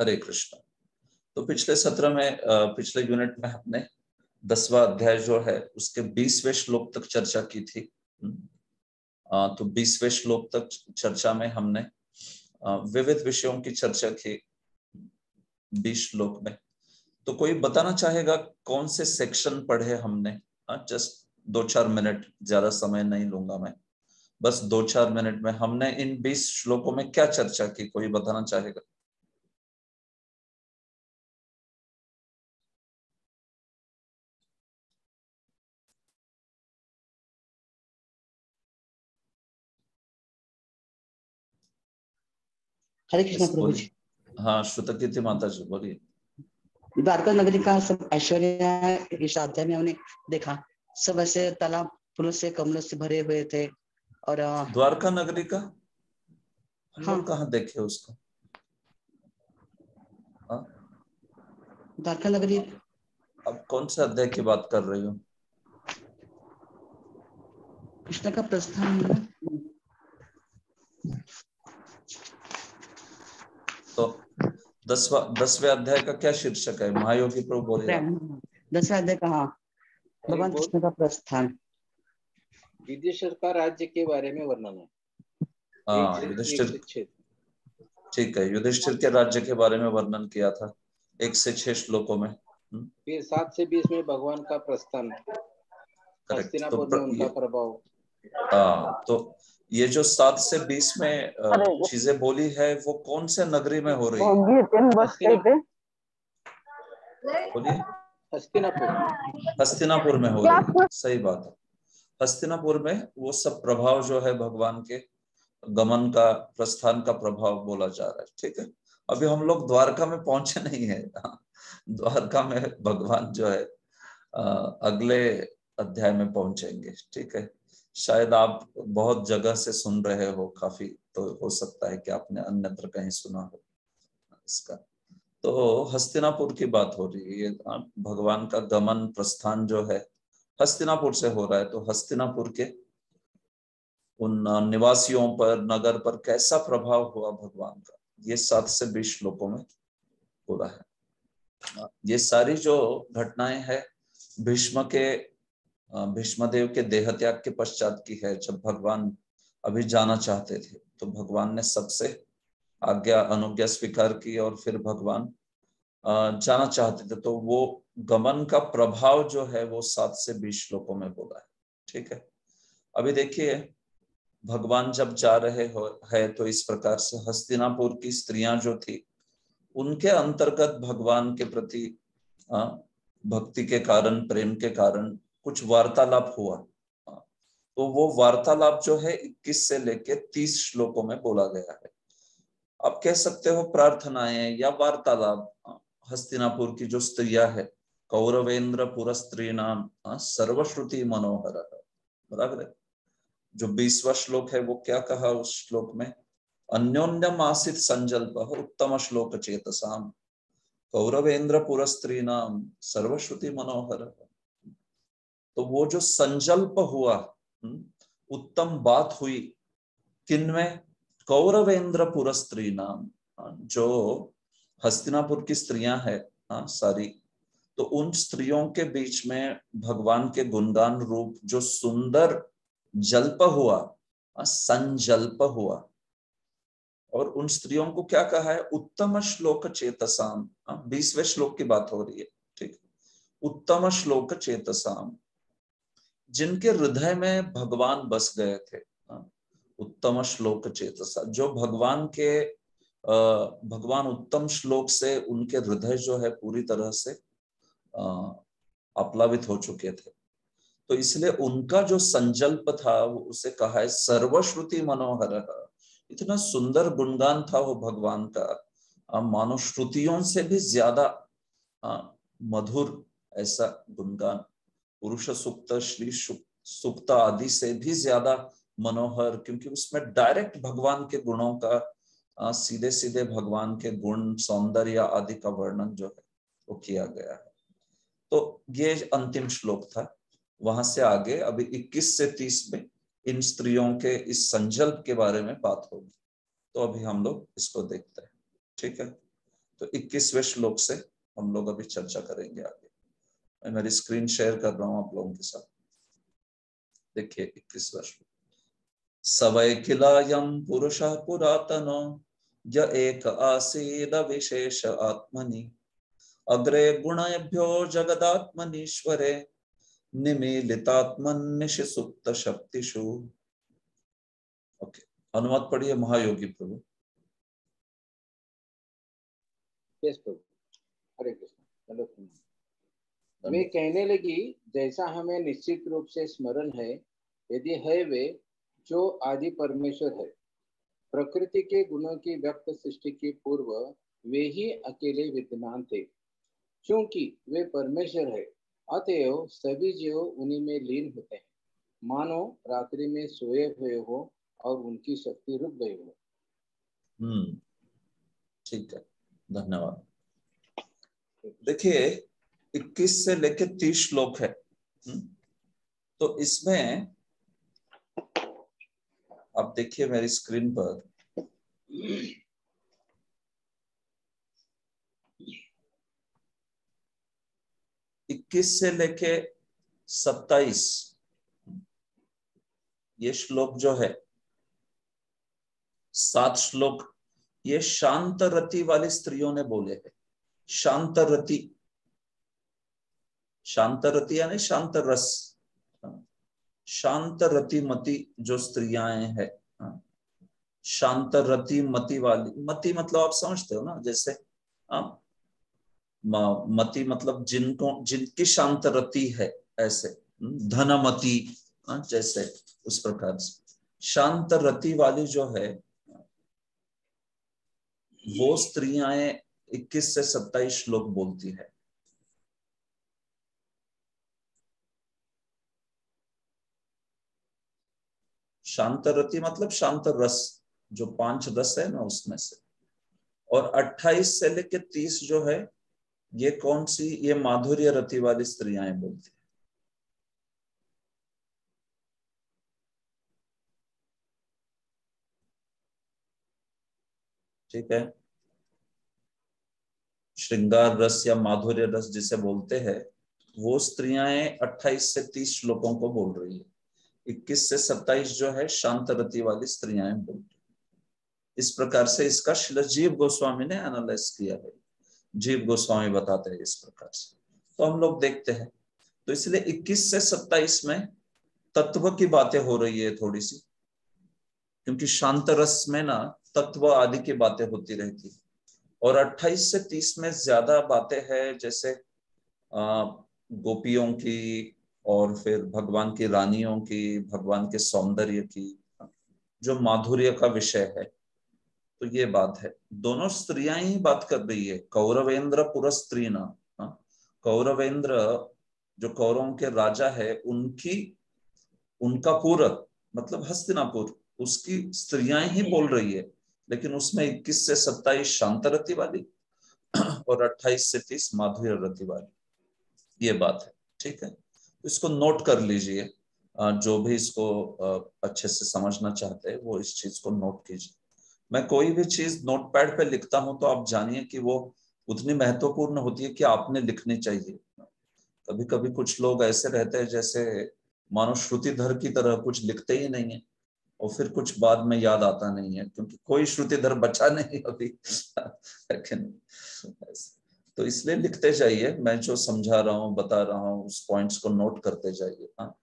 हरे कृष्ण। तो पिछले सत्र में पिछले यूनिट में हमने दसवा अध्याय जो है, उसके बीसवें श्लोक तक चर्चा की थी। तो बीसवें श्लोक तक चर्चा में हमने विविध विषयों की चर्चा की बीस श्लोक में। तो कोई बताना चाहेगा कौन से सेक्शन पढ़े हमने? जस्ट दो चार मिनट, ज़्यादा समय नहीं लूँगा मैं। बस दो चार मिनट में हमने इन बीस श्लोकों में क्या चर्चा की, कोई बताना चाहेगा? हरे कृष्ण प्रभु जी। हाँ श्रुतकीर्ति माता जी बोलिए द्वारका नगरी का सब ऐश्वर्य इस अध्याय में हमने देखा सब ऐसे तालाब फूलों से कमलों से भरे हुए थे और द्वारका नगरी का? हाँ। कहा देखे उसको? हाँ? द्वारका नगरी। अब कौन सा अध्याय की बात कर रही हो? कृष्ण का प्रस्थान। तो दसवा दसवें अध्याय का क्या शीर्षक है? महायोगी प्रभु बोले दसवें अध्याय का हाँ भगवान कृष्ण का प्रस्थान। युधिष्ठिर का राज्य के बारे में वर्णन है। हाँ युधिष्ठिर। ठीक है युधिष्ठिर के राज्य के बारे में वर्णन किया था एक से छह श्लोकों में। हम्म। फिर सात से बीस में भगवान का प्रस्थान। तो में उनका प्रभाव। हाँ तो ये जो सात से बीस में चीज़ें बोली है वो कौन से नगरी में हो रही है? बोलिए। हस्तिनापुर। हस्तिनापुर में हो रही है। सही बात। है हस्तिनापुर में वो सब प्रभाव जो है भगवान के गमन का प्रस्थान का प्रभाव बोला जा रहा है ठीक है? अभी हम लोग द्वारका में पहुँचे नहीं है। द्वारका में भगवान जो है अगले अध्याय में पहुँचेंगे ठीक है? शायद आप बहुत जगह से सुन रहे हो, काफ़ी तो हो सकता है कि आपने अन्यत्र कहीं सुना हो इसका। तो हस्तिनापुर की बात हो रही है भगवान का गमन प्रस्थान जो है, हस्तिनापुर से हो रहा है तो हस्तिनापुर के उन निवासियों पर, नगर पर कैसा प्रभाव हुआ भगवान का? ये सात से बीस श्लोकों में रहा है। ये सारी जो घटनाएँ हैं, भीष्म के भीष्मदेव के देह त्याग के पश्चात की है, जब भगवान अभी जाना चाहते थे तो भगवान ने सबसे आज्ञा अनुज्ञा स्वीकार की और फिर भगवान जाना चाहते थे। तो वो गमन का प्रभाव जो है, वो सात से बीस श्लोकों में बोला है। ठीक है? अभी देखिए, भगवान जब जा रहे हो, है तो इस प्रकार से हस्तिनापुर की स्त्रियाँ जो थी, उनके अंतर्गत भगवान के प्रति भक्ति के कारण, प्रेम के कारण कुछ वार्तालाप हुआ। तो वो वार्तालाप जो है 21 से लेके 30 श्लोकों में बोला गया है। आप कह सकते हो प्रार्थनाएँ या वार्तालाप, हस्तिनापुर की जो स्त्रिया है, कौरवेंद्र पुर स्त्री नाम सर्वश्रुति मनोहर। बराबर है? जो बीसवा श्लोक है, वो क्या कहा उस श्लोक में? अन्योन्यम आसित संजल्प उत्तम श्लोक चेतसाम। कौरवेंद्र पुर स्त्री नाम सर्वश्रुति मनोहर। तो वो जो संजल्प हुआ हम्म, उत्तम बात हुई किनमें कौरवेंद्र पुर स्त्री नाम हाँ, जो हस्तिनापुर की स्त्रियाँ है हाँ सारी। तो उन स्त्रियों के बीच में भगवान के गुणगान रूप जो सुंदर जल्प हुआ हाँ, संजल्प हुआ। और उन स्त्रियों को क्या कहा है? उत्तम श्लोक चेतसाम हाँ, बीसवें श्लोक की बात हो रही है ठीक। उत्तम श्लोक चेतसाम। जिनके हृदय में भगवान बस गए थे हाँ, उत्तम श्लोक चेतसा जो भगवान के भगवान उत्तम श्लोक से उनके हृदय जो है पूरी तरह से अप्लावित हो चुके थे। तो इसलिए उनका जो संजल्प था वो उसे कहा है सर्वश्रुति मनोहर इतना सुंदर गुणगान था वो भगवान का। मानो श्रुतियों से भी ज़्यादा मधुर ऐसा गुणगान। पुरुष सुक्त श्री सुक्त आदि से भी ज़्यादा मनोहर, क्योंकि उसमें डायरेक्ट भगवान के गुणों का सीधे सीधे भगवान के गुण, सौंदर्य आदि का वर्णन जो है, वो किया गया है। तो ये अंतिम श्लोक था। वहाँ से आगे, अभी 21 से 30 में इन स्त्रियों के इस संजल्प के बारे में बात होगी। तो अभी हम लोग इसको देखते हैं। ठीक है? तो इक्कीसवें श्लोक से हम लोग अभी चर्चा करेंगे आगे। मैं मेरी स्क्रीन शेयर कर रहा हूँ आप लोगों के साथ। देखिए इक्कीसवा श्लोक सवय किलायम पुरुष पुरातन, य एक आसीद विशेष आत्मनि। अग्रे गुणभ्यो जगदात्मनीश्वरे निमीलितात्मनिश सुप्त शक्तिषु। ओके अनुवाद पढ़िए महायोगी प्रभु। यस प्रभु। हरे कृष्ण। वे कहने लगी जैसा हमें निश्चित रूप से स्मरण है यदि है वे जो आदि परमेश्वर है। प्रकृति के गुणों की व्यक्त सृष्टि के पूर्व वे ही अकेले विद्यमान थे क्योंकि वे परमेश्वर है। अतएव सभी जीव उन्हीं में लीन होते हैं। मानो रात्रि में सोए हुए हो और उनकी शक्ति रुक गई हो। हम्म ठीक है धन्यवाद। देखिए 21 से लेके 30 श्लोक है। हम्म, तो इसमें आप देखिए मेरी स्क्रीन पर। इक्कीस से लेके सत्ताईस। ये श्लोक जो है सात श्लोक ये शांत रति वाली स्त्रियों ने बोले हैं। शांत रति शांत रति यानी शांत रस शांत रति मति जो स्त्रियाँ हैं। शांत रति मति वाली मति मतलब आप समझते हो ना जैसे आ, मति मतलब जिनको जिनकी शांत रति है ऐसे धनमति जैसे उस प्रकार से। शांत रति वाली जो है वो स्त्रियाँ 21 से 27 श्लोक बोलती है। शांत रति मतलब शांत रस जो पाँच रस है ना उसमें से। और 28 से लेके 30 जो है, ये कौन सी, ये माधुर्य रति वाली स्त्रियाँ बोलती है। ठीक है? श्रृंगार रस या माधुर्य रस जिसे बोलते हैं, वो स्त्रियाँ 28 से 30 श्लोकों को बोल रही है। 21 से 27 जो है शांत रति वाली स्त्रियाँ बोल रही इस प्रकार से इसका शिला जीव गोस्वामी ने एनालाइज किया है। जीव गोस्वामी बताते हैं इस प्रकार से। तो हम लोग देखते हैं। तो इसलिए 21 से 27 में तत्व की बातें हो रही है थोड़ी सी क्योंकि शांत रस में ना तत्व आदि की बातें होती रहती है। और 28 से 30 में ज़्यादा बातें हैं, जैसे गोपियों की और फिर भगवान की रानियों की, भगवान के सौंदर्य की, जो माधुर्य का विषय है तो ये बात है। दोनों स्त्रियाँ ही बात कर रही है। कौरवेंद्र पुरस्त्री ना कौरवेंद्र, जो कौरवों के राजा है, उनकी, उनका पूरक मतलब हस्तिनापुर, उसकी स्त्रियाँ ही बोल रही है। लेकिन उसमें 21 से 27 शांत रति वाली और 28 से 30 माधुर्य रति वाली। ये बात है, ठीक है? इसको नोट कर लीजिए। जो भी इसको अच्छे से समझना चाहते हैं, वो इस चीज़ को नोट कीजिए। मैं कोई भी चीज़ नोट पैड पे लिखता हूँ तो आप जानिए कि वो उतनी महत्वपूर्ण होती है कि आपने लिखनी चाहिए। कभी कभी कुछ लोग ऐसे रहते हैं, जैसे मानो श्रुतिधर की तरह कुछ लिखते ही नहीं है, और फिर कुछ बाद में याद आता नहीं है, क्योंकि कोई श्रुतिधर बचा नहीं अभी। लेकिन तो इसलिए लिखते जाइए, मैं जो समझा रहा हूँ, बता रहा हूँ, उस पॉइंट्स को नोट करते जाइए हाँ।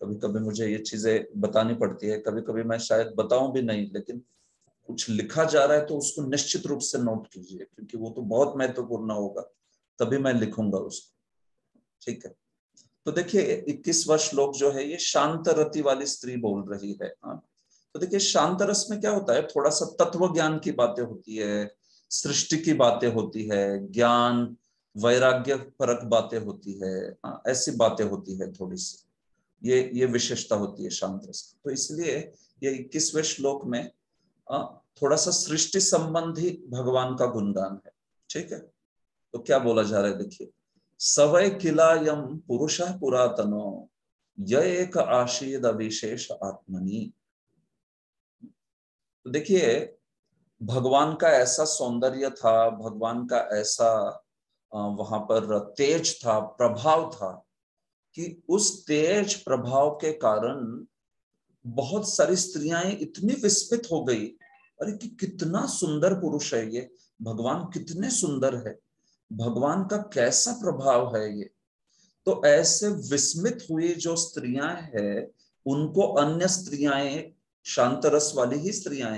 कभी कभी मुझे ये चीज़ें बतानी पड़ती है कभी कभी मैं शायद बताऊँ भी नहीं, लेकिन कुछ लिखा जा रहा है तो उसको निश्चित रूप से नोट कीजिए, क्योंकि वो तो बहुत महत्वपूर्ण होगा, तभी मैं लिखूँगा उसको, ठीक है। तो देखिए इक्कीसवा श्लोक जो है, ये शांत रति वाली स्त्री बोल रही है हाँ। तो देखिए, शांत रस में क्या होता है, थोड़ा सा तत्व ज्ञान की बातें होती है सृष्टि की बातें होती है, ज्ञान, वैराग्य परक बातें होती है ऐसी बातें होती है थोड़ी सी। ये ये विशेषता होती है शांत रस की। तो इसलिए ये इक्कीसवें श्लोक में थोड़ा सा सृष्टि संबंधी भगवान का गुणगान है। ठीक है? तो क्या बोला जा रहा है? देखिए सवय किला यम पुरुष पुरातनो य एक आशीद अविशेष आत्मनी। तो देखिए भगवान का ऐसा सौंदर्य था, भगवान का ऐसा वहाँ पर तेज था, प्रभाव था कि उस तेज प्रभाव के कारण बहुत सारी स्त्रियाँ इतनी विस्मित हो गई। अरे कि कितना सुंदर पुरुष है ये। भगवान कितने सुंदर है। भगवान का कैसा प्रभाव है ये। तो ऐसे विस्मित हुई जो स्त्रियाँ हैं, उनको अन्य स्त्रियाँ शांत रस वाली ही स्त्रियाँ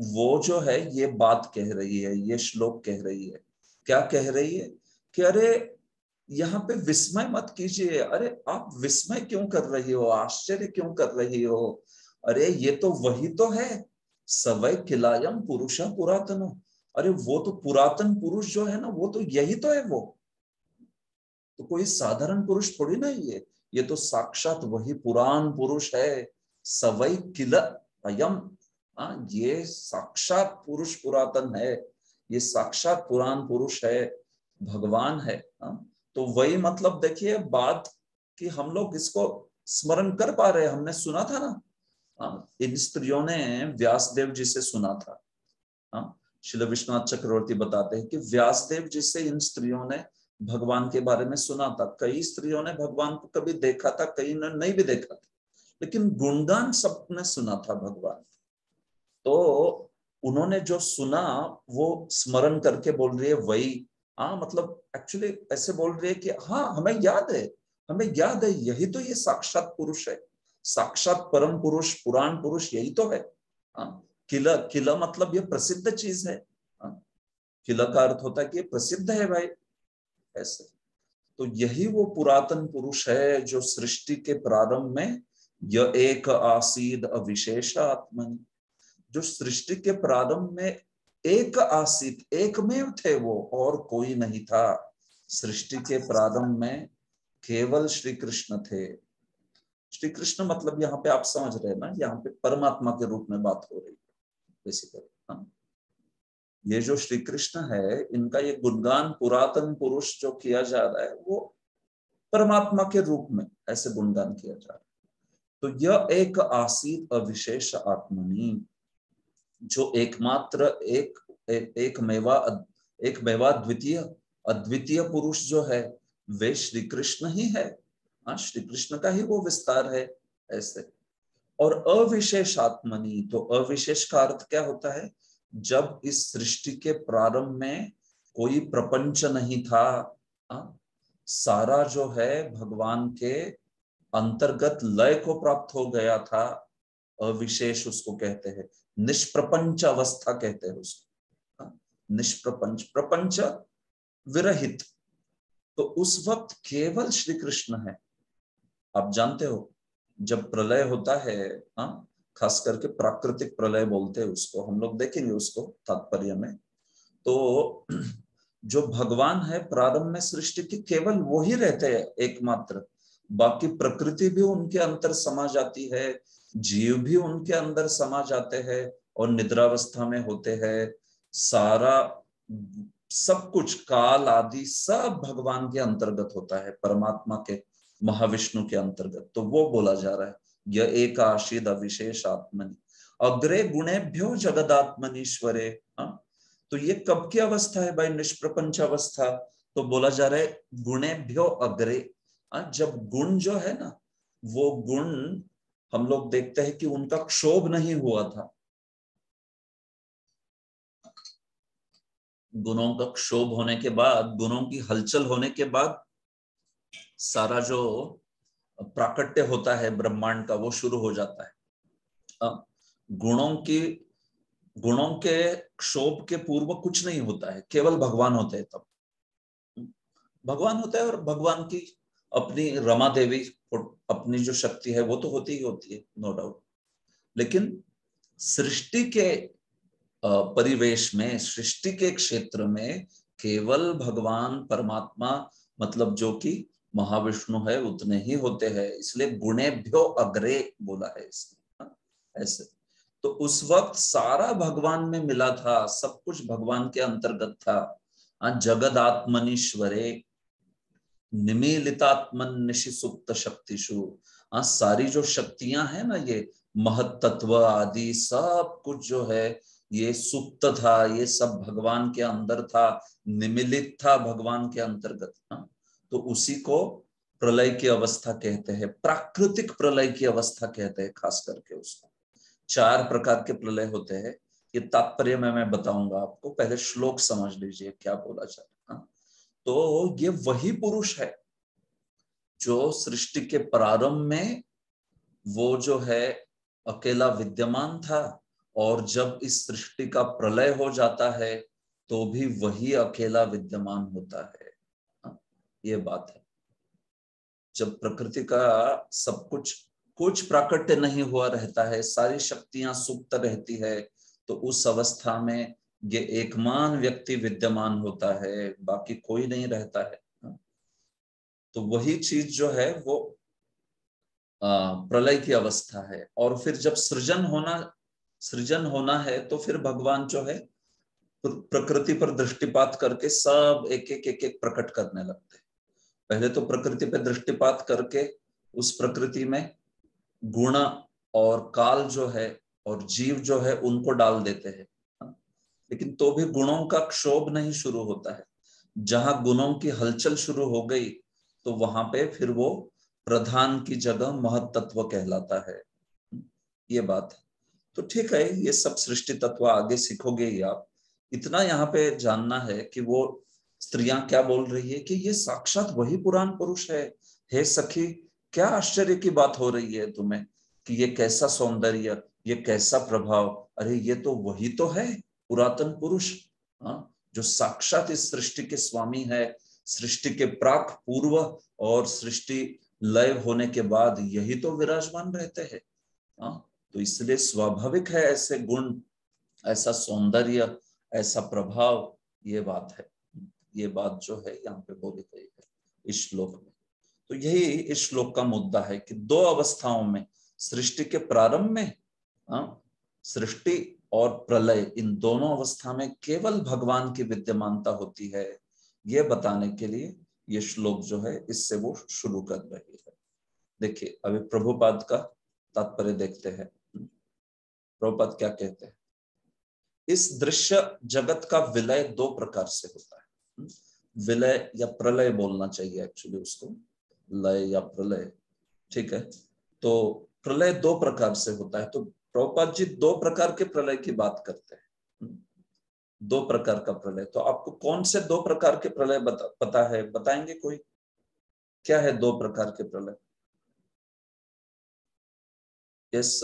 वो जो है, ये बात कह रही है, ये श्लोक कह रही है। क्या कह रही है? कि अरे, यहाँ पे विस्मय मत कीजिए। अरे, आप विस्मय क्यों कर रही हो? आश्चर्य क्यों कर रही हो? अरे, ये तो वही तो है। सवय किलायम पुरुष पुरातन। अरे, वो तो पुरातन पुरुष जो है ना, वो तो यही तो है वो। तो कोई साधारण पुरुष थोड़ी ना ये। ये तो साक्षात वही पुराण पुरुष है। सवय किल अयम ये साक्षात पुरुष पुरातन है, ये साक्षात पुराण पुरुष है, भगवान है आ? तो वही मतलब देखिए, बात कि हम लोग इसको स्मरण कर पा रहे हमने सुना था ना आ? इन स्त्रियों ने व्यासदेव जी से सुना था हाँ शिल विश्वनाथ चक्रवर्ती बताते हैं कि व्यासदेव जी से इन स्त्रियों ने भगवान के बारे में सुना था कई स्त्रियों ने भगवान को कभी देखा था, कई ने नहीं भी देखा था लेकिन गुणगान सबने सुना था भगवान तो उन्होंने जो सुना, वो स्मरण करके बोल रही है, वही। हाँ मतलब एक्चुअली ऐसे बोल रही है कि हाँ हमें याद है, हमें याद है, यही तो ये साक्षात पुरुष है। साक्षात परम पुरुष, पुराण पुरुष, यही तो है। हाँ किला किला मतलब ये प्रसिद्ध चीज़ है। हाँ किला का अर्थ होता है कि ये प्रसिद्ध है भाई, ऐसे। तो यही वो पुरातन पुरुष है जो सृष्टि के प्रारंभ में यह एक आसीद अविशेष आत्मन जो सृष्टि के प्रारंभ में एक आसित, एकमेव थे वो, और कोई नहीं था। सृष्टि के प्रारंभ में केवल श्री कृष्ण थे। श्री कृष्ण मतलब यहाँ पे आप समझ रहे हैं ना, यहाँ पे परमात्मा के रूप में बात हो रही है बेसिकली हाँ। ये जो श्री कृष्ण है, इनका ये गुणगान पुरातन पुरुष जो किया जा रहा है, वो परमात्मा के रूप में ऐसे गुणगान किया जा रहा है। तो यह एक आसीत अविशेष आत्मनी। जो एकमात्र एक एक मेवा एक मेवा द्वितीय, अद्वितीय पुरुष जो है, वे श्री कृष्ण ही है हाँ श्री कृष्ण का ही वो विस्तार है, ऐसे और अविशेष आत्मनी तो अविशेष का अर्थ क्या होता है जब इस सृष्टि के प्रारंभ में कोई प्रपंच नहीं था आ? सारा जो है भगवान के अंतर्गत लय को प्राप्त हो गया था अविशेष उसको कहते हैं। निष्प्रपंच अवस्था कहते हैं उसको। निष्प्रपंच। प्रपंच विरहित। तो उस वक्त केवल श्री कृष्ण है। आप जानते हो, जब प्रलय होता है हाँ खास करके प्राकृतिक प्रलय बोलते हैं उसको। हम लोग देखेंगे उसको तात्पर्य में। तो जो भगवान है, प्रारंभ में सृष्टि की केवल वो ही रहते हैं, एकमात्र। बाकी प्रकृति भी उनके अंतर समा जाती है। जीव भी उनके अंदर समा जाते हैं और निद्रावस्था में होते हैं। सारा, सब कुछ, काल आदि सब भगवान के अंतर्गत होता है, परमात्मा के, महाविष्णु के अंतर्गत। तो वो बोला जा रहा है यह एक आशीद अविशेष आत्मनि अग्रे गुणेभ्यो जगदात्मनीश्वरे। हाँ? तो ये कब की अवस्था है भाई? निष्प्रपंच अवस्था। तो बोला जा रहा है, गुणेभ्यो अग्रे। हाँ जब गुण जो है ना, वो गुण हम लोग देखते हैं कि उनका क्षोभ नहीं हुआ था। गुणों का क्षोभ होने के बाद, गुणों की हलचल होने के बाद सारा जो प्राकट्य होता है ब्रह्मांड का, वो शुरू हो जाता है। गुणों की, गुणों के क्षोभ के पूर्व कुछ नहीं होता है, केवल भगवान होते हैं तब। भगवान होता है और भगवान की अपनी रमा देवी अपनी जो शक्ति है वो तो होती ही होती है नो डाउट लेकिन सृष्टि के परिवेश में सृष्टि के क्षेत्र में केवल भगवान परमात्मा मतलब जो कि महाविष्णु है उतने ही होते हैं। इसलिए गुणेभ्यो अग्रे बोला है हाँ, ऐसे। तो उस वक्त सारा भगवान में मिला था सब कुछ भगवान के अंतर्गत था। हाँ, जगद आत्मनीश्वरे निमिलितात्मन निशि सुप्त शक्तिशु हाँ सारी जो शक्तियाँ हैं ना, ये महत्त्व आदि सब कुछ जो है, ये सुप्त था, ये सब भगवान के अंदर था, निमिलित था भगवान के अंतर्गत हाँ। तो उसी को प्रलय की अवस्था कहते हैं, प्राकृतिक प्रलय की अवस्था कहते हैं, खास करके उसको। चार प्रकार के प्रलय होते हैं, ये तात्पर्य में मैं बताऊँगा आपको, पहले श्लोक समझ लीजिए, क्या बोला जाए तो ये वही पुरुष है जो सृष्टि के प्रारंभ में वो जो है अकेला विद्यमान था और जब इस सृष्टि का प्रलय हो जाता है तो भी वही अकेला विद्यमान होता है। हाँ, ये बात है। जब प्रकृति का सब कुछ कुछ प्राकट्य नहीं हुआ रहता है सारी शक्तियाँ सुप्त रहती है तो उस अवस्था में ये एकमान व्यक्ति विद्यमान होता है, बाकी कोई नहीं रहता है। तो वही चीज़ जो है, वो प्रलय की अवस्था है। और फिर जब सृजन होना सृजन होना है तो फिर भगवान जो है प्रकृति पर दृष्टिपात करके सब एक एक एक एक प्रकट करने लगते हैं। पहले तो प्रकृति पर दृष्टिपात करके उस प्रकृति में गुण और काल जो है, और जीव जो है, उनको डाल देते हैं। लेकिन तो भी गुणों का क्षोभ नहीं शुरू होता है। जहाँ गुणों की हलचल शुरू हो गई तो वहाँ पे फिर वो प्रधान की जगह महत्त्व कहलाता है। ये बात है। तो ठीक है, ये सब सृष्टि तत्व आगे सीखोगे ही आप। इतना यहाँ पे जानना है कि वो स्त्रियाँ क्या बोल रही है कि ये साक्षात वही पुराण पुरुष है। हे सखी, क्या आश्चर्य की बात हो रही है तुम्हें कि ये कैसा सौंदर्य, ये कैसा प्रभाव? अरे, ये तो वही तो है। पुरातन पुरुष हाँ जो साक्षात इस सृष्टि के स्वामी है सृष्टि के प्राक पूर्व और सृष्टि लय होने के बाद यही तो विराजमान रहते हैं हाँ तो इसलिए स्वाभाविक है ऐसे गुण ऐसा सौंदर्य ऐसा प्रभाव ये बात है ये बात जो है यहाँ पे बोली गई है इस श्लोक में। तो यही इस श्लोक का मुद्दा है कि दो अवस्थाओं में सृष्टि के प्रारंभ में हाँ, सृष्टि और प्रलय इन दोनों अवस्था में केवल भगवान की विद्यमानता होती है, ये बताने के लिए ये श्लोक जो है, इससे वो शुरू कर रही है। देखिए, अभी प्रभुपाद का तात्पर्य देखते हैं। प्रभुपाद क्या कहते हैं? इस दृश्य जगत का विलय दो प्रकार से होता है। विलय या प्रलय बोलना चाहिए एक्चुअली उसको। लय या प्रलय, ठीक है? तो प्रलय दो प्रकार से होता है। तो प्रभुपाद जी दो प्रकार के प्रलय की बात करते हैं। दो प्रकार का प्रलय। तो आपको कौन से दो प्रकार के प्रलय बता, पता है? बताएँगे कोई? क्या है दो प्रकार के प्रलय? यस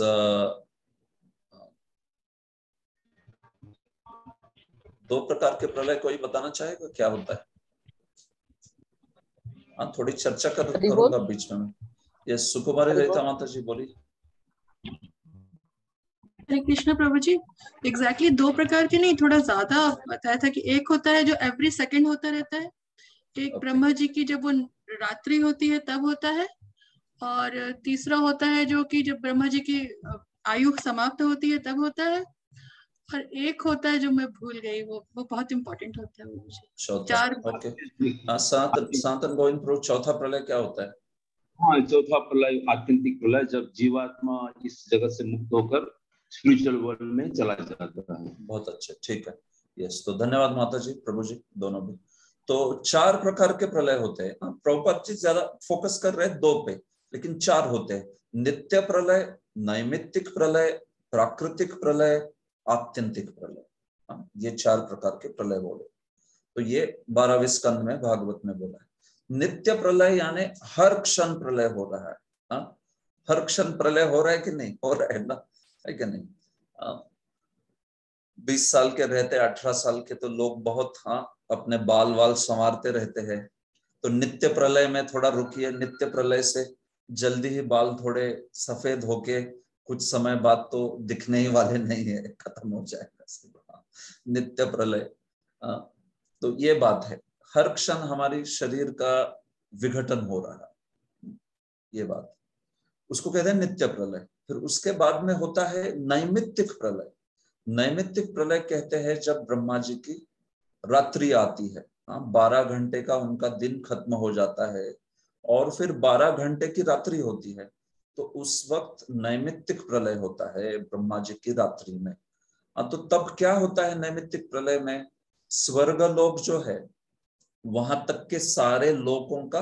दो प्रकार के प्रलय कोई बताना चाहेगा? क्या होता है? हाँ थोड़ी चर्चा कर करूँगा बीच में ये सुकुमारी रहता माता जी बोली हरे कृष्ण प्रभु जी। एग्जैक्टली exactly दो प्रकार के नहीं थोड़ा ज़्यादा बताया था कि एक होता है जो एवरी सेकंड होता रहता है। एक okay. ब्रह्मा जी की जब वो रात्रि होती है तब होता है। और तीसरा होता है जो कि जब ब्रह्मा जी की आयु समाप्त होती है तब होता है। और एक होता है जो मैं भूल गई वो वो बहुत इंपॉर्टेंट होता है मुझे। चार ओके हाँ, सातन गोविंद प्रभु चौथा प्रलय क्या होता है? हाँ चौथा प्रलय आत्यंतिक प्रलय जब जीवात्मा इस जगत से मुक्त होकर स्पिरिचुअल वर्ल्ड में चला जाता है। बहुत अच्छा ठीक है। यस तो धन्यवाद माता जी प्रभु जी दोनों भी। तो चार प्रकार के प्रलय होते हैं। हाँ, प्रभुपाद जी ज़्यादा फोकस कर रहे हैं दो पे लेकिन चार होते हैं। नित्य प्रलय नैमित्तिक प्रलय प्राकृतिक प्रलय आत्यंतिक प्रलय। हाँ, ये चार प्रकार के प्रलय बोले। तो ये बारहवें स्कंद में भागवत में बोला है। नित्य प्रलय यानी हर क्षण प्रलय हो रहा है। हाँ हर क्षण प्रलय हो रहा है कि नहीं? हो रहा है ना। है कि नहीं? बीस साल के रहते, अठारह साल के तो लोग बहुत हाँ अपने बाल वाल संवारते रहते हैं। तो नित्य प्रलय में थोड़ा रुकिए, नित्य प्रलय से जल्दी ही बाल थोड़े सफ़ेद होके कुछ समय बाद तो दिखने ही वाले नहीं है, खत्म हो जाएगा नित्य प्रलय। तो ये बात है। हर क्षण हमारी शरीर का विघटन हो रहा है। ये बात। उसको कहते हैं नित्य प्रलय। फिर उसके बाद में होता है नैमित्तिक प्रलय। नैमित्तिक प्रलय कहते हैं जब ब्रह्मा जी की रात्रि आती है। हाँ बारह घंटे का उनका दिन खत्म हो जाता है और फिर बारह घंटे की रात्रि होती है। तो उस वक्त नैमित्तिक प्रलय होता है ब्रह्मा जी की रात्रि में। हाँ तो तब क्या होता है नैमित्तिक प्रलय में? स्वर्ग लोक जो है, वहाँ तक के सारे लोकों का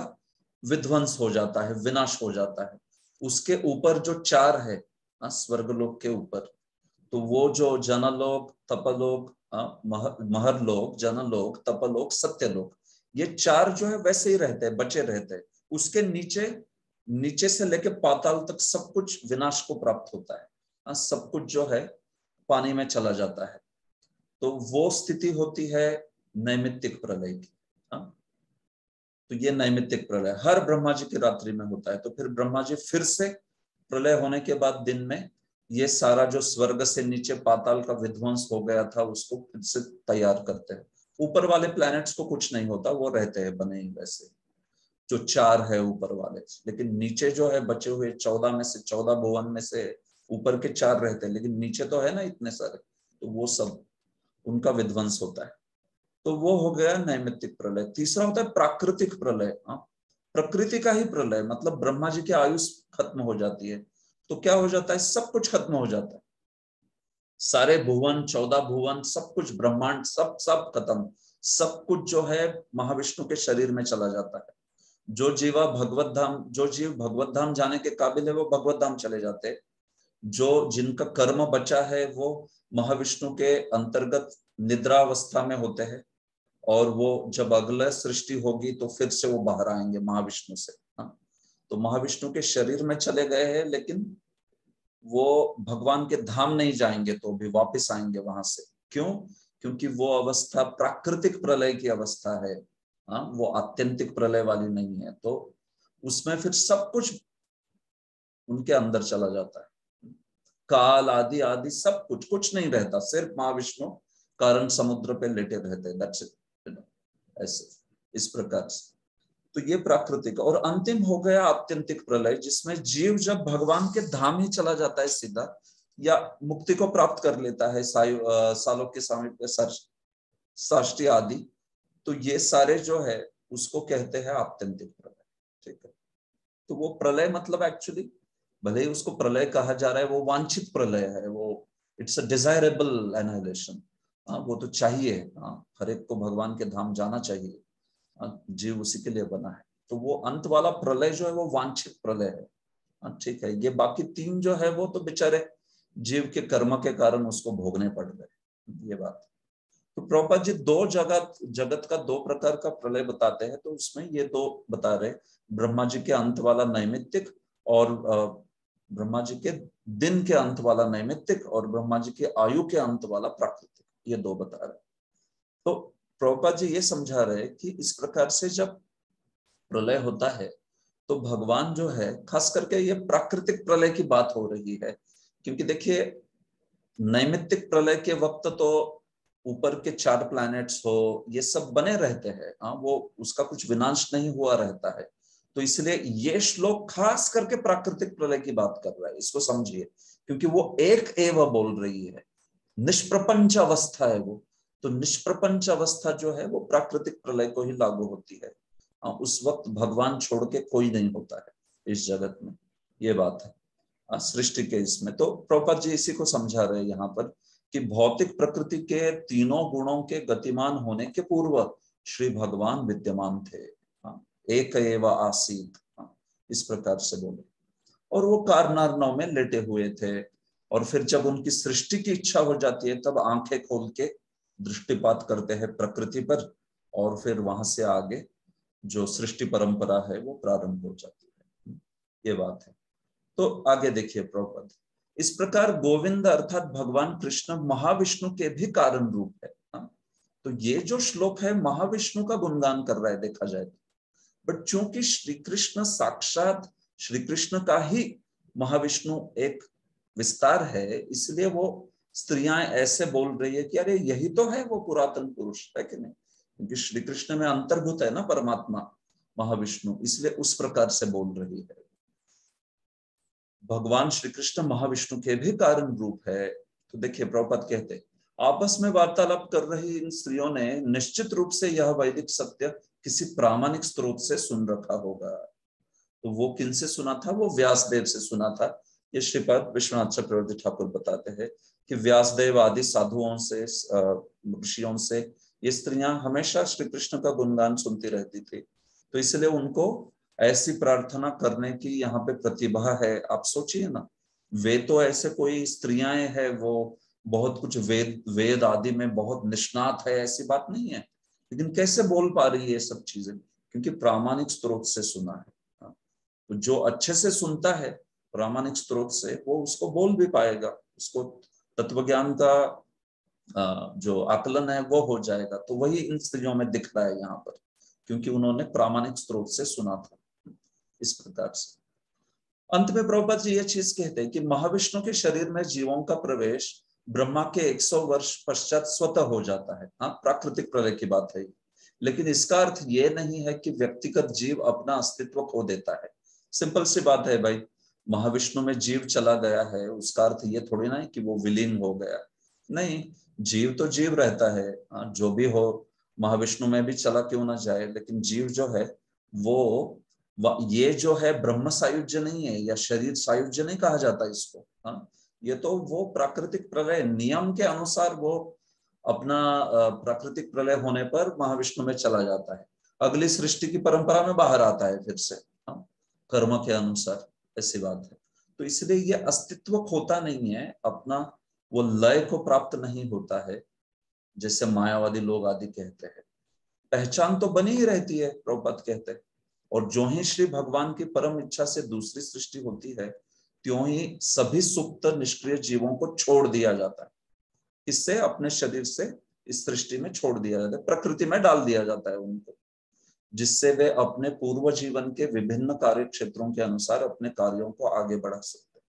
विध्वंस हो जाता है, विनाश हो जाता है। उसके ऊपर जो चार है हाँ, स्वर्गलोक के ऊपर तो वो जो जनलोक तपलोक हाँ, महरलोक जनलोक तपलोक सत्यलोक ये चार जो है वैसे ही रहते हैं बचे रहते हैं। उसके नीचे नीचे से लेके पाताल तक सब कुछ विनाश को प्राप्त होता है। हाँ, सब कुछ जो है पानी में चला जाता है। तो वो स्थिति होती है नैमित्तिक प्रलय की। तो ये नैमित्तिक प्रलय। हर ब्रह्मा जी की रात्रि में होता है तो फिर ब्रह्मा जी फिर से प्रलय होने के बाद दिन में ये सारा जो स्वर्ग से नीचे पाताल का विध्वंस हो गया था, उसको फिर से तैयार करते हैं। ऊपर वाले प्लैनेट्स को कुछ नहीं होता, वो रहते हैं बने ही वैसे। जो चार है ऊपर वाले, लेकिन नीचे जो है बचे हुए चौदह में से, चौदह भुवन में से ऊपर के चार रहते हैं, लेकिन नीचे तो है ना इतने सारे तो वो सब उनका विध्वंस होता है। तो वो हो गया नैमित्तिक प्रलय। तीसरा होता है प्राकृतिक प्रलय। हाँ प्रकृति का ही प्रलय मतलब ब्रह्मा जी की आयुष खत्म हो जाती है। तो क्या हो जाता है? सब कुछ खत्म हो जाता है। सारे भुवन, चौदह भुवन, सब कुछ ब्रह्मांड, सब सब खत्म। सब कुछ जो है महाविष्णु के शरीर में चला जाता है। जो जीवा भगवत धाम, जो जीव भगवत धाम जाने के काबिल है, वो भगवत धाम चले जाते जो जिनका कर्म बचा है, वो महाविष्णु के अंतर्गत निद्रावस्था में होते हैं। और वो जब अगला सृष्टि होगी तो फिर से वो बाहर आएँगे महाविष्णु से हाँ तो महाविष्णु के शरीर में चले गए हैं, लेकिन वो भगवान के धाम नहीं जाएँगे तो भी वापस आएँगे वहाँ से। क्यों? क्योंकि वो अवस्था प्राकृतिक प्रलय की अवस्था है हाँ? वो आत्यंतिक प्रलय वाली नहीं है तो उसमें फिर सब कुछ उनके अंदर चला जाता है। काल, आदि आदि, सब कुछ कुछ नहीं रहता, सिर्फ़ महाविष्णु, कारण समुद्र पे लेटे रहते दैट्स इट ऐसे, इस प्रकार से। तो ये प्राकृतिक और अंतिम हो गया आत्यंतिक प्रलय, जिसमें जीव जब भगवान के धाम ही चला जाता है सीधा, या मुक्ति को प्राप्त कर लेता है सालों के सामिप्य साष्टी आदि तो ये सारे जो है, उसको कहते हैं आत्यंतिक प्रलय। ठीक है? तो वो प्रलय मतलब एक्चुअली भले ही उसको प्रलय कहा जा रहा है, वो वांछित प्रलय है, वो इट्स अ डिजायरेबल एनाइलेशन वो तो चाहिए हाँ हर एक को भगवान के धाम जाना चाहिए। जीव उसी के लिए बना है। तो वो अंत वाला प्रलय जो है, वो वांछित प्रलय है। ठीक है, ये बाकी तीन जो है, वो तो बेचारे जीव के कर्म के कारण उसको भोगने पड़ गए, ये बात। तो प्रोपा जी दो जगत जगत का दो प्रकार का प्रलय बताते हैं तो उसमें ये दो बता रहे ब्रह्मा जी के अंत वाला नैमित्तिक और ब्रह्मा जी के दिन के अंत वाला नैमित्तिक और ब्रह्मा जी के आयु के अंत वाला प्राकृतिक। ये दो बता रहे तो प्रभुपाद जी ये समझा रहे कि इस प्रकार से जब प्रलय होता है तो भगवान जो है, खास करके ये प्राकृतिक प्रलय की बात हो रही है, क्योंकि देखिए, नैमित्तिक प्रलय के वक्त तो ऊपर के चार प्लैनेट्स हो, ये सब बने रहते हैं। हाँ वो उसका कुछ विनाश नहीं हुआ रहता है। तो इसलिए ये श्लोक खास करके प्राकृतिक प्रलय की बात कर रहा है, इसको समझिए, क्योंकि वो एक एव बोल रही है। निष्प्रपंच अवस्था है वो। तो निष्प्रपंच अवस्था जो है वो प्राकृतिक प्रलय को ही लागू होती है। हाँ, उस वक्त भगवान छोड़ के कोई नहीं होता है इस जगत में। ये बात है। हाँ, सृष्टि के इसमें। तो प्रोपा जी इसी को समझा रहे हैं यहाँ पर कि भौतिक प्रकृति के तीनों गुणों के गतिमान होने के पूर्व श्री भगवान विद्यमान थे। हाँ, एक एवं आसीत। इस प्रकार से बोले। और वो कारनार में लेटे हुए थे। और फिर जब उनकी सृष्टि की इच्छा हो जाती है, तब आँखें खोल के दृष्टिपात करते हैं प्रकृति पर और फिर वहाँ से आगे जो सृष्टि परंपरा है, वो प्रारंभ हो जाती है। ये बात है। तो आगे देखिए प्रभुपद। इस प्रकार गोविंद अर्थात भगवान कृष्ण महाविष्णु के भी कारण रूप है? तो ये जो श्लोक है, महाविष्णु का गुणगान कर रहा है, देखा जाए तो। बट चूँकि श्री कृष्ण साक्षात श्री कृष्ण का ही महाविष्णु एक विस्तार है, इसलिए वो स्त्रियाँ ऐसे बोल रही है कि अरे, यही तो है वो पुरातन पुरुष, है कि नहीं? क्योंकि श्री कृष्ण में अंतर्भूत है ना परमात्मा, महाविष्णु, इसलिए उस प्रकार से बोल रही है। भगवान श्री कृष्ण महाविष्णु के भी कारण रूप है। तो देखिए, प्रभुपद कहते, आपस में वार्तालाप कर रही इन स्त्रियों ने निश्चित रूप से यह वैदिक सत्य किसी प्रामाणिक स्रोत से सुन रखा होगा। तो वो किन से सुना था? वो व्यासदेव से सुना था। ये श्रीपद विश्वनाथ चक्रवर्ती ठाकुर बताते हैं कि व्यासदेव आदि साधुओं से ऋषियों से ये स्त्रियाँ हमेशा श्री कृष्ण का गुणगान सुनती रहती थी। तो इसलिए उनको ऐसी प्रार्थना करने की यहाँ पे प्रतिभा है। आप सोचिए ना, वे तो ऐसे कोई स्त्रियाँ है, वो बहुत कुछ वेद वेद आदि में बहुत निष्णात है, ऐसी बात नहीं है। लेकिन कैसे बोल पा रही है ये सब चीज़ें? क्योंकि प्रामाणिक स्रोत से सुना है। हाँ। तो जो अच्छे से सुनता है प्रामाणिक स्रोत से वो उसको बोल भी पाएगा। उसको तत्व ज्ञान का जो आकलन है वो हो जाएगा। तो वही इन स्त्रियों में दिख रहा है यहाँ पर, क्योंकि उन्होंने प्रामाणिक स्रोत से सुना था इस प्रकार से। अंत में प्रभुपद जी ये चीज़ कहते हैं कि महाविष्णु के शरीर में जीवों का प्रवेश ब्रह्मा के 100 वर्ष पश्चात स्वतः हो जाता है। हाँ प्राकृतिक प्रलय की बात है लेकिन इसका अर्थ ये नहीं है कि व्यक्तिगत जीव अपना अस्तित्व खो देता है। सिंपल सी बात है भाई महाविष्णु में जीव चला गया है उसका अर्थ ये थोड़ी ना है कि वो विलीन हो गया। नहीं जीव तो जीव रहता है हाँ, जो भी हो महाविष्णु में भी चला क्यों ना जाए लेकिन जीव जो है वो ये जो है ब्रह्म सायुज्य नहीं है या शरीर सायुज्य नहीं कहा जाता इसको हाँ। ये तो वो प्राकृतिक प्रलय नियम के अनुसार वो अपना प्राकृतिक प्रलय होने पर महाविष्णु में चला जाता है। अगली सृष्टि की परंपरा में बाहर आता है फिर से हाँ कर्म के अनुसार। ऐसी बात है। तो इसलिए यह अस्तित्व खोता नहीं है, अपना वो लय को प्राप्त नहीं होता है, जैसे मायावादी लोग आदि कहते हैं। पहचान तो बनी ही रहती है प्रभुपद कहते हैं। और जो ही श्री भगवान की परम इच्छा से दूसरी सृष्टि होती है, त्यों ही सभी सुप्त निष्क्रिय जीवों को छोड़ दिया जाता है। इससे अपने शरीर से इस सृष्टि में छोड़ दिया जाता है, प्रकृति में डाल दिया जाता है उनको। जिससे वे अपने पूर्व जीवन के विभिन्न कार्य क्षेत्रों के अनुसार अपने कार्यों को आगे बढ़ा सकते हैं।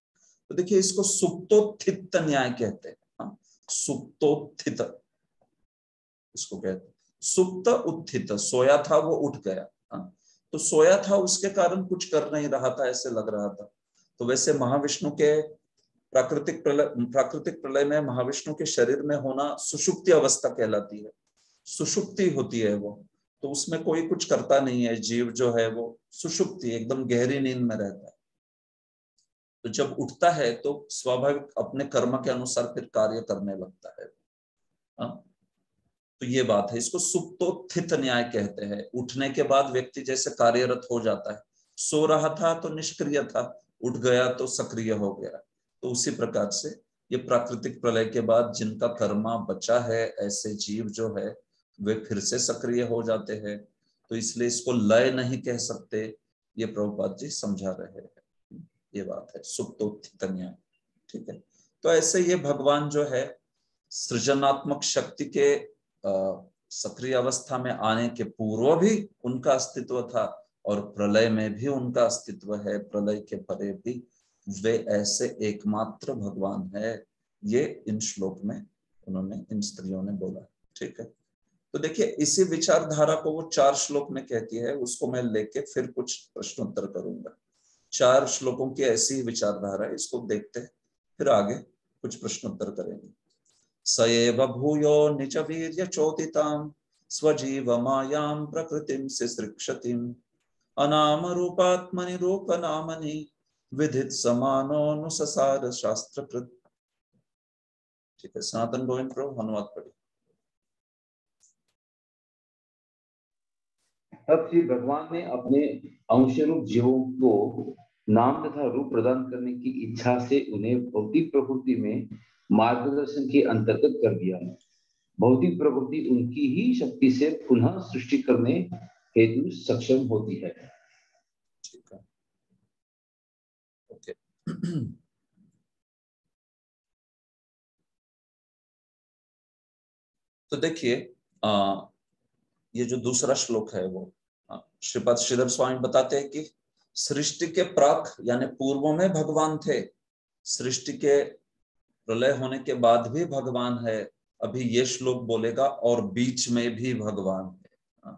तो देखिए, इसको सुप्तोत्थित न्याय कहते हैं। हाँ? सुप्तोत्थित। इसको कहते हैं। सुप्त उत्थित सोया था, वो उठ गया। हाँ? तो सोया था, उसके कारण कुछ कर नहीं रहा था, ऐसे लग रहा था। तो वैसे महाविष्णु के प्राकृतिक प्रलय प्राकृतिक प्रलय में महाविष्णु के शरीर में होना सुषुप्ति अवस्था कहलाती है। सुषुप्ति होती है वो। तो उसमें कोई कुछ करता नहीं है, जीव जो है वो सुषुप्ति एकदम गहरी नींद में रहता है। तो जब उठता है तो स्वाभाविक अपने कर्म के अनुसार फिर कार्य करने लगता है। हा? तो ये बात है, इसको सुप्तोत्थित न्याय कहते हैं। उठने के बाद व्यक्ति जैसे कार्यरत हो जाता है। सो रहा था तो निष्क्रिय था, उठ गया तो सक्रिय हो गया। तो उसी प्रकार से ये प्राकृतिक प्रलय के बाद जिनका कर्मा बचा है, ऐसे जीव जो है वे फिर से सक्रिय हो जाते हैं। तो इसलिए इसको लय नहीं कह सकते, ये प्रभुपाद जी समझा रहे हैं। ये बात है सुप्तोत्थित न्याय ठीक है। तो ऐसे ये भगवान जो है, सृजनात्मक शक्ति के सक्रिय अवस्था में आने के पूर्व भी उनका अस्तित्व था और प्रलय में भी उनका अस्तित्व है, प्रलय के परे भी वे ऐसे एकमात्र भगवान है, ये इन श्लोक में उन्होंने, इन स्त्रियों ने बोला। ठीक है। तो देखिए, इसी विचारधारा को वो चार श्लोक में कहती है, उसको मैं लेके फिर कुछ प्रश्नोत्तर करूँगा। चार श्लोकों की ऐसी विचारधारा, इसको देखते हैं, फिर आगे कुछ प्रश्नोत्तर करेंगे। सएव भूयो निज वीर्य चोदिताम स्वजीव मायाम प्रकृतिम से सृक्षतिम अनाम रूपात्मनि रूप नामनि विधित समानोनुसार शास्त्र ठीक है, सनातन गोविंद प्रभु, अनुवाद पढ़िए। तब श्री भगवान ने अपने अंश रूप जीवों को नाम तथा रूप प्रदान करने की इच्छा से उन्हें भौतिक प्रकृति में मार्गदर्शन के अंतर्गत कर दिया। भौतिक प्रकृति उनकी ही शक्ति से पुनः सृष्टि करने हेतु सक्षम होती है। तो देखिए ये जो दूसरा श्लोक है वो श्रीपद श्रीधर स्वामी बताते हैं कि सृष्टि के प्राक, यानी पूर्व में भगवान थे। सृष्टि के प्रलय होने के बाद भी भगवान है। अभी ये श्लोक बोलेगा, और बीच में भी भगवान है,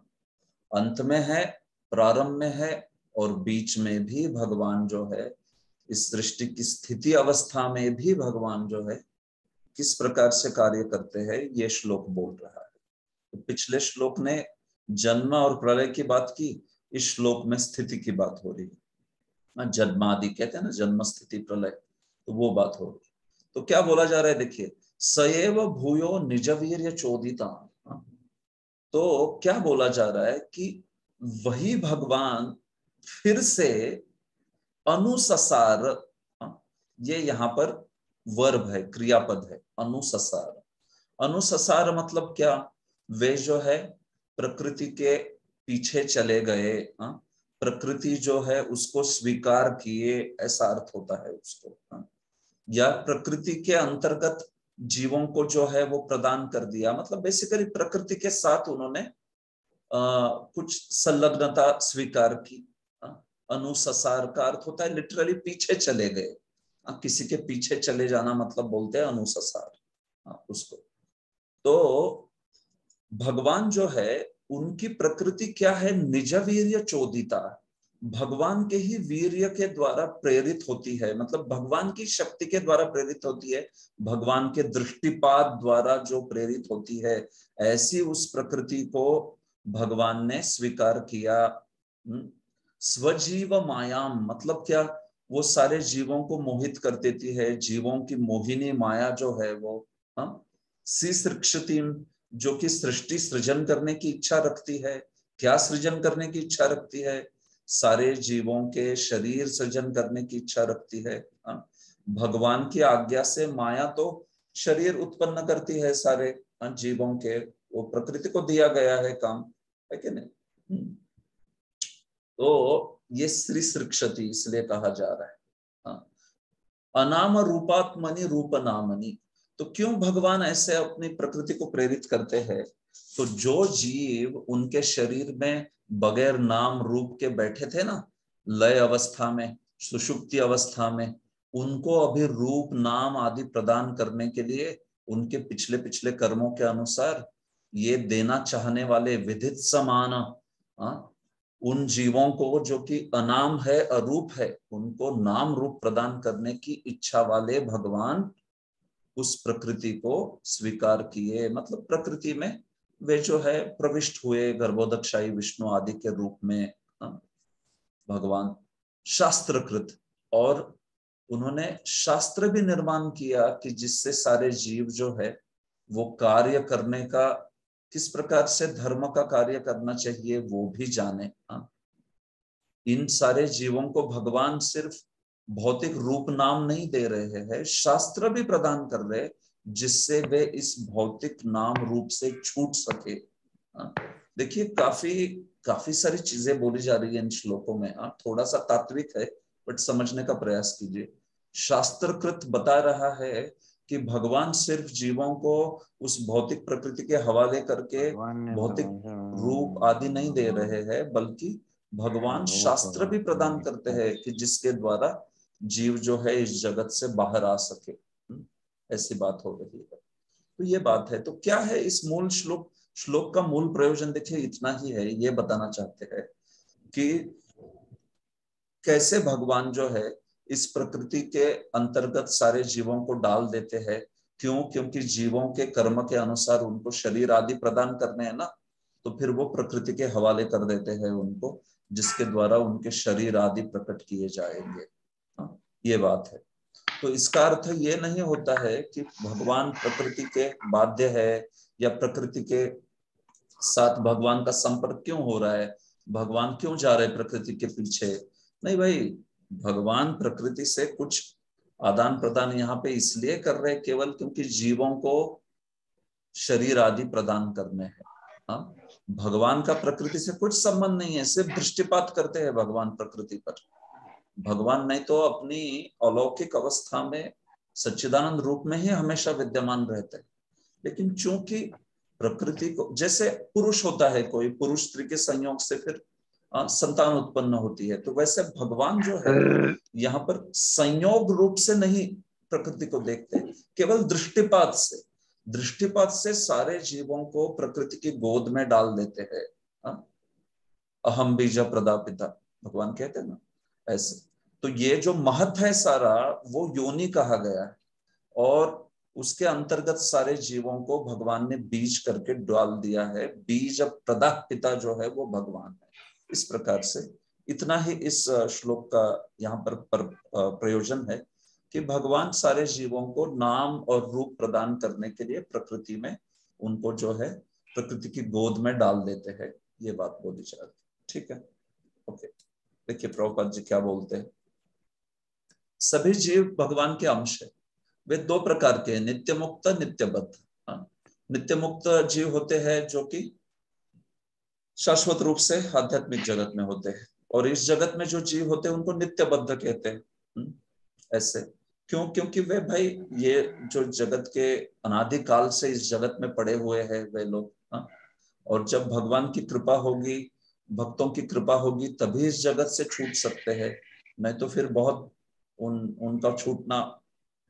अंत में है, प्रारंभ में है, और बीच में भी भगवान जो है, इस सृष्टि की स्थिति अवस्था में भी भगवान जो है, किस प्रकार से कार्य करते हैं, ये श्लोक बोल रहा है। तो पिछले श्लोक ने जन्म और प्रलय की बात की इस श्लोक में स्थिति की बात हो रही है। जन्मादि कहते हैं ना जन्म स्थिति प्रलय तो वो बात हो रही तो क्या बोला जा रहा है देखिए सएव भूयो निजवीर चोदिता। हाँ। तो क्या बोला जा रहा है कि वही भगवान फिर से अनुससार हाँ, ये यहाँ पर वर्ब है क्रियापद है अनुससार। अनुससार मतलब क्या? वे जो है प्रकृति के पीछे चले गए हाँ प्रकृति जो है उसको स्वीकार किए ऐसा अर्थ होता है उसको हाँ। या प्रकृति के अंतर्गत जीवों को जो है वो प्रदान कर दिया मतलब बेसिकली प्रकृति के साथ उन्होंने आ, कुछ संलग्नता स्वीकार की अनुससार का अर्थ होता है लिटरली पीछे चले गए आ, किसी के पीछे चले जाना मतलब बोलते हैं अनुससार उसको। तो भगवान जो है उनकी प्रकृति क्या है? निज वीर चोदिता। भगवान के ही वीर्य के द्वारा प्रेरित होती है। मतलब भगवान की शक्ति के द्वारा प्रेरित होती है। भगवान के दृष्टिपात द्वारा जो प्रेरित होती है ऐसी उस प्रकृति को भगवान ने स्वीकार किया। हम्म, स्वजीव मायाम मतलब क्या? वो सारे जीवों को मोहित कर देती है। जीवों की मोहिनी माया जो है वो हाँ सी जो कि सृष्टि सृजन करने की इच्छा रखती है क्या सृजन करने की इच्छा रखती है सारे जीवों के शरीर सृजन करने की इच्छा रखती है हाँ? भगवान की आज्ञा से माया तो शरीर उत्पन्न करती है सारे हाँ, जीवों के वो प्रकृति को दिया गया है काम है कि नहीं हम्म। तो ये श्री सृक्षति इसलिए कहा जा रहा है हाँ। अनाम रूपात्मनि रूप नामनी तो क्यों भगवान ऐसे अपनी प्रकृति को प्रेरित करते हैं? तो जो जीव उनके शरीर में बगैर नाम रूप के बैठे थे ना लय अवस्था में सुषुप्ति अवस्था में उनको अभी रूप नाम आदि प्रदान करने के लिए उनके पिछले पिछले कर्मों के अनुसार ये देना चाहने वाले विधित समान आ, उन जीवों को जो कि अनाम है अरूप है उनको नाम रूप प्रदान करने की इच्छा वाले भगवान उस प्रकृति को स्वीकार किए। मतलब प्रकृति में वे जो है प्रविष्ट हुए गर्भोदकशाही विष्णु आदि के रूप में भगवान शास्त्रकृत। और उन्होंने शास्त्र भी निर्माण किया कि जिससे सारे जीव जो है, वो कार्य करने का, किस प्रकार से धर्म का कार्य करना चाहिए वो भी जाने। इन सारे जीवों को भगवान सिर्फ़ भौतिक रूप नाम नहीं दे रहे हैं शास्त्र भी प्रदान कर रहे जिससे वे इस भौतिक नाम रूप से छूट सके। हाँ, देखिए काफ़ी काफ़ी सारी चीज़ें बोली जा रही है इन श्लोकों में। हाँ थोड़ा सा तात्विक है बट समझने का प्रयास कीजिए। शास्त्रकृत बता रहा है कि भगवान सिर्फ़ जीवों को उस भौतिक प्रकृति के हवाले करके भौतिक रूप आदि नहीं दे रहे हैं बल्कि भगवान शास्त्र भी प्रदान करते हैं कि जिसके द्वारा जीव जो है इस जगत से बाहर आ सके। हम्म, ऐसी बात हो रही है। तो ये बात है। तो क्या है इस मूल श्लोक? श्लोक का मूल प्रयोजन देखिए इतना ही है। ये बताना चाहते हैं कि कैसे भगवान जो है इस प्रकृति के अंतर्गत सारे जीवों को डाल देते हैं। क्यों? क्योंकि जीवों के कर्म के अनुसार उनको शरीर आदि प्रदान करने हैं ना तो फिर वो प्रकृति के हवाले कर देते हैं उनको जिसके द्वारा उनके शरीर आदि प्रकट किए जाएँगे। ये बात है। तो इसका अर्थ ये नहीं होता है कि भगवान प्रकृति के बाध्य है या प्रकृति के साथ भगवान का संपर्क क्यों हो रहा है? भगवान क्यों जा रहे प्रकृति के पीछे? नहीं भाई, भगवान प्रकृति से कुछ आदान प्रदान यहाँ पे इसलिए कर रहे हैं केवल क्योंकि जीवों को शरीर आदि प्रदान करने हैं। हाँ भगवान का प्रकृति से कुछ संबंध नहीं है, सिर्फ़ दृष्टिपात करते हैं भगवान प्रकृति पर। भगवान नहीं तो अपनी अलौकिक अवस्था में सच्चिदानंद रूप में ही हमेशा विद्यमान रहते हैं। लेकिन चूँकि प्रकृति को, जैसे पुरुष होता है कोई, पुरुष स्त्री के संयोग से फिर संतान उत्पन्न होती है तो वैसे भगवान जो है, यहाँ पर संयोग रूप से नहीं प्रकृति को देखते केवल दृष्टिपात से। दृष्टिपात से सारे जीवों को प्रकृति की गोद में डाल देते हैं अहम बीजा प्रदापिता भगवान कहते हैं ना। ऐसे। तो ये जो महत्व है सारा वो योनि कहा गया है। और उसके अंतर्गत सारे जीवों को भगवान ने बीज करके डाल दिया है। बीज अब प्रदा पिता जो है वो भगवान है। इस प्रकार से इतना ही इस श्लोक का यहाँ पर, पर प्रयोजन है कि भगवान सारे जीवों को नाम और रूप प्रदान करने के लिए प्रकृति में उनको जो है प्रकृति की गोद में डाल देते हैं। ये बात बोली जा रही ठीक है? ओके। देखिए प्रभुपाद जी क्या बोलते हैं? सभी जीव भगवान के अंश है। वे दो प्रकार के नित्य मुक्त नित्यबद्ध। हाँ। नित्य मुक्त जीव होते हैं जो कि शाश्वत रूप से आध्यात्मिक जगत में होते हैं। और इस जगत में जो जीव होते हैं उनको नित्यबद्ध कहते हैं। हम्म, ऐसे। क्यों? क्योंकि वे भाई ये जो जगत के अनादिकाल से इस जगत में पड़े हुए हैं वे लोग। हाँ। और जब भगवान की कृपा होगी भक्तों की कृपा होगी, तभी इस जगत से छूट सकते हैं। नहीं तो फिर बहुत उन, उनका छूटना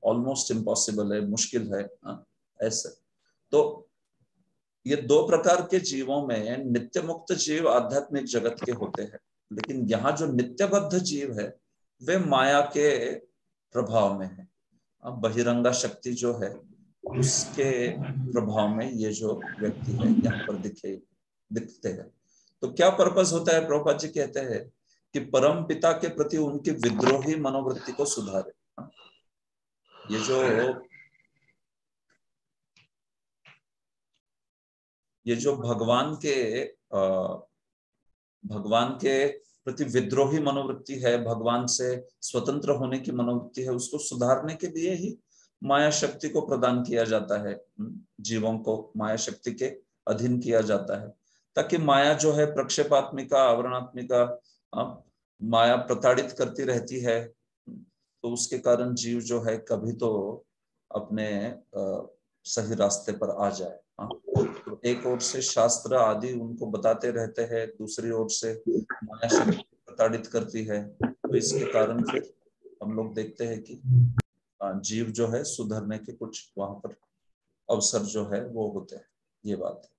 ऑलमोस्ट इम्पॉसिबल है, मुश्किल है हाँ ऐसे। तो ये दो प्रकार के जीवों में नित्य मुक्त जीव आध्यात्मिक जगत के होते हैं, लेकिन यहाँ जो नित्यबद्ध जीव है, वे माया के प्रभाव में है। बहिरंगा शक्ति जो है, उसके प्रभाव में ये जो व्यक्ति है, यहाँ पर दिखे, दिखते हैं। तो क्या पर्पज होता है? प्रभुपाद जी कहते हैं कि परम पिता के प्रति उनकी विद्रोही मनोवृत्ति को सुधारे। ये जो ये जो भगवान के भगवान के प्रति विद्रोही मनोवृत्ति है, भगवान से स्वतंत्र होने की मनोवृत्ति है, उसको सुधारने के लिए ही माया शक्ति को प्रदान किया जाता है। जीवों को माया शक्ति के अधीन किया जाता है। ताकि माया जो है प्रक्षेपात्मिका आवरणात्मिका माया प्रताड़ित करती रहती है तो उसके कारण जीव जो है कभी तो अपने आ, सही रास्ते पर आ जाए। तो एक ओर से शास्त्र आदि उनको बताते रहते हैं दूसरी ओर से माया प्रताड़ित करती है तो इसके कारण फिर हम लोग देखते हैं कि जीव जो है सुधरने के कुछ वहाँ पर अवसर जो है वो होते हैं। ये बात। है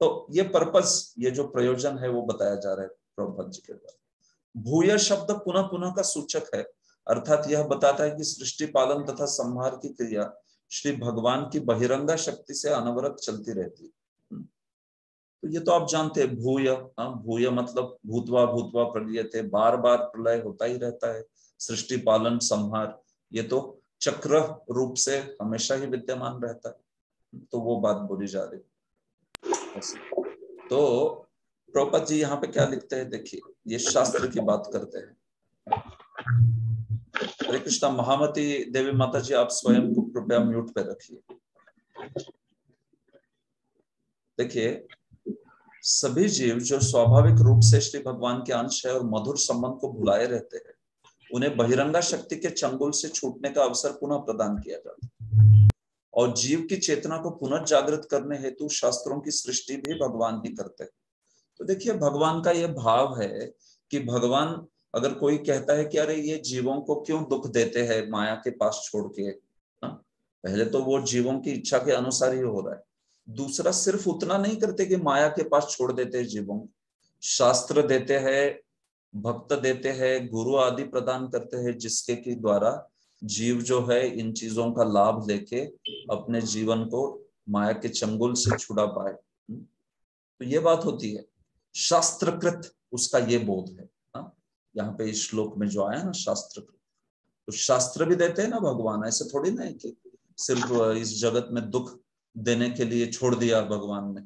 तो ये पर्पस ये जो प्रयोजन है वो बताया जा रहा है प्रभुपद जी के द्वारा। भूय शब्द पुनः पुनः का सूचक है। अर्थात यह बताता है कि सृष्टि पालन तथा संहार की क्रिया श्री भगवान की बहिरंगा शक्ति से अनवरत चलती रहती है। हम्म। तो ये तो आप जानते हैं भूय हाँ, भूय मतलब भूतवा भूतवा प्रलय थे बार बार प्रलय होता ही रहता है। सृष्टि पालन संहार ये तो चक्र रूप से हमेशा ही विद्यमान रहता है। तो वो बात बोली जा रही तो प्रोपत जी यहाँ पे क्या लिखते हैं? देखिए, ये शास्त्र की बात करते हैं। हरे कृष्णा, महामती देवी माता जी आप स्वयं को कृपया म्यूट पे रखिए। देखिए, सभी जीव जो स्वाभाविक रूप से श्री भगवान के अंश है और मधुर संबंध को भुलाए रहते हैं, उन्हें बहिरंगा शक्ति के चंगुल से छूटने का अवसर पुनः प्रदान किया जाता है। और जीव की चेतना को पुनः जागृत करने हेतु शास्त्रों की सृष्टि भी भगवान ही करते हैं। तो देखिए, भगवान का यह भाव है कि भगवान अगर कोई कहता है कि, अरे, ये जीवों को क्यों दुख देते हैं माया के पास छोड़ के? हा? पहले तो वो जीवों की इच्छा के अनुसार ही हो रहा है। दूसरा, सिर्फ़ उतना नहीं करते कि माया के पास छोड़ देते हैं जीवों शास्त्र देते हैं, भक्त देते हैं, गुरु आदि प्रदान करते हैं जिसके के द्वारा जीव जो है इन चीज़ों का लाभ लेके अपने जीवन को माया के चंगुल से छुड़ा पाए। हम्म। तो ये बात होती है। शास्त्रकृत उसका ये बोध है। हाँ? यहाँ पे इस श्लोक में जो आया ना, शास्त्रकृत। तो शास्त्र भी देते हैं ना भगवान, ऐसे थोड़ी ना कि सिर्फ़ इस जगत में दुख देने के लिए छोड़ दिया भगवान ने।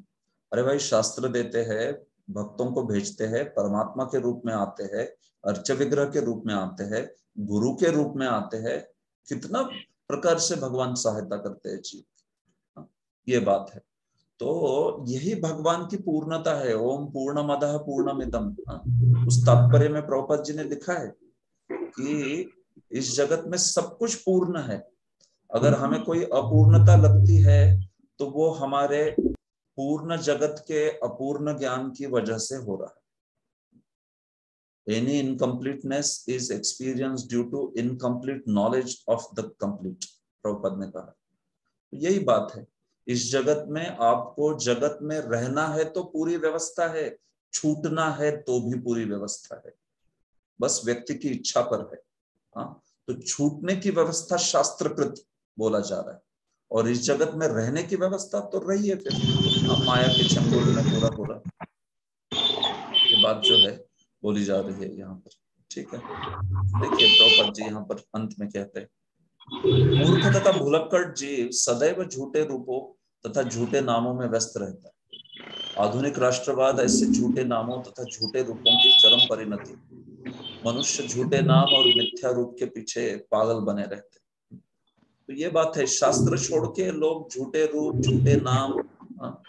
अरे भाई, शास्त्र देते हैं भक्तों को भेजते हैं परमात्मा के रूप में आते हैं अर्च विग्रह के रूप में आते हैं गुरु के रूप में आते हैं। कितना प्रकार से भगवान सहायता करते हैं जी। हाँ, ये बात है। तो यही भगवान की पूर्णता है। ओम पूर्ण मद पूर्ण मितम हाँ, उस तात्पर्य में प्रभुपद जी ने लिखा है कि इस जगत में सब कुछ पूर्ण है। अगर हमें कोई अपूर्णता लगती है तो वो हमारे पूर्ण जगत के अपूर्ण ज्ञान की वजह से हो रहा है। Any incompleteness is experience due to incomplete knowledge of the complete Prabhupada ने कहा। तो यही बात है, इस जगत में आपको जगत में रहना है तो पूरी व्यवस्था है, छूटना है तो भी पूरी व्यवस्था है। बस व्यक्ति की इच्छा पर है। हाँ तो छूटने की व्यवस्था शास्त्रकृत बोला जा रहा है। और इस जगत में रहने की व्यवस्था तो रही है फिर। अब माया के चंगुल में पूरा पूरा ये बात जो है बोली जा रही है यहाँ पर। ठीक है? देखिए, द्रौपद जी यहाँ पर अंत में कहते हैं, मूर्ख तथा भूलक्कड़ जीव सदैव झूठे रूपों तथा झूठे नामों में व्यस्त रहता है। आधुनिक राष्ट्रवाद ऐसे झूठे नामों तथा झूठे रूपों की चरम परिणति। मनुष्य झूठे नाम और मिथ्या रूप के पीछे पागल बने रहते तो ये बात है शास्त्र छोड़ के लोग झूठे रूप झूठे नाम हाँ,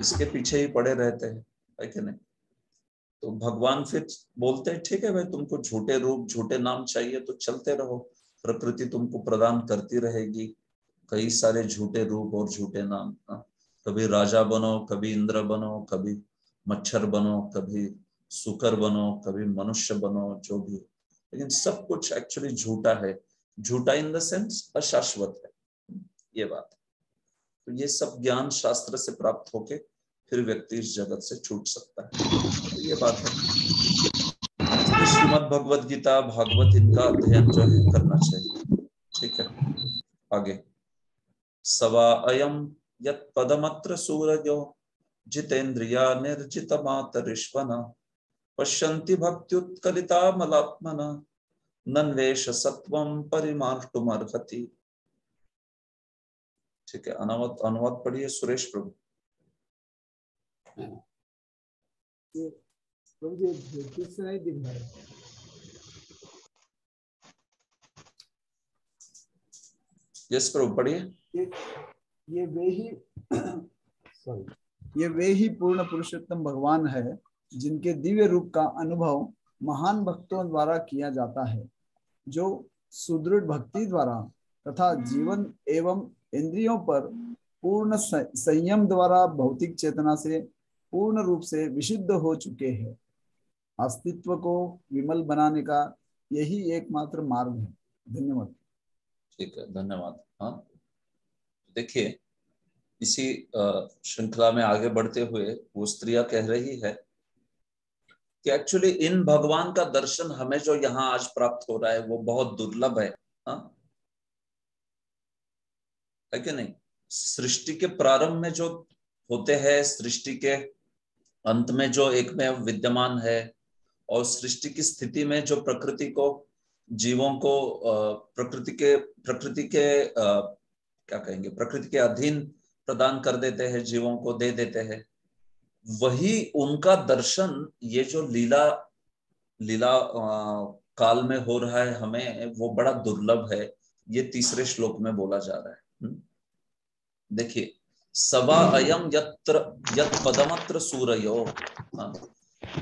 इसके पीछे ही पड़े रहते हैं है कि नहीं तो भगवान फिर बोलते हैं ठीक है भाई तुमको झूठे रूप झूठे नाम चाहिए तो चलते रहो प्रकृति तुमको प्रदान करती रहेगी कई सारे झूठे रूप और झूठे नाम हाँ। कभी राजा बनो कभी इंद्र बनो कभी मच्छर बनो कभी सुकर बनो कभी मनुष्य बनो जो भी लेकिन सब कुछ एक्चुअली झूठा है झूठा इन द सेंस अशाश्वत है। ये बात तो ये सब ज्ञान शास्त्र से प्राप्त होके फिर व्यक्ति इस जगत से छूट सकता है। तो ये बात है। श्रीमद भगवद गीता, भागवत इनका अध्ययन जो है करना चाहिए। ठीक है? आगे। सवा अयम यत पदमत्र सूरजो, जितेन्द्रिया निर्जित मात मातरिश्वना पश्यन्ति भक्त्युत्कलिता मलात्मना नन्वेश सत्वम परिमार्टुमर्हति ठीक है अनुवाद अनुवाद पढ़िए सुरेश प्रभु। यस प्रभु पढ़िए। ये ये वे ही सॉरी ये वे ही पूर्ण पुरुषोत्तम भगवान है जिनके दिव्य रूप का अनुभव महान भक्तों द्वारा किया जाता है, जो सुदृढ़ भक्ति द्वारा तथा जीवन एवं इंद्रियों पर पूर्ण संयम द्वारा भौतिक चेतना से पूर्ण रूप से विशुद्ध हो चुके हैं। अस्तित्व को विमल बनाने का यही एकमात्र मार्ग है। धन्यवाद। ठीक है, धन्यवाद। हाँ देखिए, इसी श्रृंखला में आगे बढ़ते हुए वो स्त्रिया कह रही है कि एक्चुअली इन भगवान का दर्शन हमें जो यहाँ आज प्राप्त हो रहा है, वो बहुत दुर्लभ है, हा? है कि नहीं? सृष्टि के प्रारंभ में जो होते हैं, सृष्टि के अंत में जो एक में विद्यमान है, और सृष्टि की स्थिति में जो प्रकृति को, जीवों को प्रकृति के प्रकृति के क्या कहेंगे? प्रकृति के अधीन प्रदान कर देते हैं, जीवों को दे देते हैं। वही उनका दर्शन ये जो लीला लीला काल में हो रहा है हमें वो बड़ा दुर्लभ है। ये तीसरे श्लोक में बोला जा रहा है। हम्म। देखिए सवा अयम यत्र यत पदमत्र सूर्यो। हाँ।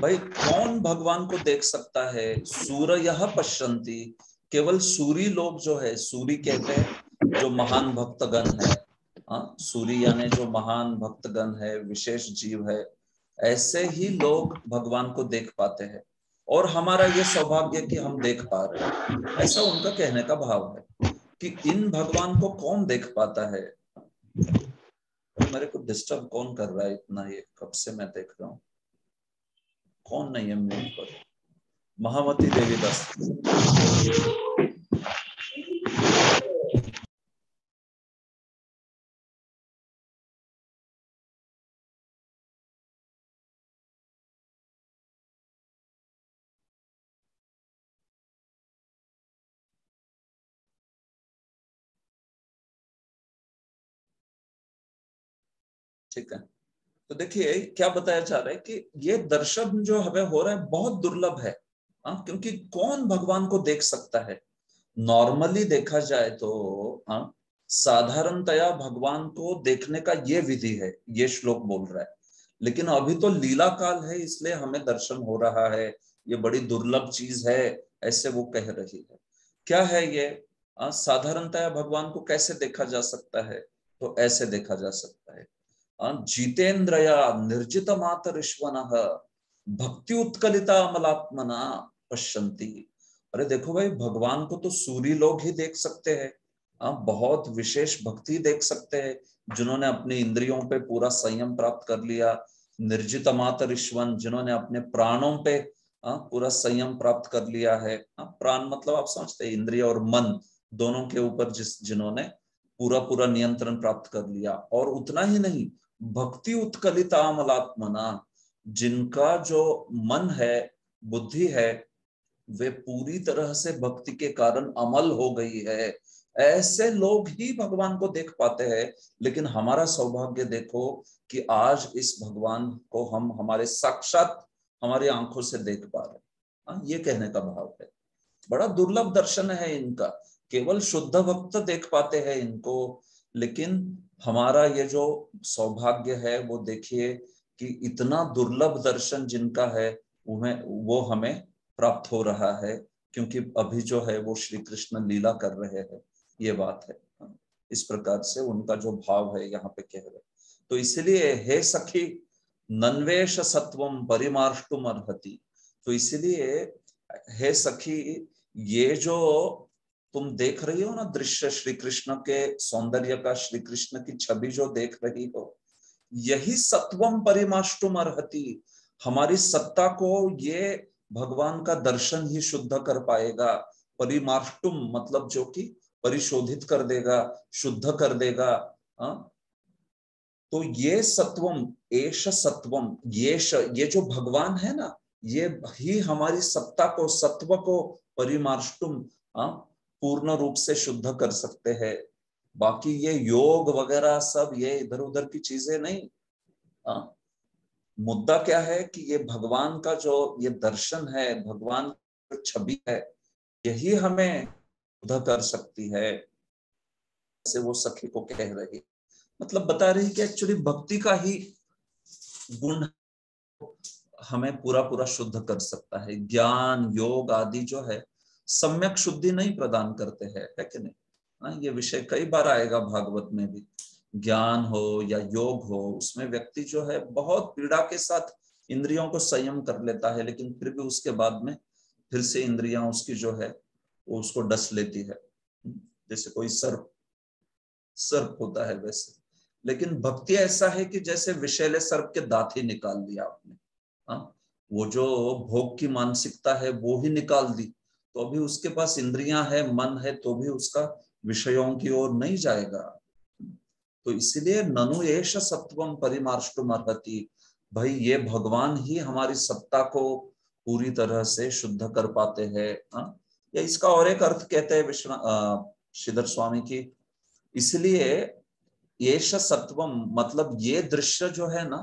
भाई कौन भगवान को देख सकता है? सूर्य पश्यंती केवल सूरी लोग जो है सूरी कहते हैं जो महान भक्तगण है। हाँ सूरी यानी जो महान भक्तगण है, विशेष जीव है, ऐसे ही लोग भगवान को देख पाते हैं। और हमारा ये सौभाग्य कि हम देख पा रहे हैं। ऐसा उनका कहने का भाव है कि इन भगवान को कौन देख पाता है? मेरे को डिस्टर्ब कौन कर रहा है इतना ये? कब से मैं देख रहा हूँ? कौन नहीं है म्यूट पर महामती देवी दास ठीक है? तो देखिए क्या बताया जा रहा है कि ये दर्शन जो हमें हो रहा है बहुत दुर्लभ है। आ, हाँ, क्योंकि कौन भगवान को देख सकता है? नॉर्मली देखा जाए तो आ, हाँ, साधारणतया भगवान को देखने का ये विधि है ये श्लोक बोल रहा है। लेकिन अभी तो लीला काल है इसलिए हमें दर्शन हो रहा है। ये बड़ी दुर्लभ चीज़ है ऐसे वो कह रही है। क्या है ये? हाँ, साधारणतया भगवान को कैसे देखा जा सकता है? तो ऐसे देखा जा सकता है। जितेन्द्रया निर्जित मातरिश्वन भक्ति उत्कलिता अमलात्मना पश्यंती अरे देखो भाई भगवान को तो सूरी लोग ही देख सकते हैं आ, बहुत विशेष भक्ति देख सकते हैं जिन्होंने अपने इंद्रियों पे पूरा संयम प्राप्त कर लिया निर्जित मातरिश्वन जिन्होंने अपने प्राणों पे पूरा संयम प्राप्त कर लिया है प्राण मतलब आप समझते हैं इंद्रिय और मन दोनों के ऊपर जिस जिन्होंने पूरा पूरा नियंत्रण प्राप्त कर लिया और उतना ही नहीं भक्ति उत्कलितामलात्मना जिनका जो मन है बुद्धि है वे पूरी तरह से भक्ति के कारण अमल हो गई है। ऐसे लोग ही भगवान को देख पाते हैं लेकिन हमारा सौभाग्य देखो कि आज इस भगवान को हम हमारे साक्षात हमारी आँखों से देख पा रहे हैं। हाँ, ये कहने का भाव है। बड़ा दुर्लभ दर्शन है इनका। केवल शुद्ध भक्त देख पाते हैं इनको लेकिन हमारा ये जो सौभाग्य है, वो देखिए कि इतना दुर्लभ दर्शन जिनका है उन्हें वो हमें प्राप्त हो रहा है, क्योंकि अभी जो है, वो श्री कृष्ण लीला कर रहे हैं, ये बात है। इस प्रकार से उनका जो भाव है, यहाँ पे कह रहे तो इसलिए, हे सखी, नन्वेश सत्वम परिमार्ष्टुम अर्हति तो इसलिए, हे सखी, ये जो तुम देख रही हो ना दृश्य श्री कृष्ण के सौंदर्य का श्री कृष्ण की छवि जो देख रही हो? यही सत्वम परिमाष्टुम अर्हति। हमारी सत्ता को ये भगवान का दर्शन ही शुद्ध कर पाएगा। परिमाष्टुम मतलब जो कि परिशोधित कर देगा, शुद्ध कर देगा, हा? तो ये सत्वम एश सत्वम ये ये जो भगवान है ना, ये ही हमारी सत्ता को, सत्व को परिमार्ष्टुम पूर्ण रूप से शुद्ध कर सकते हैं। बाकी ये योग वगैरह सब, ये इधर उधर की चीज़ें नहीं। आ? मुद्दा क्या है कि ये भगवान का जो ये दर्शन है, भगवान छवि है, यही हमें शुद्ध कर सकती है ऐसे वो सखी को कह रही मतलब बता रही कि एक्चुअली भक्ति का ही गुण हमें पूरा पूरा शुद्ध कर सकता है। ज्ञान, योग आदि जो है सम्यक शुद्धि नहीं प्रदान करते हैं है कि नहीं? ना हाँ, ये विषय कई बार आएगा भागवत में भी। ज्ञान हो या योग हो उसमें व्यक्ति जो है बहुत पीड़ा के साथ इंद्रियों को संयम कर लेता है लेकिन फिर भी उसके बाद में फिर से इंद्रियाँ उसकी जो है वो उसको डस लेती है। जैसे कोई सर्प सर्प होता है वैसे। लेकिन भक्ति ऐसा है कि जैसे विषैले सर्प के दांत ही निकाल दिया आपने। हाँ वो जो भोग की मानसिकता है वो ही निकाल दी। तो अभी उसके पास इंद्रियाँ है, मन है तो भी उसका विषयों की ओर नहीं जाएगा। तो इसलिए ननु एश सत्वम परिमार्ष्टुम अर्हति भाई, ये भगवान ही हमारी सत्ता को पूरी तरह से शुद्ध कर पाते हैं हाँ? या इसका और एक अर्थ कहते हैं विष्णु श्रीधर स्वामी की। इसलिए येष सत्वम मतलब ये दृश्य जो है ना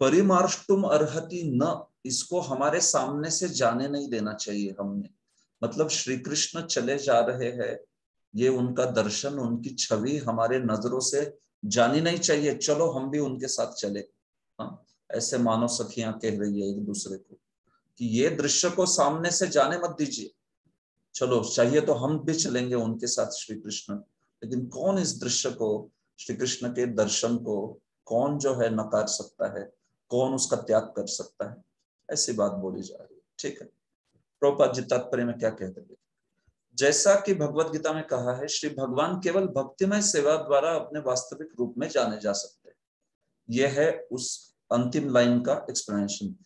परिमार्ष्टुम अर्हति न इसको हमारे सामने से जाने नहीं देना चाहिए हमने। मतलब श्री कृष्ण चले जा रहे हैं, ये उनका दर्शन, उनकी छवि हमारे नज़रों से जानी नहीं चाहिए। चलो हम भी उनके साथ चले। हाँ ऐसे मानव सखियाँ कह रही है एक दूसरे को कि ये दृश्य को सामने से जाने मत दीजिए। चलो, चाहिए तो हम भी चलेंगे उनके साथ श्री कृष्ण लेकिन कौन इस दृश्य को श्री कृष्ण के दर्शन को, कौन जो है नकार सकता है, कौन उसका त्याग कर सकता है? ऐसी बात बोली जा रही है। ठीक है। प्रोपात जी, तात्पर्य में क्या कहते हैं? जैसा कि भगवत गीता में कहा है, श्री भगवान केवल भक्तिमय सेवा द्वारा अपने वास्तविक रूप में जाने जा सकते हैं। यह है उस अंतिम लाइन का एक्सप्लेनेशन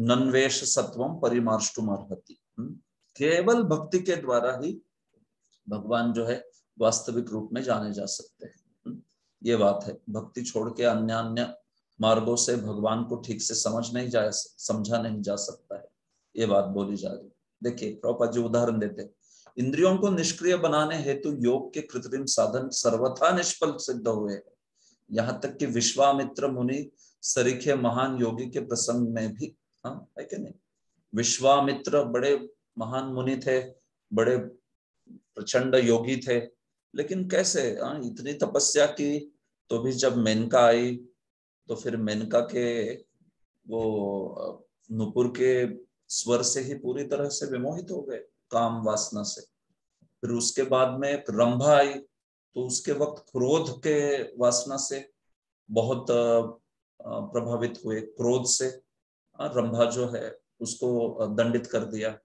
नन्वेश सत्वम परिमार्ष्टुम अर्हति। हम्म? केवल भक्ति के द्वारा ही भगवान जो है वास्तविक रूप में जाने जा सकते हैं। हम्म? ये बात है। भक्ति छोड़ के अन्य अन्य मार्गों से भगवान को ठीक से समझ नहीं जा, समझा नहीं जा सकता है। ये बात बोली जा रही देखिए प्रभा जी उदाहरण देते इंद्रियों को निष्क्रिय बनाने हेतु योग के कृत्रिम साधन सर्वथा निष्फल सिद्ध हुए हैं। यहाँ तक कि विश्वामित्र मुनि, सरीखे महान योगी के प्रसंग में भी हाँ है कि नहीं? विश्वामित्र बड़े महान मुनि थे, बड़े प्रचंड योगी थे, लेकिन कैसे हाँ इतनी तपस्या की तो भी जब मेनका आई तो फिर मेनका के वो नुपुर के स्वर से ही पूरी तरह से विमोहित हो गए, काम वासना से। फिर उसके बाद में एक रंभा आई तो उसके वक्त क्रोध के वासना से बहुत प्रभावित हुए, क्रोध से। रंभा जो है, उसको दंडित कर दिया।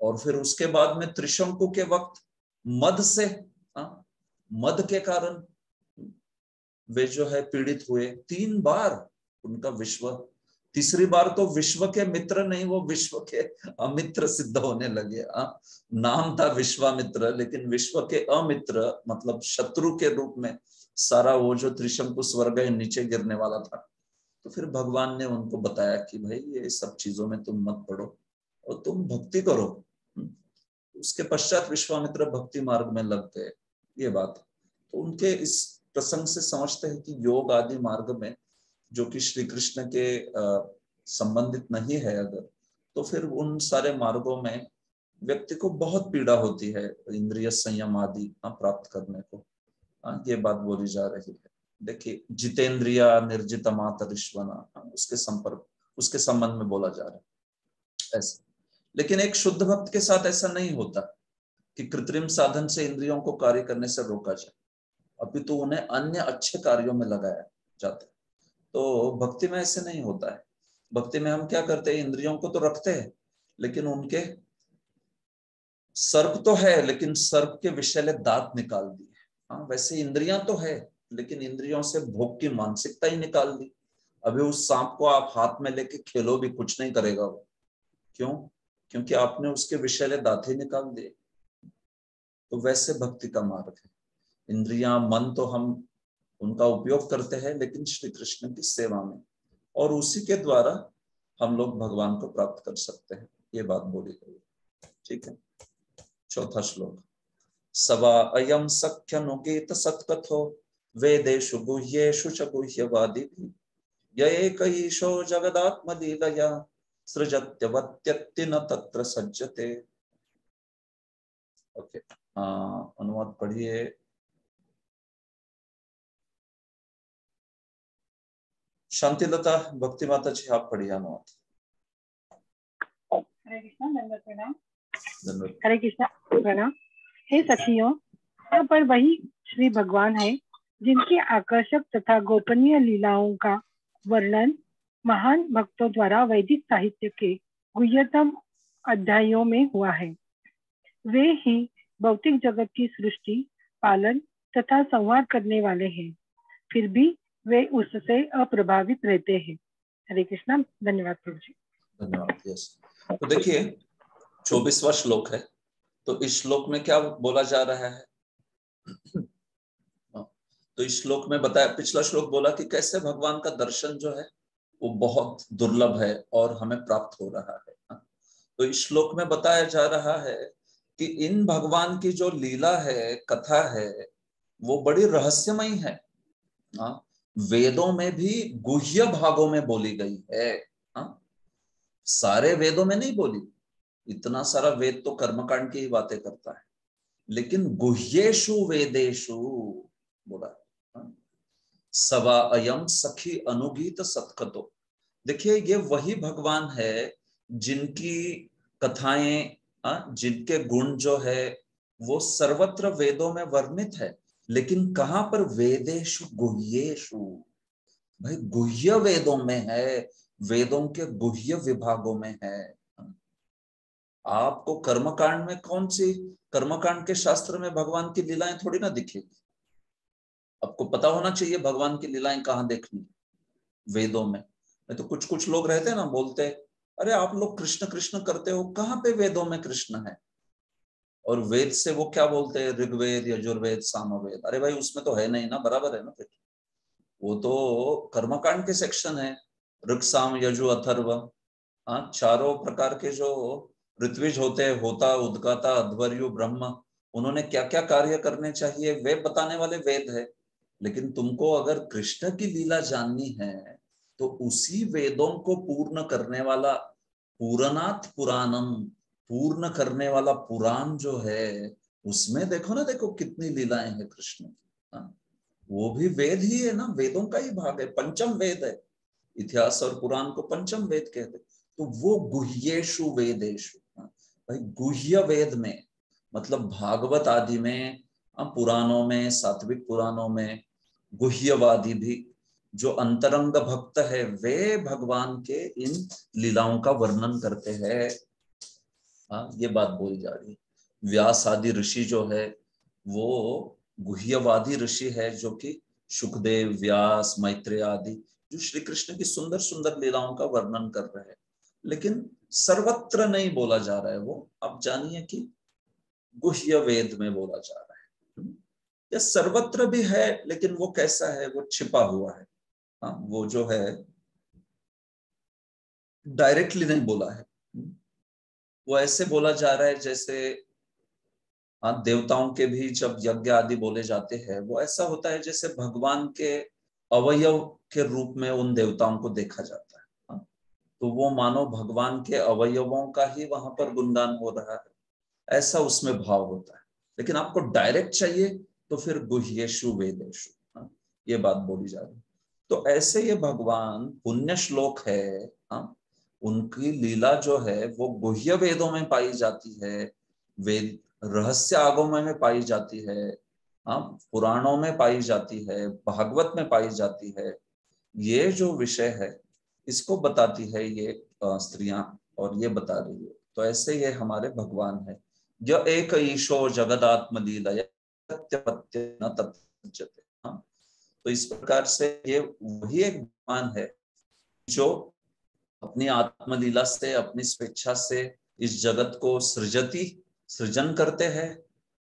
और फिर उसके बाद में त्रिशंकु के वक्त मद से मद के कारण वे जो है पीड़ित हुए। तीन बार उनका विश्व, तीसरी बार तो विश्व के मित्र नहीं, वो विश्व के अमित्र सिद्ध होने लगे। आ? नाम था विश्वामित्र, लेकिन विश्व के अमित्र मतलब शत्रु के रूप में सारा वो जो त्रिशंकु स्वर्ग है, नीचे गिरने वाला था। तो फिर भगवान ने उनको बताया कि भाई, ये सब चीज़ों में तुम मत पड़ो और तुम भक्ति करो। उसके पश्चात विश्वामित्र भक्ति मार्ग में लग गए। ये बात। तो उनके इस प्रसंग से समझते हैं कि योग आदि मार्ग में जो कि श्री कृष्ण के संबंधित नहीं है अगर तो फिर उन सारे मार्गों में व्यक्ति को बहुत पीड़ा होती है, इंद्रिय संयम आदि प्राप्त करने को। ये बात बोली जा रही है। देखिए, जितेंद्रिया निर्जित मातरिश्वना उसके संपर्क, उसके संबंध में बोला जा रहा है। ऐसे। लेकिन एक शुद्ध भक्त के साथ ऐसा नहीं होता कि कृत्रिम साधन से इंद्रियों को कार्य करने से रोका जाए। अभी तो उन्हें अन्य अच्छे कार्यों में लगाया जाता है। तो भक्ति में ऐसे नहीं होता है। भक्ति में हम क्या करते हैं? इंद्रियों को तो रखते हैं, लेकिन उनके सर्प तो है, लेकिन सर्प के विषैले दांत निकाल दिए। हाँ वैसे इंद्रियाँ तो है, लेकिन इंद्रियों से भोग की मानसिकता ही निकाल दी। अभी उस सांप को आप हाथ में लेके खेलो भी, कुछ नहीं करेगा वो। क्यों? क्योंकि आपने उसके विषैले दांत ही निकाल दिए। तो वैसे भक्ति का मार्ग है। इंद्रियाँ, मन तो हम उनका उपयोग करते हैं, लेकिन श्री कृष्ण की सेवा में। और उसी के द्वारा हम लोग भगवान को प्राप्त कर सकते हैं। ये बात बोली गई ठीक है? चौथा श्लोक। सवा अयम सख्य नुगीत सत्कथो वेदेशु गुह्येषु च गुह्यवादी यैकईशो जगदात्मलीलया सृजत्यवत्यत्ति न तत्र सज्जते। ओके। अनुवाद पढ़िए। शांतिलता भक्ति माता जी आप पढ़िए अनुवाद हरे कृष्णा हरे कृष्णा प्रणाम। हे सखियों यहाँ पर वही श्री भगवान है जिनकी आकर्षक तथा गोपनीय लीलाओं का वर्णन महान भक्तों द्वारा वैदिक साहित्य के गुह्यतम अध्यायों में हुआ है। वे ही भौतिक जगत की सृष्टि पालन तथा संवार करने वाले हैं। फिर भी वे उससे अप्रभावित रहते हैं। हरे कृष्णा धन्यवाद प्रभु जी। धन्यवाद तो देखिए चौबीसवा श्लोक है तो इस श्लोक में क्या बोला जा रहा है? हाँ, तो इस श्लोक में बताया पिछला श्लोक बोला कि कैसे भगवान का दर्शन जो है वो बहुत दुर्लभ है और हमें प्राप्त हो रहा है। हाँ, तो इस श्लोक में बताया जा रहा है कि इन भगवान की जो लीला है कथा है वो बड़ी रहस्यमयी है। हाँ वेदों में भी गुह्य भागों में बोली गई है। हा? सारे वेदों में नहीं बोली। इतना सारा वेद तो कर्मकांड की ही बातें करता है। लेकिन गुह्येशु वेदेशु बोला। सवा अयम सखी अनुगीत सत्कतो। देखिए, ये वही भगवान है जिनकी कथाएँ जिनके गुण जो है, वो सर्वत्र वेदों में वर्णित है। लेकिन कहाँ पर वेदेशु गुह्येशु भाई, गुह्य वेदों में है, वेदों के गुह्य विभागों में है। आपको कर्मकांड में कौन सी, कर्मकांड के शास्त्र में भगवान की लीलाएँ थोड़ी ना दिखेगी आपको पता होना चाहिए भगवान की लीलाएँ कहाँ देखनी वेदों में। नहीं तो कुछ कुछ लोग रहते हैं ना, बोलते अरे, आप लोग कृष्ण कृष्ण करते हो, कहाँ पे वेदों में कृष्ण है? और वेद से वो क्या बोलते हैं? ऋग्वेद, यजुर्वेद, सामवेद। अरे भाई, उसमें तो है नहीं ना, बराबर है ना फिर? वो तो कर्मकांड के सेक्शन है। ऋग, साम, यजु, अथर्व। हाँ चारों प्रकार के जो ऋत्विज होते हैं, होता, उदगाता, अध्वर्यु, ब्रह्म, उन्होंने क्या क्या कार्य करने चाहिए? वे बताने वाले वेद है। लेकिन तुमको अगर कृष्ण की लीला जाननी है तो उसी वेदों को पूर्ण करने वाला पूरनाथ पुराणम पूर्ण करने वाला पुराण जो है उसमें देखो ना देखो कितनी लीलाएँ हैं कृष्ण की हाँ, वो भी वेद ही है ना वेदों का ही भाग है पंचम वेद है। इतिहास और पुराण को पंचम वेद कहते तो वो गुह्येशु वेदेशु हाँ, भाई गुह्य वेद में मतलब भागवत आदि में हाँ, पुराणों में सात्विक पुराणों में गुह्यवादी भी जो अंतरंग भक्त है वे भगवान के इन लीलाओं का वर्णन करते हैं। हाँ ये बात बोली जा रही है। व्यास आदि ऋषि जो है, वो गुह्यवादी ऋषि है जो कि सुखदेव, व्यास, मैत्रेय आदि, जो श्री कृष्ण की सुंदर सुंदर लीलाओं का वर्णन कर रहे हैं। लेकिन सर्वत्र नहीं बोला जा रहा है वो। आप जानिए कि गुह्य वेद में बोला जा रहा है। या सर्वत्र भी है, लेकिन वो कैसा है? वो छिपा हुआ है। हाँ वो जो है डायरेक्टली नहीं बोला है। वो ऐसे बोला जा रहा है जैसे हाँ देवताओं के भी जब यज्ञ आदि बोले जाते हैं, वो ऐसा होता है जैसे भगवान के अवयव के रूप में उन देवताओं को देखा जाता है हाँ? तो वो मानो भगवान के अवयवों का ही वहाँ पर गुणगान हो रहा है ऐसा उसमें भाव होता है लेकिन आपको डायरेक्ट चाहिए तो फिर गुह्येशु वेदेशु हाँ? ये बात बोली जा रही तो ऐसे ये भगवान पुण्य श्लोक है हाँ उनकी लीला जो है, वो गुह्य वेदों में पाई जाती है, वेद रहस्य आगमय में पाई जाती है हाँ पुराणों में पाई जाती है, भागवत में पाई जाती है। ये जो विषय है, इसको बताती है ये स्त्रियाँ और ये बता रही है। तो ऐसे ये हमारे भगवान है। जो एक ईशो जगदात्म लीला हाँ तो इस प्रकार से ये वही एक भगवान है, जो अपनी आत्मलीला से, अपनी स्वेच्छा से इस जगत को सृजती, सृजन करते हैं,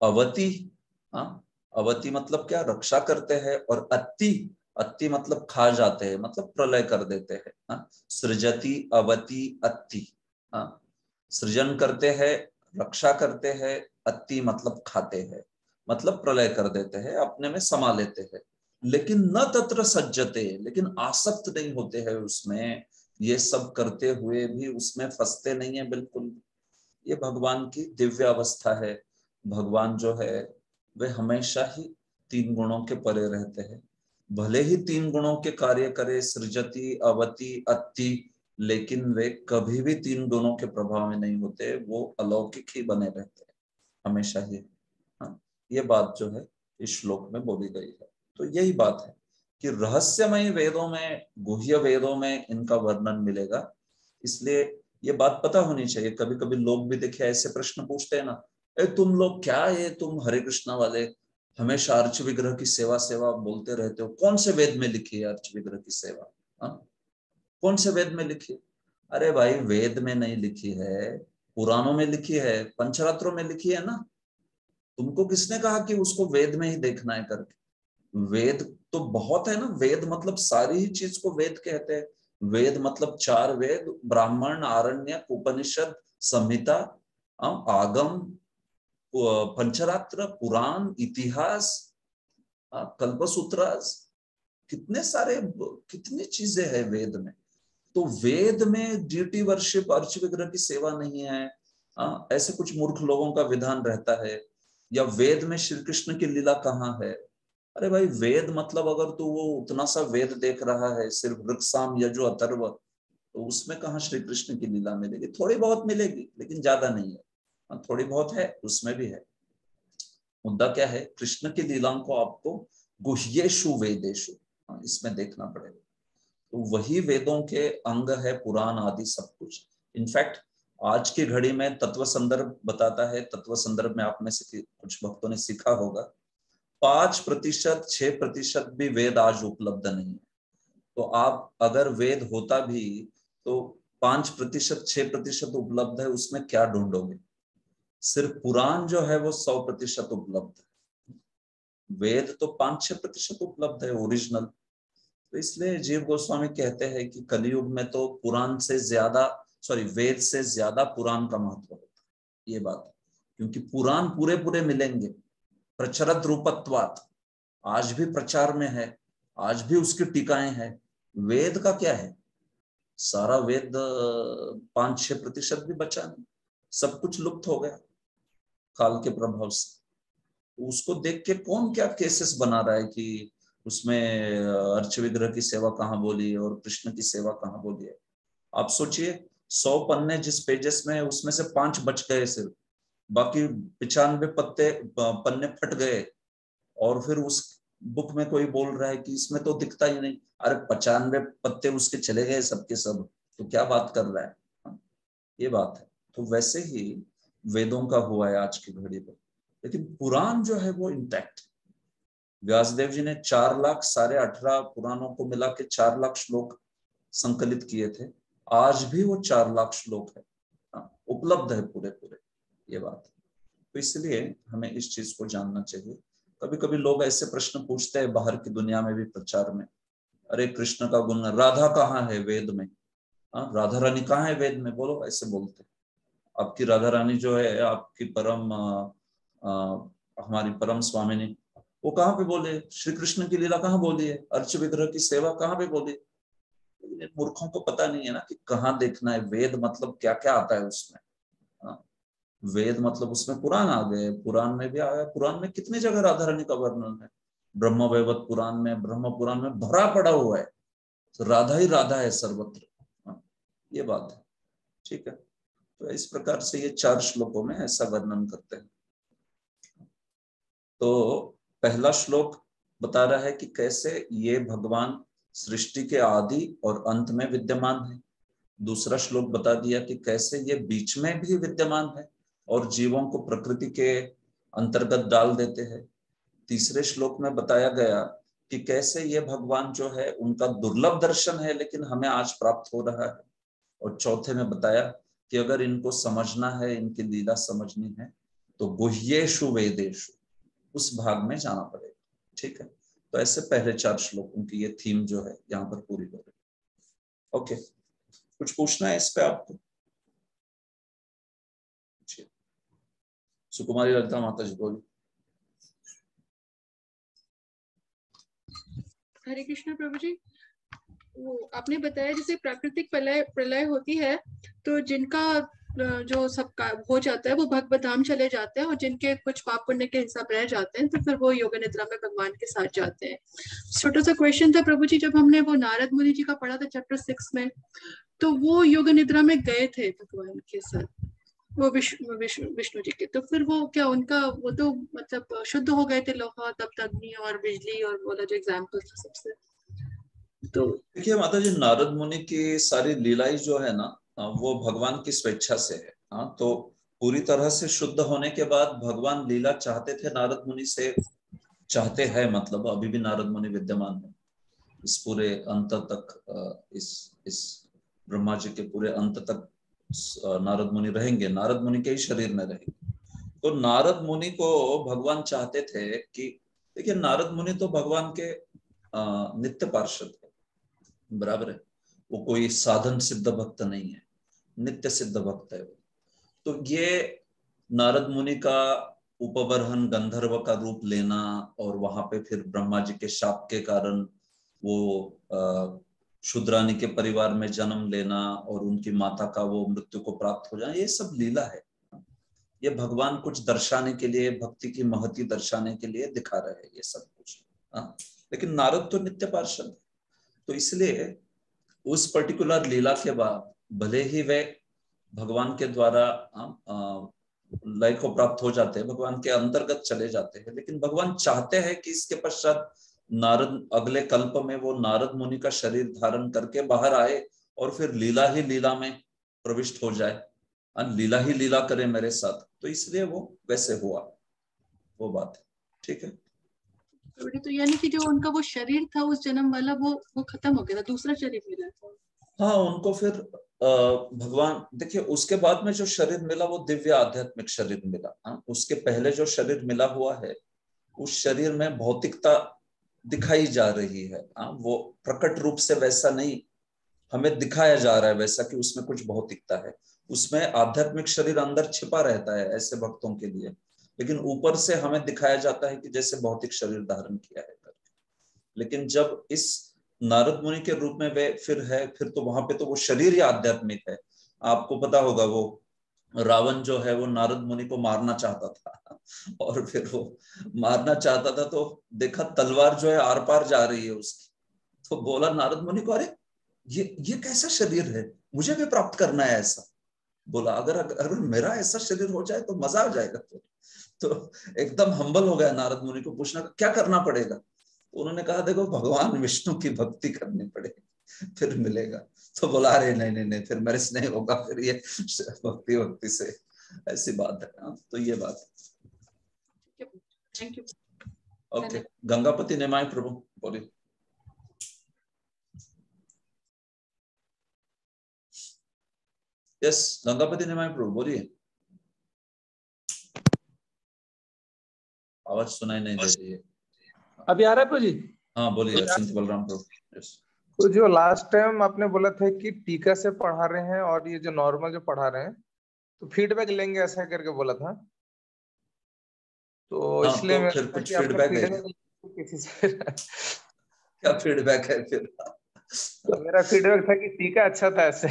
अवति हाँ अवति मतलब क्या? रक्षा करते हैं और अति अति मतलब खा जाते हैं मतलब प्रलय कर देते हैं सृजति, अवति, अति हाँ सृजन करते हैं, रक्षा करते हैं, अति मतलब खाते हैं मतलब प्रलय कर देते हैं, अपने में समा लेते हैं, लेकिन न तत्र सज्जते, लेकिन आसक्त नहीं होते हैं उसमें ये सब करते हुए भी उसमें फंसते नहीं है बिल्कुल। ये भगवान की दिव्य अवस्था है। भगवान जो है, वे हमेशा ही तीन गुणों के परे रहते हैं। भले ही तीन गुणों के कार्य करे, सृजती, अवति अति लेकिन वे कभी भी तीन गुणों के प्रभाव में नहीं होते, वो अलौकिक ही बने रहते हैं। हमेशा ही। हाँ ये बात जो है, इस श्लोक में बोली गई है। तो यही बात है। कि रहस्यमय वेदों में, गुह्य वेदों में इनका वर्णन मिलेगा। इसलिए ये बात पता होनी चाहिए। कभी कभी लोग भी देखे ऐसे प्रश्न पूछते हैं ना, ए, तुम लोग क्या है तुम हरे कृष्णा वाले? हमेशा अर्च विग्रह की सेवा सेवा बोलते रहते हो। कौन से वेद में लिखी है अर्च विग्रह की सेवा? हा? कौन से वेद में लिखी अरे भाई, वेद में नहीं लिखी है, पुराणों में लिखी है, पंचरात्रों में लिखी है ना। तुमको किसने कहा कि उसको वेद में ही देखना है करके? वेद तो बहुत है ना वेद मतलब सारी ही चीज़ को वेद कहते हैं। वेद मतलब चार वेद ब्राह्मण आरण्य उपनिषद संहिता आगम पंचरात्र पुराण इतिहास कल्पसूत्र कितने सारे कितनी चीज़ें हैं वेद में। तो वेद में ड्यूटी वर्शिप अर्च विग्रह की सेवा नहीं है। आ, ऐसे कुछ मूर्ख लोगों का विधान रहता है। या वेद में श्री कृष्ण की लीला कहाँ है? अरे भाई वेद मतलब अगर तू वो उतना सा वेद देख रहा है सिर्फ़ वृक्षाम या जो अतर्व तो उसमें कहा श्री कृष्ण की लीला मिलेगी? थोड़ी बहुत मिलेगी लेकिन ज़्यादा नहीं है। हाँ, थोड़ी बहुत है उसमें भी है। मुद्दा क्या है? कृष्ण की लीलाओं को आपको गुह्येशु वेदेशु हाँ, इसमें देखना पड़ेगा। तो वही वेदों के अंग है पुराण आदि सब कुछ। इनफैक्ट आज की घड़ी में तत्व संदर्भ बताता है तत्व संदर्भ में आप में से कुछ भक्तों ने सीखा होगा। पाँच प्रतिशत, छह प्रतिशत भी वेद आज उपलब्ध नहीं है। तो आप अगर वेद होता भी तो पाँच प्रतिशत, छह प्रतिशत उपलब्ध है, उसमें क्या ढूंढोगे? सिर्फ़ पुराण जो है, वो सौ प्रतिशत उपलब्ध है। वेद तो पाँच, छह प्रतिशत उपलब्ध है ओरिजिनल तो इसलिए जीव गोस्वामी कहते हैं कि कलयुग में तो पुराण से ज़्यादा सॉरी वेद से ज़्यादा पुराण का महत्व होता है। ये बात क्योंकि पुराण पूरे पूरे मिलेंगे। प्रचरत रूपत्वात आज भी प्रचार में है, आज भी उसकी टीकाएँ हैं। वेद का क्या है? सारा वेद, पाँच छह प्रतिशत भी बचा नहीं। सब कुछ लुप्त हो गया काल के प्रभाव से। उसको देख के कौन क्या केसेस बना रहा है कि उसमें अर्च विग्रह की सेवा कहाँ बोली और कृष्ण की सेवा कहाँ बोली है? आप सोचिए, सौ पन्ने जिस पेजेस में उसमें से पाँच बच गए सिर्फ़। बाकी पिचानवे पत्ते पन्ने फट गए। और फिर उस बुक में कोई बोल रहा है कि इसमें तो दिखता ही नहीं। अरे पचानवे पत्ते उसके चले गए सबके सब। तो क्या बात कर रहा है? ये बात है। तो वैसे ही वेदों का हुआ है आज की घड़ी पर लेकिन पुराण जो है वो इंटैक्ट व्यासदेव जी ने चार लाख साढ़े अठारह पुराणों को मिला के चार लाख श्लोक संकलित किए थे। आज भी वो चार लाख श्लोक है। हाँ, उपलब्ध है पूरे पूरे ये बात। तो इसलिए हमें इस चीज़ को जानना चाहिए। कभी कभी लोग ऐसे प्रश्न पूछते हैं बाहर की दुनिया में भी प्रचार में। अरे कृष्ण का गुण राधा कहाँ है वेद में? हाँ राधा रानी कहाँ है वेद में? बोलो ऐसे बोलते आपकी राधा रानी जो है आपकी परम आ, आ, हमारी परम स्वामिनी वो कहाँ पे बोले? श्री कृष्ण की लीला कहाँ बोली है? अर्च विग्रह की सेवा कहाँ पे बोली मूर्खों को पता नहीं है ना कि कहाँ देखना है। वेद मतलब क्या क्या आता है उसमें। वेद मतलब उसमें पुराण आ गए। पुराण में भी आया। पुराण में कितनी जगह राधा रानी का वर्णन है? ब्रह्म वैवत पुराण में ब्रह्म पुराण में भरा पड़ा हुआ है। तो राधा ही राधा है सर्वत्र। हाँ, ये बात है। ठीक है? तो इस प्रकार से ये चार श्लोकों में ऐसा वर्णन करते हैं। तो पहला श्लोक बता रहा है कि कैसे ये भगवान सृष्टि के आदि और अंत में विद्यमान है। दूसरा श्लोक बता दिया कि कैसे ये बीच में भी विद्यमान है। और जीवों को प्रकृति के अंतर्गत डाल देते हैं। तीसरे श्लोक में बताया गया कि कैसे ये भगवान जो है, उनका दुर्लभ दर्शन है, लेकिन हमें आज प्राप्त हो रहा है। और चौथे में बताया कि अगर इनको समझना है, इनकी लीला समझनी है तो गुह्येशु वेदेशु उस भाग में जाना पड़ेगा। ठीक है? तो ऐसे पहले चार श्लोकों की ये थीम जो है, यहाँ पर पूरी हो रही ओके, कुछ पूछना है इस पे आपको? सुकुमारी ललिता माता जी बोली। हरे कृष्ण प्रभु जी, वो आपने बताया जैसे प्राकृतिक प्रलय प्रलय होती है तो जिनका जो सबका हो जाता है, वो भगवत धाम चले जाते हैं और जिनके कुछ पाप पुण्य के हिसाब रह जाते हैं तो फिर वो योग निद्रा में भगवान के साथ जाते हैं। छोटा सा क्वेश्चन था प्रभु जी, जब हमने वो नारद मुनि जी का पढ़ा था चैप्टर सिक्स में तो वो योग निद्रा में गए थे भगवान के साथ। वो विष्णु विष्णु जी के। तो फिर वो क्या उनका, वो तो मतलब शुद्ध हो गए थे लोहा, तब अग्नि और बिजली और बोला जो एग्ज़ाम्पल था सबसे। तो देखिए माता जी नारद मुनि की सारी लीलाई जो है ना, वो भगवान की स्वेच्छा से है। हाँ तो पूरी तरह से शुद्ध होने के बाद भगवान लीला चाहते थे, नारद मुनि से चाहते हैं मतलब अभी भी नारद मुनि विद्यमान है। इस पूरे अंत तक इस इस ब्रह्मा जी के पूरे अंत तक नारद मुनि रहेंगे, नारद मुनि के ही शरीर में रहेंगे। तो नारद मुनि को भगवान चाहते थे कि, देखिए, नारद मुनि तो भगवान के नित्य पार्षद है। बराबर है? वो कोई साधन सिद्ध भक्त नहीं है। नित्य सिद्ध भक्त है तो ये नारद मुनि का उपबरहन गंधर्व का रूप लेना और वहाँ पे फिर ब्रह्मा जी के शाप के कारण वो शुद्रानी के परिवार में जन्म लेना और उनकी माता का वो मृत्यु को प्राप्त हो जाना, ये सब लीला है। ये भगवान कुछ दर्शाने के लिए, भक्ति की महती दर्शाने के लिए दिखा रहे हैं ये सब कुछ। हाँ लेकिन नारद तो नित्य पार्षद तो इसलिए उस पर्टिकुलर लीला के बाद भले ही वे भगवान के द्वारा लय को प्राप्त हो जाते हैं, भगवान के अंतर्गत चले जाते हैं, लेकिन भगवान चाहते हैं कि इसके पश्चात नारद अगले कल्प में वो नारद मुनि का शरीर धारण करके बाहर आए और फिर लीला ही लीला में प्रविष्ट हो जाए। लीला ही लीला करे मेरे साथ। तो इसलिए वो वैसे हुआ। वो बात है। ठीक है? तो यानी कि जो उनका वो शरीर था उस जन्म वाला वो वो खत्म हो गया था दूसरा शरीर मिला था। हाँ उनको फिर भगवान देखिए उसके बाद में जो शरीर मिला वो दिव्य आध्यात्मिक शरीर मिला। हाँ उसके पहले जो शरीर मिला हुआ है उस शरीर में भौतिकता दिखाई जा रही है। हाँ वो प्रकट रूप से वैसा नहीं, हमें दिखाया जा रहा है वैसा कि उसमें कुछ भौतिकता है। उसमें आध्यात्मिक शरीर अंदर छिपा रहता है ऐसे भक्तों के लिए। लेकिन ऊपर से हमें दिखाया जाता है कि जैसे भौतिक शरीर धारण किया है करके। लेकिन जब इस नारद मुनि के रूप में वे फिर है, फिर तो वहाँ पे तो वो शरीर ही आध्यात्मिक है। आपको पता होगा वो रावण जो है वो नारद मुनि को मारना चाहता था। और फिर वो मारना चाहता था तो देखा तलवार जो है आर पार जा रही है उसकी। तो बोला नारद मुनि को, अरे, ये ये कैसा शरीर है? मुझे भी प्राप्त करना है ऐसा। बोला, अगर अगर मेरा ऐसा शरीर हो जाए तो मज़ा आ जाएगा तो। एकदम हम्बल हो गया नारद मुनि को पूछना, क्या करना पड़ेगा? उन्होंने कहा, देखो, भगवान विष्णु की भक्ति करनी पड़ेगी। फिर मिलेगा। तो बोला रहे नहीं नहीं नहीं फिर मेरे से नहीं होगा फिर ये भक्ति भक्ति से ऐसी बात है हाँ, तो ये बात। Thank you okay Gangapati Nimai प्रभु बोलिए। यस गंगापति निमाय प्रभु बोलिए। आवाज़ सुनाई नहीं दे रही है। अभी आ रहा है प्रभु जी? हाँ बोलिए बलराम प्रभु तो जो लास्ट टाइम आपने बोला था कि टीका से पढ़ा रहे हैं और ये जो नॉर्मल जो पढ़ा रहे हैं तो फीडबैक लेंगे ऐसा करके बोला था? तो हाँ, इसलिए तो फिर कुछ फीडबैक है क्या फीडबैक है फिर? तो मेरा फीडबैक था कि टीका अच्छा था ऐसे।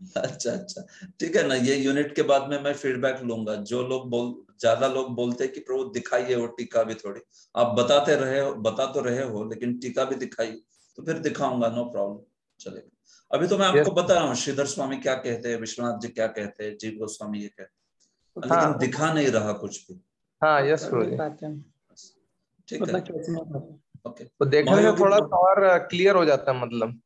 अच्छा अच्छा। ठीक है ना ये यूनिट के बाद में मैं फीडबैक लूँगा। जो लोग बोल ज़्यादा लोग बोलते हैं कि प्रभु दिखाइए वो टीका भी थोड़ी। आप बताते रहे हो बता तो रहे हो लेकिन टीका भी दिखाइए। तो फिर दिखाऊँगा नो प्रॉब्लम चलेगा अभी तो मैं आपको बता रहा हूँ श्रीधर स्वामी क्या कहते हैं विश्वनाथ जी क्या कहते हैं जीव गोस्वामी ये कहते हैं। हाँ, लेकिन दिखा नहीं रहा कुछ भी। हाँ यस ठीक है। ओके। तो देखने में थोड़ा और क्लियर हो जाता है मतलब।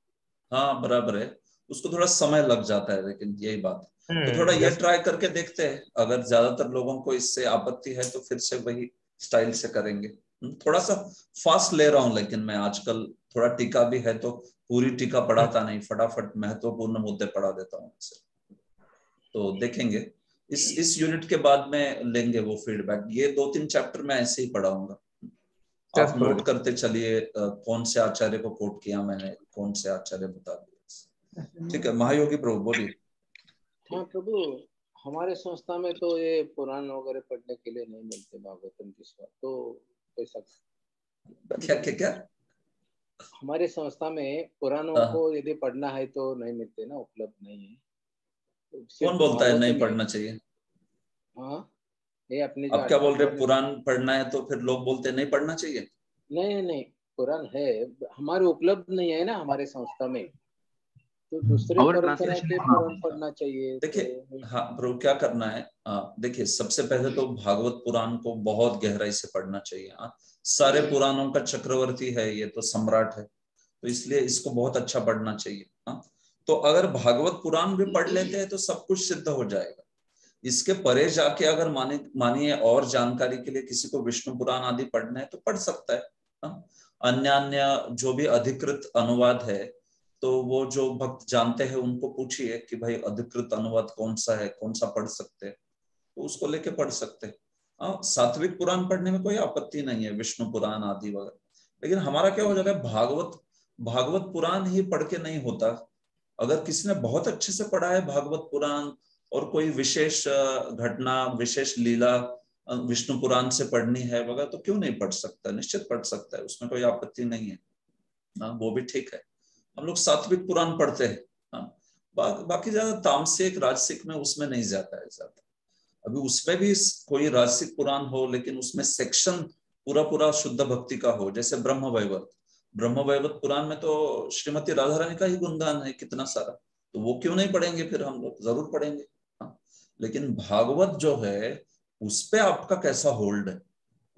हाँ बराबर है। उसको थोड़ा समय लग जाता है लेकिन यही बात तो हम्म, थोड़ा ये ट्राई करके देखते हैं। अगर ज़्यादातर लोगों को इससे आपत्ति है तो फिर से वही स्टाइल से करेंगे। हम्म, थोड़ा सा फास्ट ले रहा हूँ लेकिन मैं आजकल थोड़ा टीका भी है तो पूरी टीका पढ़ाता नहीं फटाफट महत्वपूर्ण मुद्दे पढ़ा देता हूँ तो देखेंगे इस इस यूनिट के बाद में लेंगे वो फीडबैक ये दो तीन चैप्टर में ऐसे ही पढ़ाऊँगा। आप नोट करते चलिए कौन से आचार्य को कोट किया मैंने कौन से आचार्य बता दिया। ठीक है महायोगी प्रभु बोलिए। हाँ प्रभु हमारे संस्था में तो ये पुराण वगैरह पढ़ने के लिए नहीं मिलते भागवतम की तो कोई क्या क्या क्या? हमारे संस्था में पुराणों हाँ। को यदि पढ़ना है तो नहीं मिलते ना उपलब्ध नहीं है। कौन बोलता है नहीं पढ़ना चाहिए? हाँ ये अपने अब क्या बोल रहे पुराण पढ़ना है तो फिर लोग बोलते नहीं पढ़ना चाहिए? नहीं नहीं पुराण है हमारे उपलब्ध नहीं है ना हमारे संस्था में। तो दूसरे परंपरा के पुराण पढ़ना चाहिए देखिए तो हाँ प्रभु क्या करना है? देखिए सबसे पहले तो भागवत पुराण को बहुत गहराई से पढ़ना चाहिए। आ, सारे पुराणों का चक्रवर्ती है ये तो सम्राट है। तो इसलिए इसको बहुत अच्छा पढ़ना चाहिए आ, तो अगर भागवत पुराण भी पढ़ लेते हैं तो सब कुछ सिद्ध हो जाएगा। इसके परे जाके अगर माने मानिए और जानकारी के लिए किसी को विष्णु पुराण आदि पढ़ना है तो पढ़ सकता है अन्य अन्य जो भी अधिकृत अनुवाद है तो वो जो भक्त जानते हैं उनको पूछिए कि भाई अधिकृत अनुवाद कौन सा है कौन सा पढ़ सकते हैं। तो उसको लेके पढ़ सकते हैं हाँ। सात्विक पुराण पढ़ने में कोई आपत्ति नहीं है विष्णु पुराण आदि वगैरह। लेकिन हमारा क्या हो जाता है भागवत भागवत पुराण ही पढ़ के नहीं होता। अगर किसी ने बहुत अच्छे से पढ़ा है भागवत पुराण और कोई विशेष घटना विशेष लीला विष्णु पुराण से पढ़नी है वगैरह तो क्यों नहीं पढ़ सकता? निश्चित पढ़ सकता है उसमें कोई आपत्ति नहीं है। ना वो भी ठीक है। हम लोग सात्विक पुराण पढ़ते हैं। हाँ बा, बाकी ज़्यादा तामसिक राजसिक में उसमें नहीं जाता है ज़्यादा। अभी उसमें भी कोई राजसिक पुराण हो, लेकिन उसमें सेक्शन पूरा पूरा शुद्ध भक्ति का हो, जैसे ब्रह्म वैवर्त ब्रह्म वैवर्त पुराण में तो श्रीमती राधा रानी का ही गुणगान है कितना सारा। तो वो क्यों नहीं पढ़ेंगे फिर हम लोग? ज़रूर पढ़ेंगे। हाँ। लेकिन भागवत जो है उस पर आपका कैसा होल्ड है?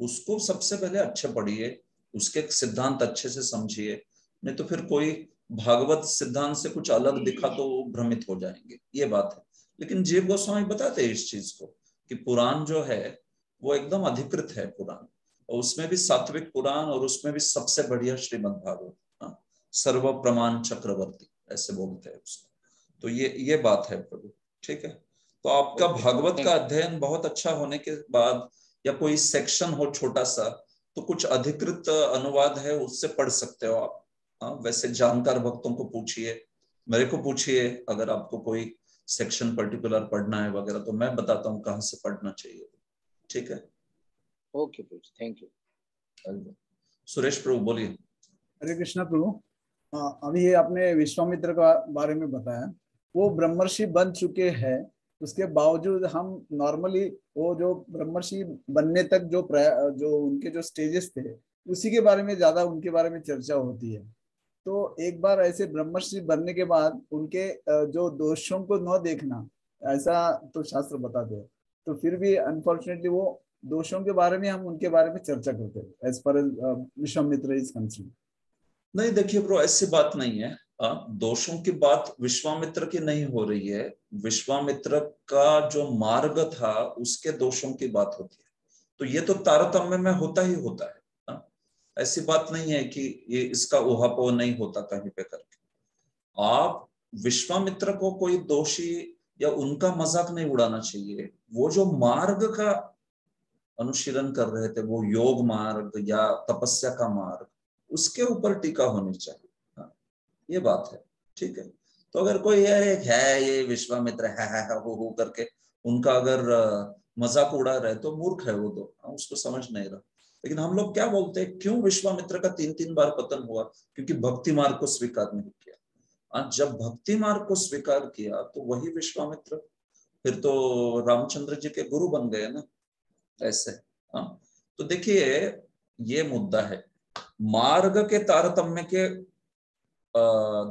उसको सबसे पहले अच्छे पढ़िए, उसके सिद्धांत अच्छे से समझिए, नहीं तो फिर कोई भागवत सिद्धांत से कुछ अलग दिखा तो भ्रमित हो जाएँगे। ये बात है। लेकिन जीव गोस्वामी बताते हैं इस चीज़ को। कि पुराण जो है वो एकदम अधिकृत है पुराण। और उसमें भी सात्विक पुराण और उसमें भी सबसे बढ़िया श्रीमद भागवत हाँ, सर्व प्रमाण चक्रवर्ती ऐसे बोलते हैं उसको। तो ये ये बात है प्रभु ठीक है? तो आपका भागवत का अध्ययन बहुत अच्छा होने के बाद या कोई सेक्शन हो छोटा सा तो कुछ अधिकृत अनुवाद है उससे पढ़ सकते हो आप। हाँ वैसे जानकार भक्तों को पूछिए मेरे को पूछिए अगर आपको कोई सेक्शन पर्टिकुलर पढ़ना है वगैरह तो मैं बताता हूँ कहाँ से पढ़ना चाहिए। ठीक है? ओके थैंक यू सुरेश प्रभु बोलिए। हरे कृष्णा प्रभु अभी ये आपने विश्वामित्र का बारे में बताया। वो ब्रह्मर्षि बन चुके हैं उसके बावजूद हम नॉर्मली वो जो ब्रह्मर्षि बनने तक जो जो उनके जो स्टेजेस थे उसी के बारे में ज़्यादा उनके बारे में चर्चा होती है। तो एक बार ऐसे ब्रह्मश्री बनने के बाद उनके जो दोषों को न देखना, ऐसा तो शास्त्र बताते हैं। तो फिर भी अनफॉर्चुनेटली वो दोषों के बारे में हम उनके बारे में चर्चा करते हैं as per Vishwamitra is concern नहीं, देखिए ब्रो, ऐसी बात नहीं है। दोषों की बात विश्वामित्र की नहीं हो रही है। विश्वामित्र का जो मार्ग था, उसके दोषों की बात होती है। तो ये तो तारतम्य में होता ही होता है। ऐसी बात नहीं है कि ये इसका उहापो नहीं होता कहीं पे करके। आप विश्वामित्र को कोई दोषी या उनका मज़ाक नहीं उड़ाना चाहिए। वो जो मार्ग का अनुशीलन कर रहे थे वो योग मार्ग या तपस्या का मार्ग उसके ऊपर टीका होनी चाहिए। हाँ, ये बात है ठीक है? तो अगर कोई है, है ये विश्वामित्र है, है, है हो, हो करके उनका अगर मज़ाक उड़ा रहे तो मूर्ख है वो तो। हाँ, उसको समझ नहीं रहा। लेकिन हम लोग क्या बोलते हैं क्यों विश्वामित्र का तीन तीन बार पतन हुआ? क्योंकि भक्ति मार्ग को स्वीकार नहीं किया। हाँ, जब भक्ति मार्ग को स्वीकार किया तो वही विश्वामित्र फिर तो रामचंद्र जी के गुरु बन गए ना ऐसे। हाँ तो देखिए ये मुद्दा है। मार्ग के तारतम्य के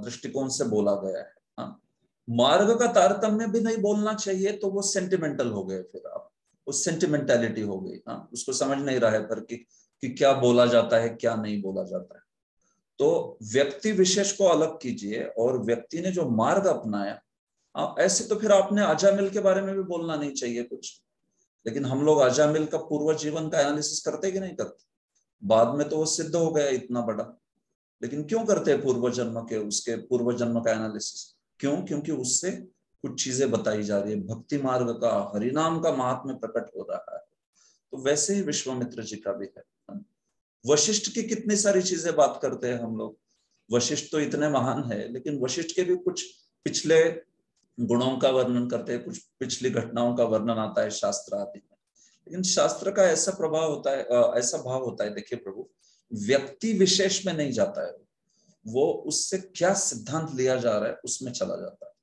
दृष्टिकोण से बोला गया है। हाँ मार्ग का तारतम्य भी नहीं बोलना चाहिए तो वो सेंटिमेंटल हो गए फिर आप। उस सेंटिमेंटेलिटी हो गई हाँ उसको समझ नहीं रहा है पर कि, कि क्या बोला जाता है क्या नहीं बोला जाता है। तो व्यक्ति विशेष को अलग कीजिए और व्यक्ति ने जो मार्ग अपनाया हाँ ऐसे तो फिर आपने अजामिल के बारे में भी बोलना नहीं चाहिए कुछ। लेकिन हम लोग अजामिल का पूर्व जीवन का एनालिसिस करते कि नहीं करते? बाद में तो वो सिद्ध हो गया इतना बड़ा। लेकिन क्यों करते हैं पूर्व जन्म के उसके पूर्व जन्म का एनालिसिस क्यों? क्योंकि उससे कुछ चीज़ें बताई जा रही है। भक्ति मार्ग का, हरिनाम का महात्म्य प्रकट हो रहा है। तो वैसे ही विश्वामित्र जी का भी है। वशिष्ठ की कितनी सारी चीज़ें बात करते हैं हम लोग। वशिष्ठ तो इतने महान है, लेकिन वशिष्ठ के भी कुछ पिछले गुणों का वर्णन करते हैं, कुछ पिछली घटनाओं का वर्णन आता है, शास्त्र आदि में। लेकिन शास्त्र का ऐसा प्रभाव होता है ऐसा भाव होता है, देखिए प्रभु, व्यक्ति विशेष में नहीं जाता है। वो उससे क्या सिद्धांत लिया जा रहा है, उसमें चला जाता है।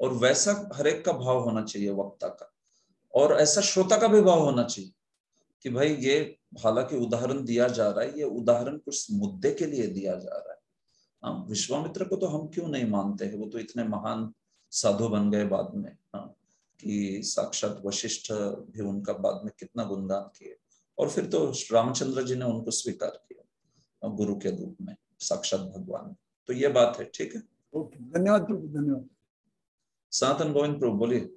और वैसा हरेक का भाव होना चाहिए वक्ता का। और ऐसा श्रोता का भी भाव होना चाहिए कि भाई ये हालाँकि उदाहरण दिया जा रहा है, ये उदाहरण कुछ मुद्दे के लिए दिया जा रहा है। हाँ विश्वामित्र को तो हम क्यों नहीं मानते हैं? वो तो इतने महान साधु बन गए बाद में हाँ कि साक्षात वशिष्ठ भी उनका बाद में कितना गुणगान किए। और फिर तो रामचंद्र जी ने उनको स्वीकार किया, गुरु के रूप में, साक्षात भगवान। तो ये बात है, ठीक है? धन्यवाद धन्यवाद। सनातन गोविंद प्रभु बोलिए।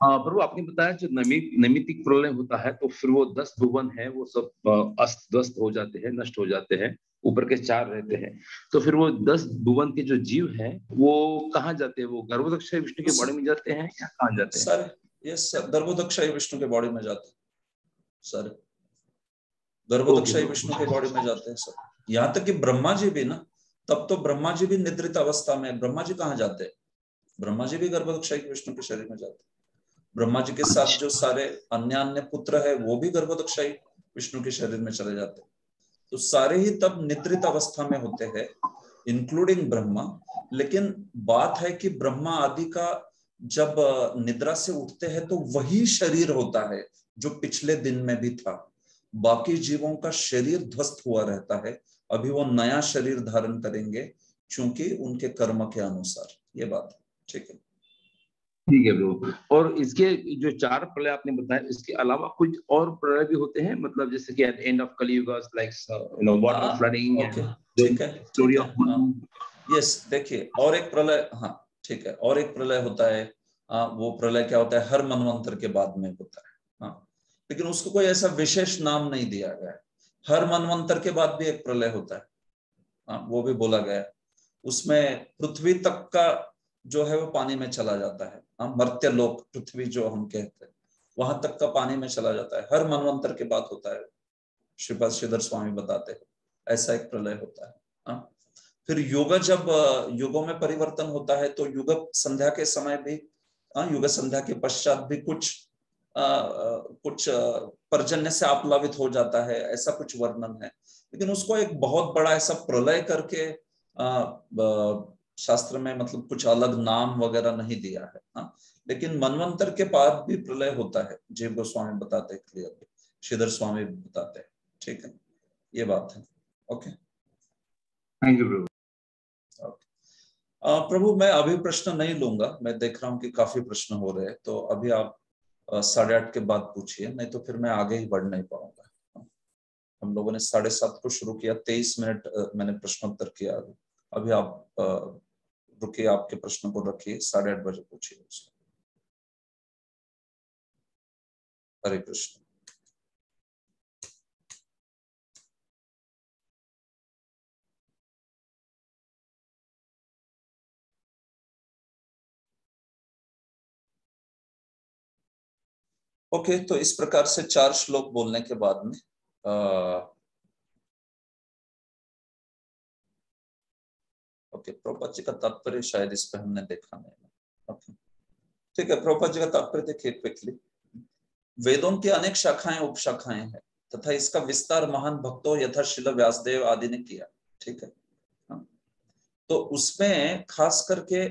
हाँ प्रभु आपने बताया जो नमित नैमितिक प्रलय होता है तो फिर वो दस भुवन है वो सब अस्त ध्वस्त हो जाते हैं नष्ट हो जाते हैं ऊपर के चार रहते हैं। तो फिर वो दस भुवन के जो जीव हैं वो कहाँ जाते हैं? वो गर्भोदक्ष विष्णु के बॉडी में जाते हैं या कहाँ जाते हैं? सर ये गर्भोदक्ष विष्णु के बॉडी में जाते हैं। सर गर्भोदक्ष विष्णु के बॉडी में जाते हैं सर। यहाँ तक कि ब्रह्मा जी भी ना तब तो ब्रह्मा जी भी निद्रित अवस्था में ब्रह्मा जी कहाँ जाते हैं? ब्रह्मा जी भी गर्भोदक्ष विष्णु के शरीर में जाते ब्रह्मा जी के साथ जो सारे अन्य अन्य पुत्र है वो भी गर्भोदक्षाई विष्णु के शरीर में चले जाते तो सारे ही तब निद्रित अवस्था में होते हैं इंक्लूडिंग ब्रह्मा। लेकिन बात है कि ब्रह्मा आदि का जब निद्रा से उठते हैं तो वही शरीर होता है जो पिछले दिन में भी था। बाकी जीवों का शरीर ध्वस्त हुआ रहता है। अभी वो नया शरीर धारण करेंगे क्योंकि उनके कर्म के अनुसार। ये बात ठीक है। ठीक है ब्रो। और इसके जो चार प्रलय आपने बताया इसके अलावा कुछ और प्रलय भी होते हैं? मतलब जैसे कि at end of Kalyug like you know water flooding ठीक है। स्टोरी ऑफ़ यस देखिए और एक प्रलय हाँ ठीक है और एक प्रलय होता है। आ, वो प्रलय क्या होता है? हर मनवंतर के बाद में होता है। हाँ लेकिन उसको कोई ऐसा विशेष नाम नहीं दिया गया है। हर मनवंतर के बाद भी एक प्रलय होता है। हाँ वो भी बोला गया उसमें पृथ्वी तक का जो है वो पानी में चला जाता है। हाँ मर्त्य लोक पृथ्वी जो हम कहते हैं वहाँ तक का पानी में चला जाता है। हर मनवंतर के बाद होता है। श्रीपाद श्रीधर स्वामी बताते हैं ऐसा एक प्रलय होता है। हाँ। फिर युग जब युगों में परिवर्तन होता है तो युग संध्या के समय भी हाँ युग संध्या के पश्चात भी कुछ आ, कुछ पर्जन्य से आप्लावित हो जाता है ऐसा कुछ वर्णन है। लेकिन उसको एक बहुत बड़ा ऐसा प्रलय करके आ, शास्त्र में मतलब कुछ अलग नाम वगैरह नहीं दिया है हाँ। लेकिन मनवंतर के बाद भी प्रलय होता है जीव गोस्वामी बताते हैं क्लियर श्रीधर स्वामी बताते हैं ठीक है। ये बात है ओके। थैंक यू प्रभु। प्रभु मैं अभी प्रश्न नहीं लूँगा मैं देख रहा हूँ कि काफ़ी प्रश्न हो रहे हैं तो अभी आप साढ़े आठ के बाद पूछिए नहीं तो फिर मैं आगे ही बढ़ नहीं पाऊँगा हम लोगों ने साढ़े सात को शुरू किया तेईस मिनट मैंने प्रश्नोत्तर किया अभी अभी आप रुकिए आपके प्रश्न को रखिए साढ़े आठ बजे पूछिए हरे कृष्ण। ओके okay, तो इस प्रकार से चार श्लोक बोलने के बाद में आ, ओके प्रभुपाद जी का तात्पर्य शायद इस पे हमने देखा नहीं ओके ठीक है प्रोपा जी का तात्पर्य देखिए क्विकली वेदों की अनेक शाखाएँ, उपशाखाएँ हैं, तथा इसका विस्तार महान भक्तों यथा शिल व्यासदेव आदि ने किया। ठीक है। हाँ। तो उसमें खास करके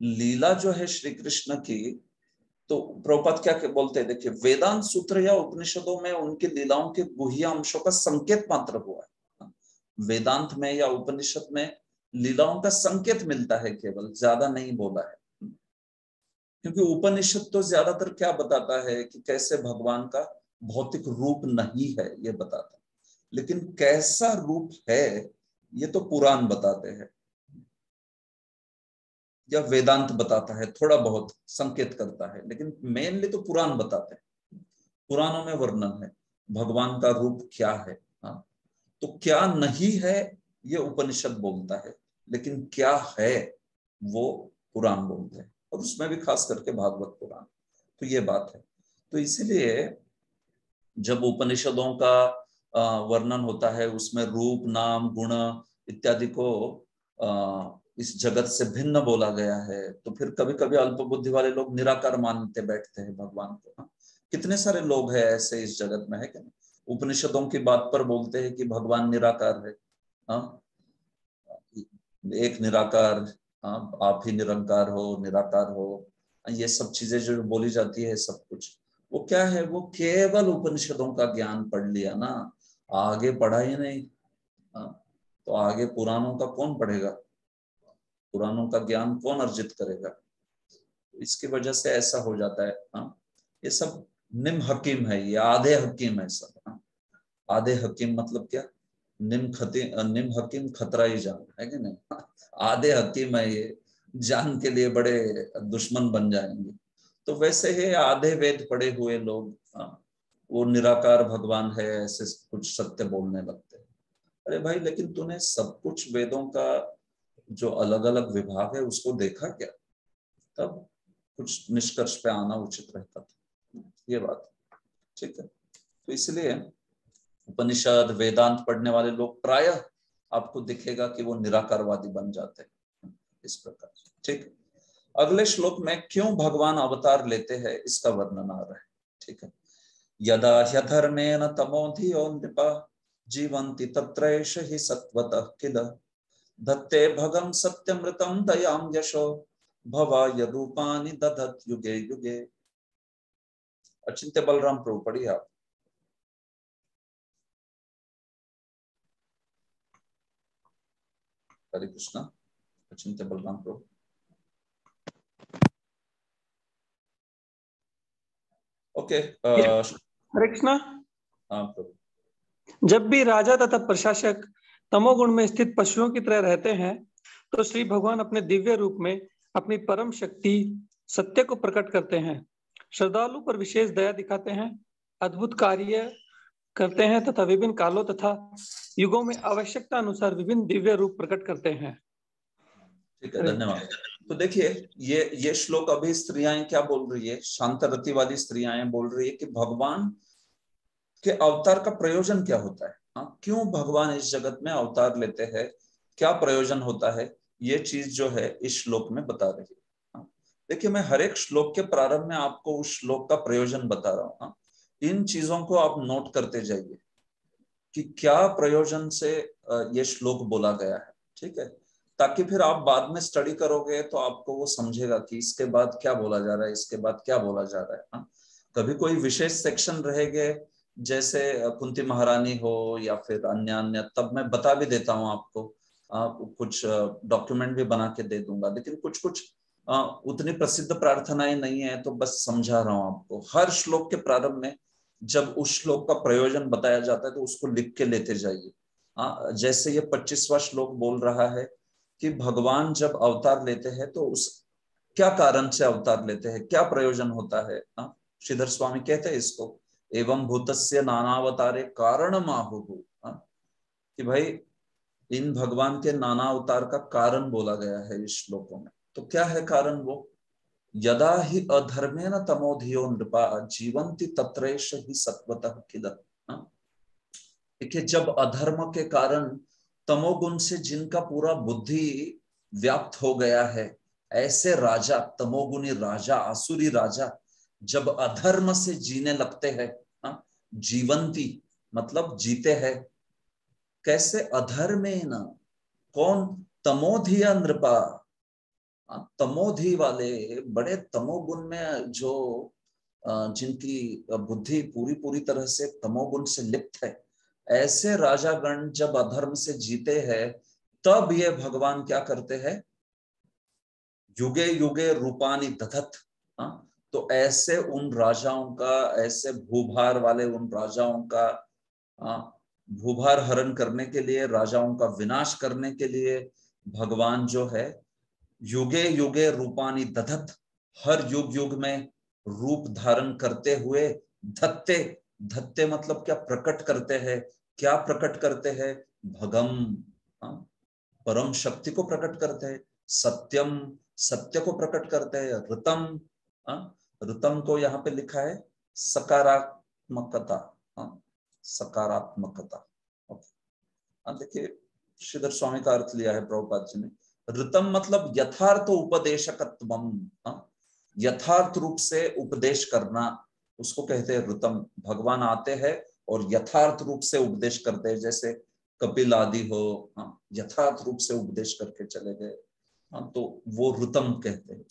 लीला जो है श्री कृष्ण की तो प्रभुपद क्या के बोलते हैं, देखिए, वेदांत सूत्र या उपनिषदों में उनकी लीलाओं के गुहिया अंशों का संकेत मात्र हुआ है। हाँ। वेदांत में या उपनिषद में लीलाओं का संकेत मिलता है केवल, ज़्यादा नहीं बोला है। क्योंकि उपनिषद तो ज़्यादातर क्या बताता है कि कैसे भगवान का भौतिक रूप नहीं है, ये बताता लेकिन कैसा रूप है, ये तो पुराण बताते हैं। या वेदांत बताता है, थोड़ा बहुत संकेत करता है, लेकिन मेनली तो पुराण बताते हैं। पुराणों में वर्णन है, भगवान का रूप क्या है हाँ। तो क्या नहीं है, ये उपनिषद बोलता है। लेकिन क्या है वो पुराण बोलते हैं। और उसमें भी खास करके भागवत पुराण तो ये बात है। तो इसीलिए जब उपनिषदों का वर्णन होता है, उसमें रूप, नाम, गुण इत्यादि को इस जगत से भिन्न बोला गया है तो फिर कभी कभी अल्प बुद्धि वाले लोग निराकार मानते बैठते हैं भगवान को। हाँ कितने सारे लोग हैं ऐसे इस जगत में, है क्या उपनिषदों की बात पर बोलते हैं कि भगवान निराकार है। हाँ एक निराकार हाँ आप ही निरंकार हो, निराकार हो। ये सब चीज़ें जो बोली जाती है, सब कुछ। वो क्या है? वो केवल उपनिषदों का ज्ञान पढ़ लिया ना। आगे पढ़ा ही नहीं। हाँ तो आगे पुराणों का कौन पढ़ेगा? पुराणों का ज्ञान कौन अर्जित करेगा? इसकी वजह से ऐसा हो जाता है। हाँ ये सब निम हकीम है, ये आधे हकीम है सब। हाँ आधे हकीम मतलब क्या? निम हकीम खतरा ही जान है कि नहीं? आधे हकीम है ये जान के लिए बड़े दुश्मन बन जाएँगे। तो वैसे ही आधे वेद पढ़े हुए लोग हाँ, वो निराकार भगवान है ऐसे कुछ सत्य बोलने लगते अरे भाई लेकिन तूने सब कुछ वेदों का जो अलग अलग विभाग है उसको देखा क्या? तब कुछ निष्कर्ष पे आना उचित रहता था। ये बात ठीक है? तो इसलिए उपनिषद, वेदांत पढ़ने वाले लोग प्राय आपको दिखेगा कि वो निराकारवादी बन जाते हैं। इस प्रकार ठीक? अगले श्लोक में क्यों भगवान अवतार लेते हैं, इसका वर्णन आ रहा है, ठीक है? यदा ह्यधर्मेण तमोधियो नृपा जीवंती तत्रैष ही सत्वतः किल। धत्ते भगम सत्यमृतम दयाम यशो, भवाय रूपानि दधत युगे युगे। अचिंत्य बलराम प्रभु, पढ़िए आप। हरे कृष्णा अचिंत्य बलराम प्रभु ओके हरे कृष्णा हाँ प्रभु जब भी राजा तथा प्रशासक तमोगुण में स्थित पशुओं की तरह रहते हैं तो श्री भगवान अपने दिव्य रूप में अपनी परम शक्ति सत्य को प्रकट करते हैं। श्रद्धालु पर विशेष दया दिखाते हैं। अद्भुत कार्य करते हैं तथा विभिन्न कालों तथा युगों में आवश्यकता अनुसार विभिन्न दिव्य रूप प्रकट करते हैं। ठीक है धन्यवाद। तो देखिए ये ये श्लोक अभी स्त्रियाँ क्या बोल रही है? शांत रति वाली स्त्रियाँ बोल रही है कि भगवान के अवतार का प्रयोजन क्या होता है? हाँ क्यों भगवान इस जगत में अवतार लेते हैं? क्या प्रयोजन होता है? ये चीज़ जो है इस श्लोक में बता रही है। हाँ, देखिए मैं हर एक श्लोक के प्रारंभ में आपको उस श्लोक का प्रयोजन बता रहा हूँ। हाँ, इन चीज़ों को आप नोट करते जाइए कि क्या प्रयोजन से ये श्लोक बोला गया है ठीक है? ताकि फिर आप बाद में स्टडी करोगे तो आपको वो समझेगा कि इसके बाद क्या बोला जा रहा है इसके बाद क्या बोला जा रहा है हाँ? कभी कोई विशेष सेक्शन रहेंगे जैसे कुंती महारानी हो या फिर अन्य अन्य तब मैं बता भी देता हूँ आपको। आ, कुछ डॉक्यूमेंट भी बना के दे दूँगा लेकिन कुछ कुछ उतनी प्रसिद्ध प्रार्थनाएँ नहीं है तो बस समझा रहा हूँ आपको। हर श्लोक के प्रारंभ में जब उस श्लोक का प्रयोजन बताया जाता है तो उसको लिख के लेते जाइए। हाँ जैसे ये पच्चीसवा श्लोक बोल रहा है कि भगवान जब अवतार लेते हैं तो उस क्या कारण से अवतार लेते हैं? क्या प्रयोजन होता है? हाँ श्रीधर स्वामी कहते हैं इसको, एवं भूतस्य नानावतारे कारण माहु हाँ कि भाई, इन भगवान के नाना अवतार का कारण बोला गया है इस श्लोकों में। तो क्या है कारण वो? यदा ही अधर्मे न तमोधियो नृपा जीवंती तत्रेश ही सत्वतः? देखिए, जब अधर्म के कारण तमोगुण से जिनका पूरा बुद्धि व्याप्त हो गया है, ऐसे राजा, तमोगुणी राजा, आसुरी राजा, जब अधर्म से जीने लगते हैं जीवंती मतलब जीते हैं, कैसे अधर्मे न कौन? तमोधिया नृपा तमोधी वाले बड़े तमोगुण में जो जिनकी बुद्धि पूरी पूरी तरह से तमोगुण से लिप्त है, ऐसे राजागण जब अधर्म से जीते हैं, तब ये भगवान क्या करते हैं? युगे युगे रूपानी दधत तो ऐसे उन राजाओं का, ऐसे भूभार वाले उन राजाओं का भूभार हरण करने के लिए, राजाओं का विनाश करने के लिए भगवान जो है युगे युगे रूपानी दधत, हर युग युग में रूप धारण करते हुए धत्ते धत्ते मतलब क्या प्रकट करते हैं, क्या प्रकट करते हैं? भगम परम शक्ति को प्रकट करते हैं, सत्यम, सत्य को प्रकट करते हैं, ऋतम ऋतम को यहाँ पे लिखा है, सकारात्मकता सकारात्मकता, ओके। देखिए, श्रीधर स्वामी का अर्थ लिया है प्रभुपाद जी ने। ऋतम मतलब यथार्थ उपदेशकत्व यथार्थ रूप से उपदेश करना, उसको कहते हैं ऋतम। भगवान आते हैं और यथार्थ रूप से उपदेश करते हैं, जैसे कपिल आदि हो हाँ? यथार्थ रूप से उपदेश करके चले गए हाँ? तो वो ऋतम कहते हैं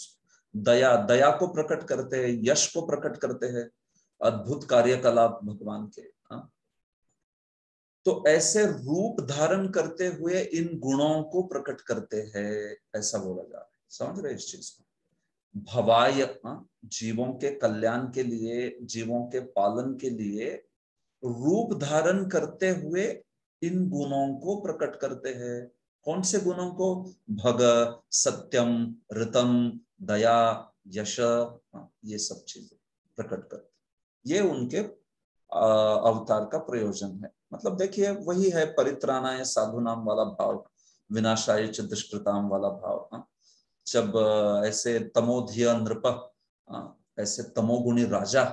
दया दया को प्रकट करते हैं, यश को प्रकट करते हैं, अद्भुत कार्यकलाप भगवान के हाँ? तो ऐसे रूप धारण करते हुए इन गुणों को प्रकट करते हैं ऐसा बोला जा रहा है। समझ रहे इस चीज़ को? भवाय जीवों के कल्याण के लिए जीवों के पालन के लिए रूप धारण करते हुए इन गुणों को प्रकट करते हैं। कौन से गुणों को? भग सत्यम ऋतम दया यश हाँ, ये सब चीज़ें प्रकट करते ये उनके अवतार का प्रयोजन है। मतलब देखिए, वही है परित्राणाय साधु नाम वाला भाव, विनाशाय च दुष्कृताम वाला भाव हाँ। जब ऐसे तमोधिय नृप ऐसे तमोगुणी राजा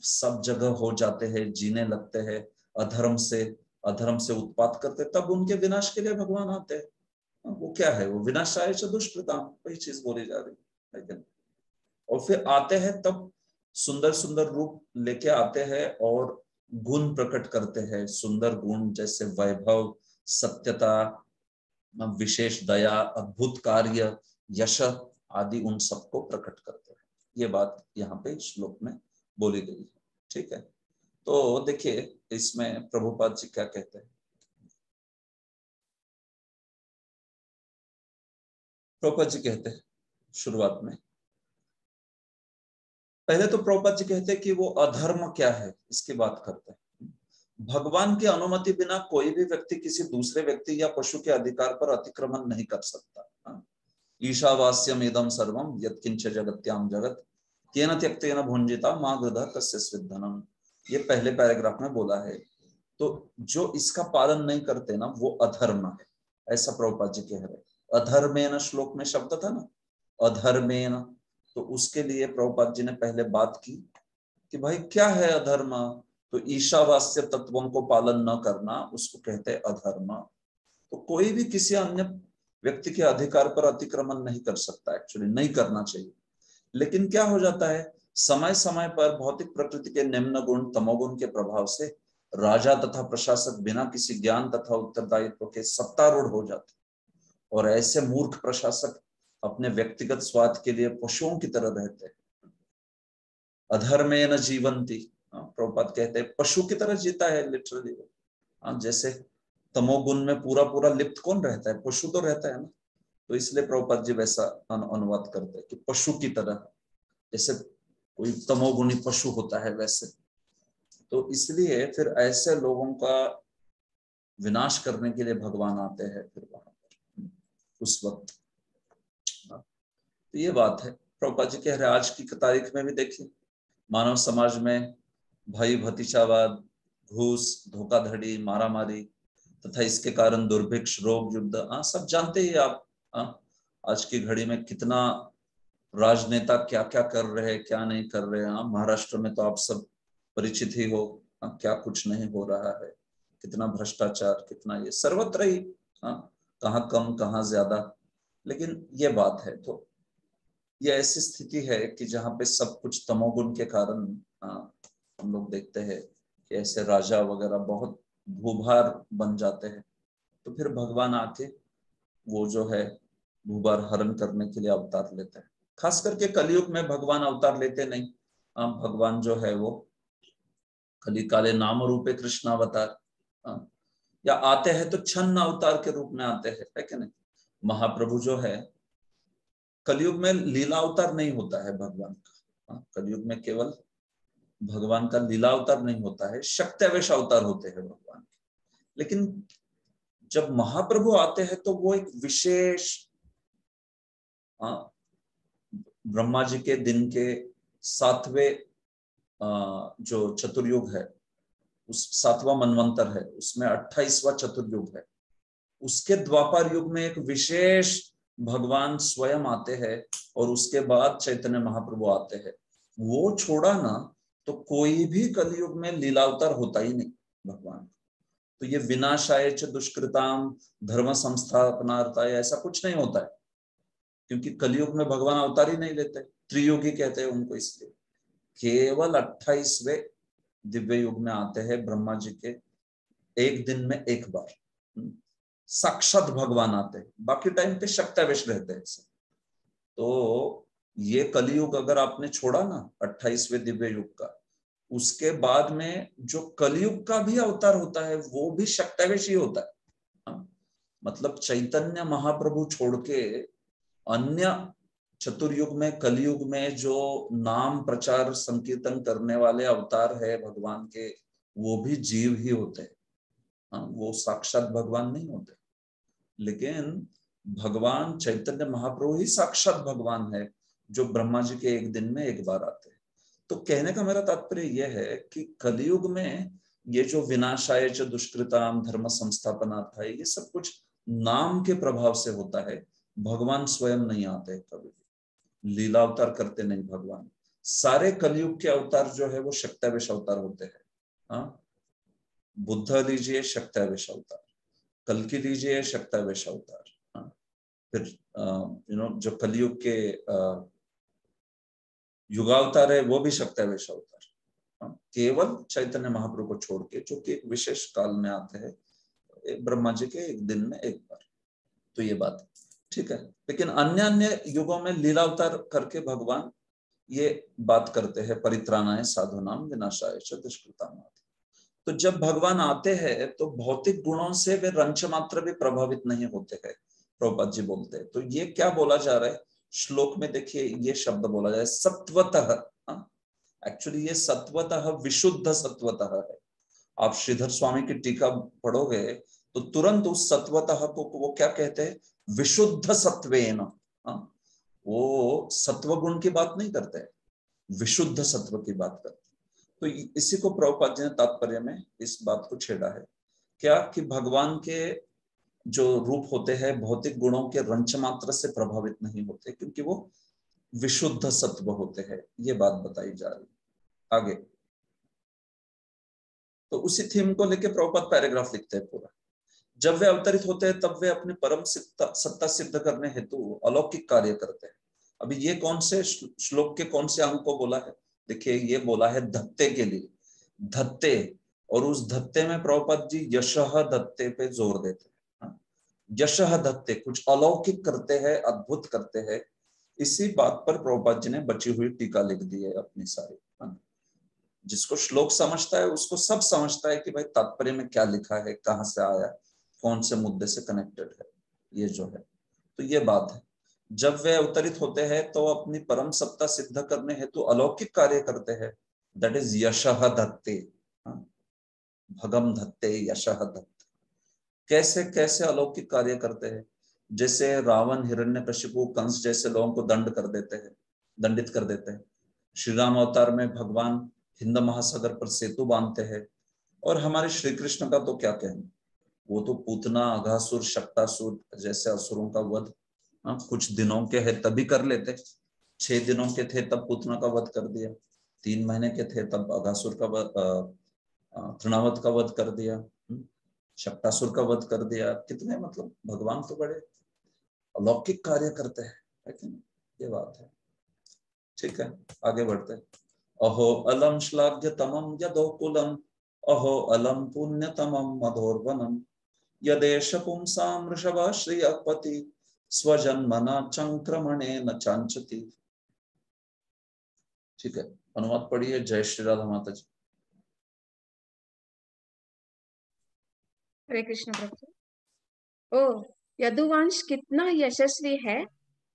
सब जगह हो जाते हैं, जीने लगते हैं, अधर्म से अधर्म से उत्पात करते तब उनके विनाश के लिए भगवान आते हैं। वो क्या है? वो विनाशाय दुष्कृताम वही चीज़ बोली जा रही लेकिन और फिर आते हैं तब सुंदर सुंदर रूप लेके आते हैं और गुण प्रकट करते हैं, सुंदर गुण जैसे वैभव, सत्यता, विशेष दया, अद्भुत कार्य, यश आदि उन सबको प्रकट करते हैं। ये बात यहाँ पे श्लोक में बोली गई है, ठीक है? तो देखिए, इसमें प्रभुपाद जी क्या कहते हैं? प्रभुपाद जी कहते हैं शुरुआत में पहले तो प्रभुपाद जी कहते हैं कि वो अधर्म क्या है? इसकी बात करते हैं। भगवान की अनुमति बिना कोई भी व्यक्ति किसी दूसरे व्यक्ति या पशु के अधिकार पर अतिक्रमण नहीं कर सकता। ईशावास्यम इदम सर्वम यत्किंच जगत्याम जगत। केन त्यक्तेन भुंजिता माँ गृध कस्य स्विधनम ये पहले पैराग्राफ में बोला है। तो जो इसका पालन नहीं करते ना, वो अधर्म है। ऐसा प्रभुपाद जी कह रहे अधर्मेन श्लोक में शब्द था ना? अधर्मेन तो उसके लिए प्रभुपाद जी ने पहले बात की कि भाई क्या है अधर्म? तो ईशावास्य तत्वों को पालन न करना, उसको कहते अधर्म। तो कोई भी किसी अन्य व्यक्ति के अधिकार पर अतिक्रमण नहीं कर सकता एक्चुअली नहीं करना चाहिए। लेकिन क्या हो जाता है? समय समय पर भौतिक प्रकृति के निम्न गुण, तमोगुण के प्रभाव से राजा तथा प्रशासक बिना किसी ज्ञान तथा उत्तरदायित्व के सत्तारूढ़ हो जाते और ऐसे मूर्ख प्रशासक अपने व्यक्तिगत स्वार्थ के लिए पशुओं की तरह रहते हैं। अधर्मे न जीवंती। हाँ, प्रभुपाद कहते हैं पशु की तरह जीता है लिटरली हाँ, जैसे तमोगुण में पूरा पूरा लिप्त कौन रहता है? पशु तो रहता है ना। तो इसलिए प्रभुपाद जी वैसा अनुवाद करते हैं कि पशु की तरह। जैसे कोई तमोगुणी पशु होता है वैसे। तो इसलिए फिर ऐसे लोगों का विनाश करने के लिए भगवान आते हैं फिर वहाँ पर उस वक्त। तो ये बात है। प्रभुपाद जी कह रहे आज की तारीख में भी देखिए मानव समाज में भाई भतीजावाद, घूस, धोखाधड़ी, मारामारी तथा इसके कारण दुर्भिक्ष, रोग, युद्ध हाँ सब जानते ही आप हाँ। आज की घड़ी में कितना राजनेता क्या क्या कर रहे हैं, क्या नहीं कर रहे हैं हाँ। महाराष्ट्र में तो आप सब परिचित ही हो हाँ। क्या कुछ नहीं हो रहा है। कितना भ्रष्टाचार, कितना ये, सर्वत्र ही हाँ। कहाँ कम, कहाँ ज़्यादा। लेकिन ये बात है तो ये ऐसी स्थिति है कि जहाँ पे सब कुछ तमोगुण के कारण हम लोग देखते हैं कि ऐसे राजा वगैरह बहुत भूभार बन जाते हैं। तो फिर भगवान आके वो जो है भूभार हरण करने के लिए अवतार लेते हैं। खास करके कलयुग में भगवान अवतार लेते नहीं। भगवान जो है वो कली काले नाम रूपे कृष्ण अवतार या आते हैं तो छन्न अवतार के रूप में आते हैं, है कि नहीं? महाप्रभु जो है कलयुग में लीला अवतार नहीं होता है भगवान का। कलयुग में केवल भगवान का लीला अवतार नहीं होता है शक्तिवेश अवतार होते हैं भगवान के। लेकिन जब महाप्रभु आते हैं तो वो एक विशेष ब्रह्मा जी के दिन के सातवें जो चतुर्युग है, उस सातवां मनवंतर है, उसमें अट्ठाईसवा चतुर्युग है, उसके द्वापर युग में एक विशेष भगवान स्वयं आते हैं और उसके बाद चैतन्य महाप्रभु आते हैं। वो छोड़ा ना तो कोई भी कलयुग में लीलावतार होता ही नहीं भगवान। तो ये विनाशाय दुष्कृताम, धर्म संस्थापनार्था ऐसा कुछ नहीं होता है। क्योंकि कलयुग में भगवान अवतार ही नहीं लेते, त्रियुगी कहते हैं उनको इसलिए। केवल अट्ठाईसवे दिव्य युग में आते हैं ब्रह्मा जी के, एक दिन में एक बार। साक्षात भगवान आते हैं। बाकी टाइम पे शक्तावेश रहते हैं तो ये कलयुग अगर आपने छोड़ा ना अट्ठाईसवे दिव्य युग का उसके बाद में जो कलयुग का भी अवतार होता है वो भी शक्तावेश ही होता है। हाँ। मतलब चैतन्य महाप्रभु छोड़ के अन्य चतुर्युग में कलयुग में जो नाम प्रचार संकीर्तन करने वाले अवतार है भगवान के वो भी जीव ही होते हैं। हाँ, वो साक्षात भगवान नहीं होते। लेकिन भगवान चैतन्य महाप्रभु ही साक्षात भगवान है, जो ब्रह्मा जी के एक दिन में एक बार आते हैं। तो कहने का मेरा तात्पर्य यह है कि कलयुग में ये जो विनाशाय जो दुष्कृताम धर्म संस्थापनार्थ ये सब कुछ नाम के प्रभाव से होता है। भगवान स्वयं नहीं आते कभी भी। लीला अवतार करते नहीं भगवान। सारे कलयुग के अवतार जो है वो शक्तावेश अवतार होते हैं। हाँ? बुद्ध लीजिए शक्तावेश अवतार। कल की लीजिए शक्तावेश अवतार। हाँ। फिर यू नो जो कलयुग के युगावतार है, वो भी शक्तावेश अवतार। हाँ? केवल चैतन्य महाप्रभु को छोड़ के, जो कि एक विशेष काल में आते हैं ब्रह्मा जी के एक दिन में एक बार। तो ये बात ठीक है। लेकिन अन्य अन्य युगों में लीला अवतार करके भगवान ये बात करते हैं परित्राणाए साधु नाम विनाशाय दुष्कृता तो जब भगवान आते हैं तो भौतिक गुणों से वे रंच मात्र भी प्रभावित नहीं होते हैं प्रभुपाद जी बोलते हैं। तो ये क्या बोला जा रहा है? श्लोक में देखिए ये शब्द बोला जाए सत्वतः एक्चुअली हाँ, ये सत्वतः विशुद्ध सत्वतः है। आप श्रीधर स्वामी की टीका पढ़ोगे तो तुरंत उस सत्वतः को वो क्या कहते हैं? विशुद्ध सत्वेन हाँ, वो सत्व गुण की बात नहीं करते विशुद्ध सत्व की बात करते। तो इसी को प्रभुपाद जी ने तात्पर्य में इस बात को छेड़ा है। क्या कि भगवान के जो रूप होते हैं, भौतिक गुणों के रंच मात्र से प्रभावित नहीं होते, क्योंकि वो विशुद्ध सत्व होते हैं, ये बात बताई जा रही आगे। तो उसी थीम को लेके प्रभुपाद पैराग्राफ लिखते हैं पूरा। जब वे अवतरित होते हैं, तब वे अपने परम सत्ता सिद्ध करने हेतु अलौकिक कार्य करते हैं। अभी ये कौन से श्लोक के कौन से अंग को बोला है? देखिए, ये बोला है धत्ते के लिए। धत्ते, और उस धत्ते में प्रभुपद जी यश धत्ते पे ज़ोर देते हैं। हाँ। यश धत्ते, कुछ अलौकिक करते हैं, अद्भुत करते हैं। इसी बात पर प्रभुपद जी ने बची हुई टीका लिख दी है अपनी सारी। हाँ। जिसको श्लोक समझता है, उसको सब समझता है कि भाई तात्पर्य में क्या लिखा है, कहाँ से आया, कौन से मुद्दे से कनेक्टेड है, ये जो है। तो ये बात है। जब वे अवतरित होते हैं तो अपनी परम सत्ता सिद्ध करने हेतु अलौकिक कार्य करते हैं। दैट इज़ यश धत्ते। हाँ। भगम धत्ते, यश धत्ते। कैसे कैसे अलौकिक कार्य करते हैं? जैसे रावण, हिरण्य कशिपु कंस जैसे लोगों को दंड कर देते हैं, दंडित कर देते हैं। श्री राम अवतार में भगवान हिंद महासागर पर सेतु बांधते हैं। और हमारे श्री कृष्ण का तो क्या कहना? वो तो पूतना, अघासुर, शक्तासुर जैसे असुरों का वध हाँ, कुछ दिनों के है तभी कर लेते। छह दिनों के थे तब पूतना का वध कर दिया। तीन महीने के थे तब अगासुर का तृणावत का वध कर दिया। हम्म, शक्तासुर का वध कर दिया। कितने मतलब भगवान तो बड़े। अलौकिक कार्य करते हैं ये बात है। ठीक है आगे बढ़ते अहो अलम श्लाघ्य तमम यदोकुलम अहो अलम पुण्यतमम मधोर्वनम। यदेश पुंसाम ऋषभ श्रियपति। स्वजन्मना चंक्रमणे न चांचती ठीक है, अनुवाद पढ़िए, जय श्री राधा माता जी हरे कृष्ण प्रभु। ओ, यदुवंश कितना यशस्वी है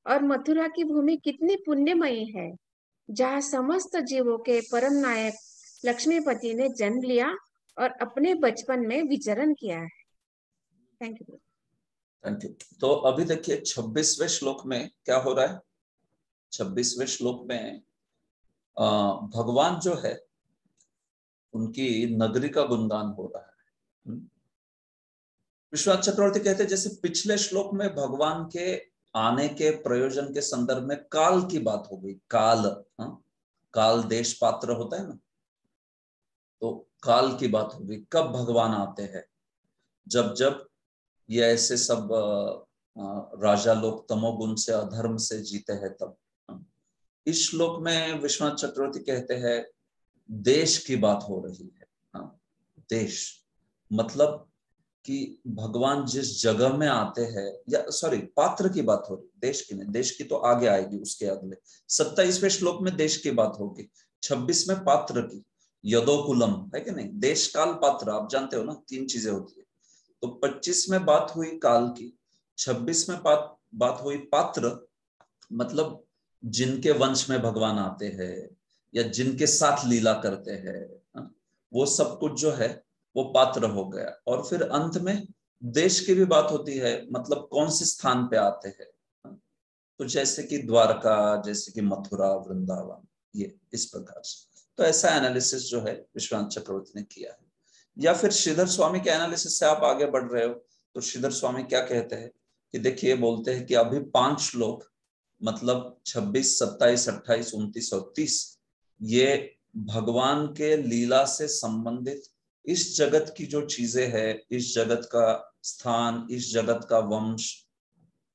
और मथुरा की भूमि कितनी पुण्यमयी है। जहाँ समस्त जीवों के परम नायक लक्ष्मीपति ने जन्म लिया और अपने बचपन में विचरण किया है। थैंक यू तो अभी देखिए, छब्बीसवें श्लोक में क्या हो रहा है छब्बीसवें श्लोक में भगवान जो है, उनकी नगरी का गुणगान हो रहा है हम्म। विश्वनाथ चक्रवर्ती कहते हैं, जैसे पिछले श्लोक में भगवान के आने के प्रयोजन के संदर्भ में काल की बात हो गई, काल, हा? काल देश पात्र होता है ना तो काल की बात हो गई, कब भगवान आते हैं जब जब ये ऐसे सब राजा लोग तमोगुण से, अधर्म से जीते हैं तब। इस श्लोक में विश्वनाथ चक्रवर्ती कहते हैं, देश की बात हो रही है। हाँ देश। मतलब कि भगवान जिस जगह में आते हैं, या सॉरी पात्र की बात हो रही देश की नहीं, देश की तो आगे आएगी उसके अगले सत्ताईसवें श्लोक में देश की बात होगी छब्बीस में पात्र की, यदोकुलम, है कि नहीं? देश काल पात्र, आप जानते हो ना, तीन चीज़ें होती है। तो पच्चीस में बात हुई काल की छब्बीस में बात बात हुई पात्र मतलब जिनके वंश में भगवान आते हैं या जिनके साथ लीला करते हैं हाँ, वो सब कुछ जो है वो पात्र हो गया। और फिर अंत में देश की भी बात होती है मतलब कौन से स्थान पे आते हैं हाँ, तो जैसे कि द्वारका जैसे कि मथुरा वृंदावन ये इस प्रकार से। तो ऐसा एनालिसिस जो है विश्वांत चक्रवर्ती ने किया है। या फिर श्रीधर स्वामी के एनालिसिस से आप आगे बढ़ रहे हो तो श्रीधर स्वामी क्या कहते हैं कि देखिए बोलते हैं कि अभी पाँच लोग मतलब 26, 27, 28, 29 और 30 ये भगवान के लीला से संबंधित इस जगत की जो चीज़ें है इस जगत का स्थान इस जगत का वंश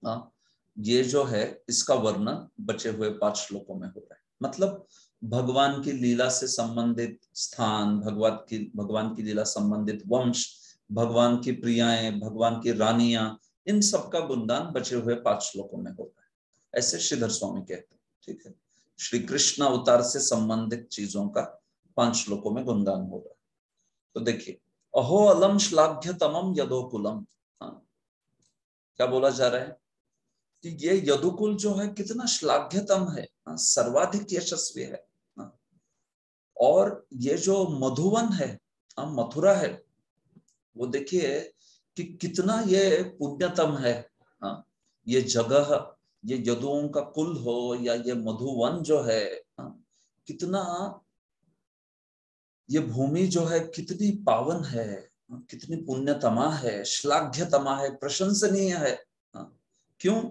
हाँ, ये जो है इसका वर्णन बचे हुए पाँच श्लोकों में हो रहा है। मतलब भगवान की लीला से संबंधित स्थान भगवान की भगवान की लीला संबंधित वंश भगवान की प्रियाएँ भगवान की रानियाँ इन सब का गुणदान बचे हुए पाँच श्लोकों में होता है। ऐसे श्रीधर स्वामी कहते हैं ठीक है? श्री कृष्ण अवतार से संबंधित चीज़ों का पाँच श्लोकों में गुणगान हो रहा है। तो देखिए अहो अलम श्लाघ्य तमम यदोकुलम। हाँ। क्या बोला जा रहा है? कि ये यदुकुल जो है कितना श्लाघ्यतम है। हाँ, सर्वाधिक यशस्वी है। और ये जो मधुवन है हाँ, मथुरा है वो देखिए कि कितना ये पुण्यतम है हाँ ये जगह ये यदुओं का कुल हो या ये मधुवन जो है हाँ, कितना ये भूमि जो है कितनी पावन है हाँ, कितनी पुण्यतमा है श्लाघ्यतमा है प्रशंसनीय है हाँ, क्यों?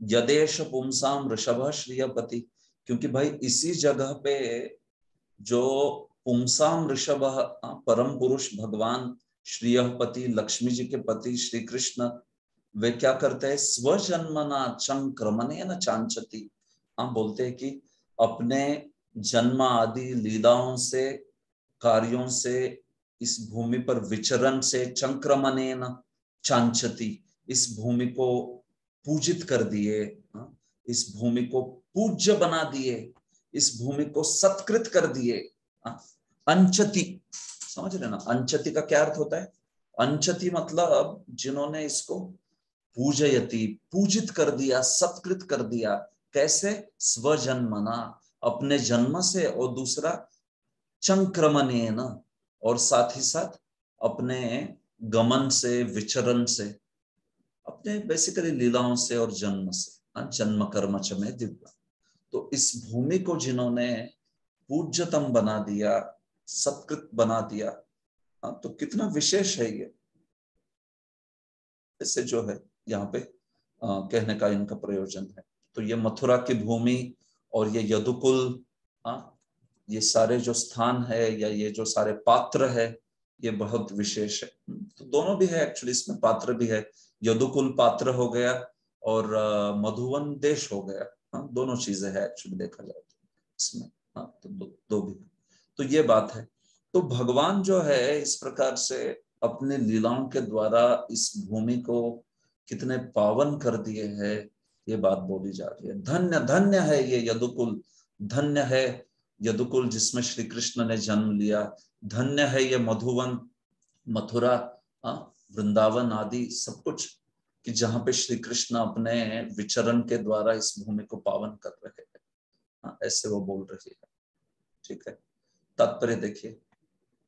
यदेश पुमसाम ऋषभ श्रियपति क्योंकि भाई इसी जगह पे जो पुमसाम ऋषभ परम पुरुष भगवान श्रीयपति लक्ष्मी जी के पति श्री कृष्ण वे क्या करते हैं? स्वजन्मना चंक्रमने न चांचती हम बोलते हैं कि अपने जन्म आदि लीलाओं से, कार्यों से, इस भूमि पर विचरण से चंक्रमने न चांचती इस भूमि को पूजित कर दिए इस भूमि को पूज्य बना दिए। इस भूमि को सत्कृत कर दिए। अंचति। समझ रहे ना? अंचति का क्या अर्थ होता है? अंचति मतलब जिन्होंने इसको पूजयति पूजित कर दिया सत्कृत कर दिया। कैसे? स्वजन्मना अपने जन्म से और दूसरा चंक्रमने न और साथ ही साथ अपने गमन से विचरण से अपने बेसिकली लीलाओं से और जन्म से। हाँ, जन्म कर्म चमे दिव्य। तो इस भूमि को जिन्होंने पूज्यतम बना दिया सत्कृत बना दिया हाँ, तो कितना विशेष है ये। इससे जो है यहाँ पे आ, कहने का इनका प्रयोजन है। तो ये मथुरा की भूमि और ये यदुकुल हाँ ये सारे जो स्थान है या ये जो सारे पात्र है ये बहुत विशेष है। तो दोनों भी है एक्चुअली इसमें पात्र भी है। यदुकुल पात्र हो गया और मधुवन देश हो गया। हाँ दोनों चीज़ें है एक्चुअली देखा जाए तो इसमें। हाँ तो दो, दो भी तो ये बात है। तो भगवान जो है इस प्रकार से अपने लीलाओं के द्वारा इस भूमि को कितने पावन कर दिए है ये बात बोली जा रही है। धन्य धन्य है ये यदुकुल। धन्य है यदुकुल जिसमें श्री कृष्ण ने जन्म लिया। धन्य है ये मधुवन मथुरा वृंदावन आदि सब कुछ कि जहाँ पे श्री कृष्ण अपने विचरण के द्वारा इस भूमि को पावन कर रहे हैं। हाँ, ऐसे वो बोल रही है। ठीक है? तात्पर्य देखिए।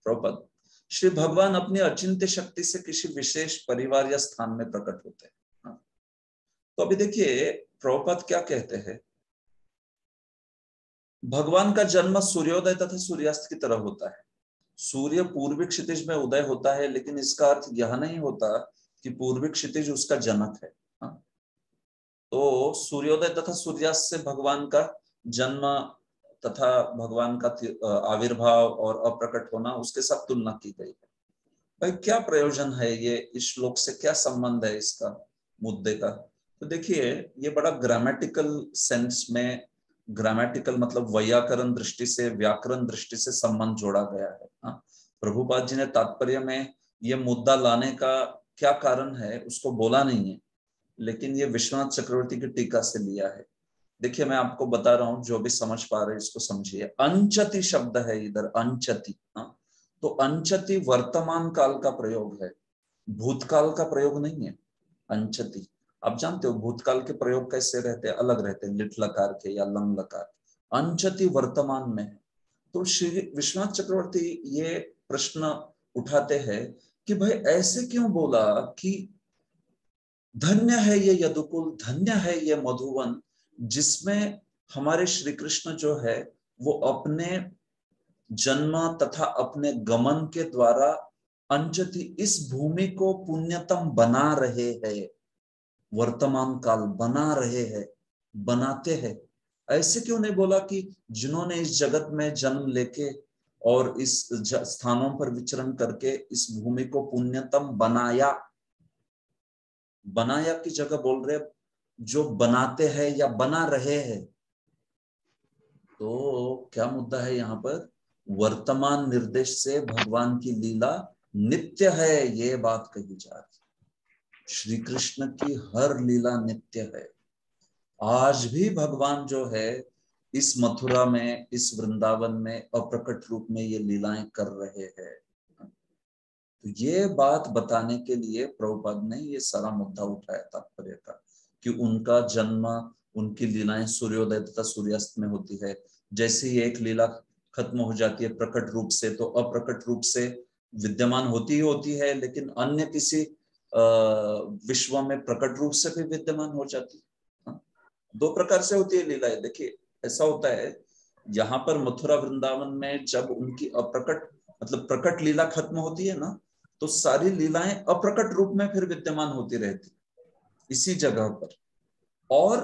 प्रपद श्री भगवान अपनी अचिंत्य शक्ति से किसी विशेष परिवार या स्थान में प्रकट होते हैं। हाँ। तो अभी देखिए प्रपद क्या कहते हैं? भगवान का जन्म सूर्योदय तथा सूर्यास्त की तरह होता है। सूर्य पूर्वी क्षितिज में उदय होता है लेकिन इसका अर्थ यह नहीं होता कि पूर्वी क्षितिज उसका जनक है हाँ। तो सूर्योदय तथा सूर्यास्त से भगवान का जन्म तथा भगवान का आविर्भाव और अप्रकट होना, उसके साथ तुलना की गई है। भाई, क्या प्रयोजन है ये, इस श्लोक से क्या संबंध है इसका मुद्दे का? तो देखिए, ये बड़ा ग्रामेटिकल सेंस में ग्रामेटिकल मतलब वैयाकरण दृष्टि से, व्याकरण दृष्टि से संबंध जोड़ा गया है हाँ। प्रभुपाद जी ने तात्पर्य में ये मुद्दा लाने का क्या कारण है, उसको बोला नहीं है, लेकिन ये विश्वनाथ चक्रवर्ती की टीका से लिया है। देखिए, मैं आपको बता रहा हूँ, जो भी समझ पा रहे इसको समझिए। अंचति शब्द है इधर, अंचति हाँ। तो अंचति वर्तमान काल का प्रयोग है, भूतकाल का प्रयोग नहीं है, अंचति। आप जानते हो, भूतकाल के प्रयोग कैसे रहते हैं? अलग रहते हैं लिट लकार के या लंग लकार अंचति वर्तमान में है। तो श्री विश्वनाथ चक्रवर्ती ये प्रश्न उठाते हैं कि भाई ऐसे क्यों बोला कि धन्य है ये यदुकुल, धन्य है ये मधुवन, जिसमें हमारे श्री कृष्ण जो है, वो अपने जन्म तथा अपने गमन के द्वारा अंजति इस भूमि को पुण्यतम बना रहे हैं, वर्तमान काल बना रहे हैं, बनाते हैं। ऐसे क्यों नहीं बोला कि जिन्होंने इस जगत में जन्म लेके और इस स्थानों पर विचरण करके इस भूमि को पुण्यतम बनाया। बनाया की जगह बोल रहे जो बनाते हैं या बना रहे हैं। तो क्या मुद्दा है यहाँ पर? वर्तमान निर्देश से भगवान की लीला नित्य है, ये बात कही जा रही श्री कृष्ण की हर लीला नित्य है। आज भी भगवान जो है इस मथुरा में, इस वृंदावन में अप्रकट रूप में ये लीलाएँ कर रहे हैं। तो ये बात बताने के लिए प्रभुपाद ने ये सारा मुद्दा उठाया तात्पर्य का कि उनका जन्म, उनकी लीलाएँ सूर्योदय तथा सूर्यास्त में होती है। जैसे ही एक लीला खत्म हो जाती है प्रकट रूप से तो अप्रकट रूप से विद्यमान होती ही होती है, लेकिन अन्य किसी विश्व में प्रकट रूप से भी विद्यमान हो जाती है। हाँ। दो प्रकार से होती है लीलाएँ। देखिए ऐसा होता है, यहाँ पर मथुरा वृंदावन में जब उनकी अप्रकट मतलब प्रकट लीला खत्म होती है ना तो सारी लीलाएँ अप्रकट रूप में फिर विद्यमान होती रहती इसी जगह पर। और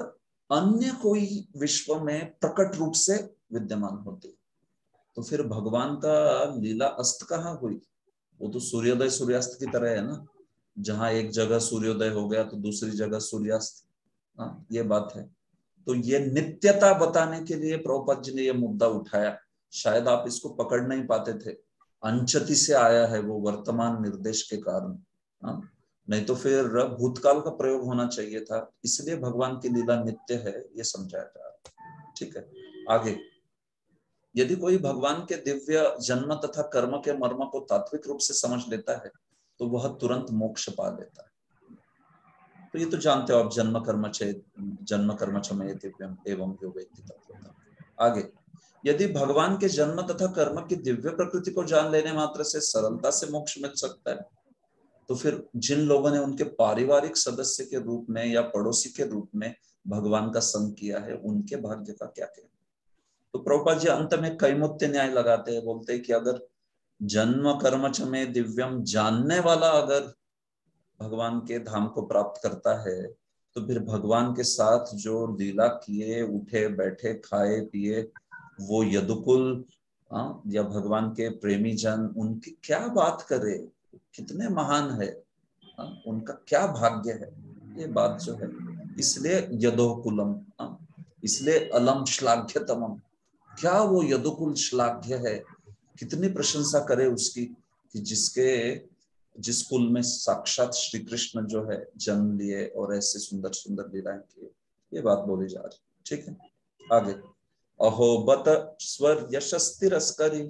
अन्य कोई विश्व में प्रकट रूप से विद्यमान होती तो फिर भगवान का लीला अस्त कहाँ हुई? वो तो सूर्योदय सूर्यास्त की तरह है ना, जहाँ एक जगह सूर्योदय हो गया तो दूसरी जगह सूर्यास्त। हाँ ये बात है। तो ये नित्यता बताने के लिए प्रभुपद जी ने यह मुद्दा उठाया। शायद आप इसको पकड़ नहीं पाते थे। अंचति से आया है वो वर्तमान निर्देश के कारण। हाँ नहीं तो फिर भूतकाल का प्रयोग होना चाहिए था। इसलिए भगवान की लीला नित्य है, ये समझाया जा रहा ठीक है, आगे। यदि कोई भगवान के दिव्य जन्म तथा कर्म के मर्म को तात्विक रूप से समझ लेता है तो वह तुरंत मोक्ष पा लेता है। तो ये तो जानते हो आप जन्म कर्म जन्म कर्म एवं आगे, यदि भगवान के जन्म तथा कर्म की दिव्य प्रकृति को जान लेने मात्र से सरलता से मोक्ष मिल सकता है तो फिर जिन लोगों ने उनके पारिवारिक सदस्य के रूप में या पड़ोसी के रूप में भगवान का संग किया है, उनके भाग्य का क्या कहना तो प्रभुपाद जी अंत में कई मुत्य न्याय लगाते हैं, बोलते हैं कि अगर जन्म कर्म में दिव्यम जानने वाला अगर भगवान के धाम को प्राप्त करता है तो फिर भगवान के साथ जो लीला किए उठे बैठे खाए पिए वो यदुकुल हाँ, या भगवान के प्रेमी जन उनकी क्या बात करे? कितने महान है आ, उनका क्या भाग्य है? ये बात जो है इसलिए यदोकुलम इसलिए अलम श्लाघ्यतम क्या वो यदुकुल श्लाघ्य है? कितनी प्रशंसा करे उसकी कि जिसके जिस कुल में साक्षात श्री कृष्ण जो है जन्म लिए और ऐसे सुंदर सुंदर लीलाएँ किए, ये बात बोली जा रही ठीक है? आगे। अहो बत स्वर यशस्तिरस्करी,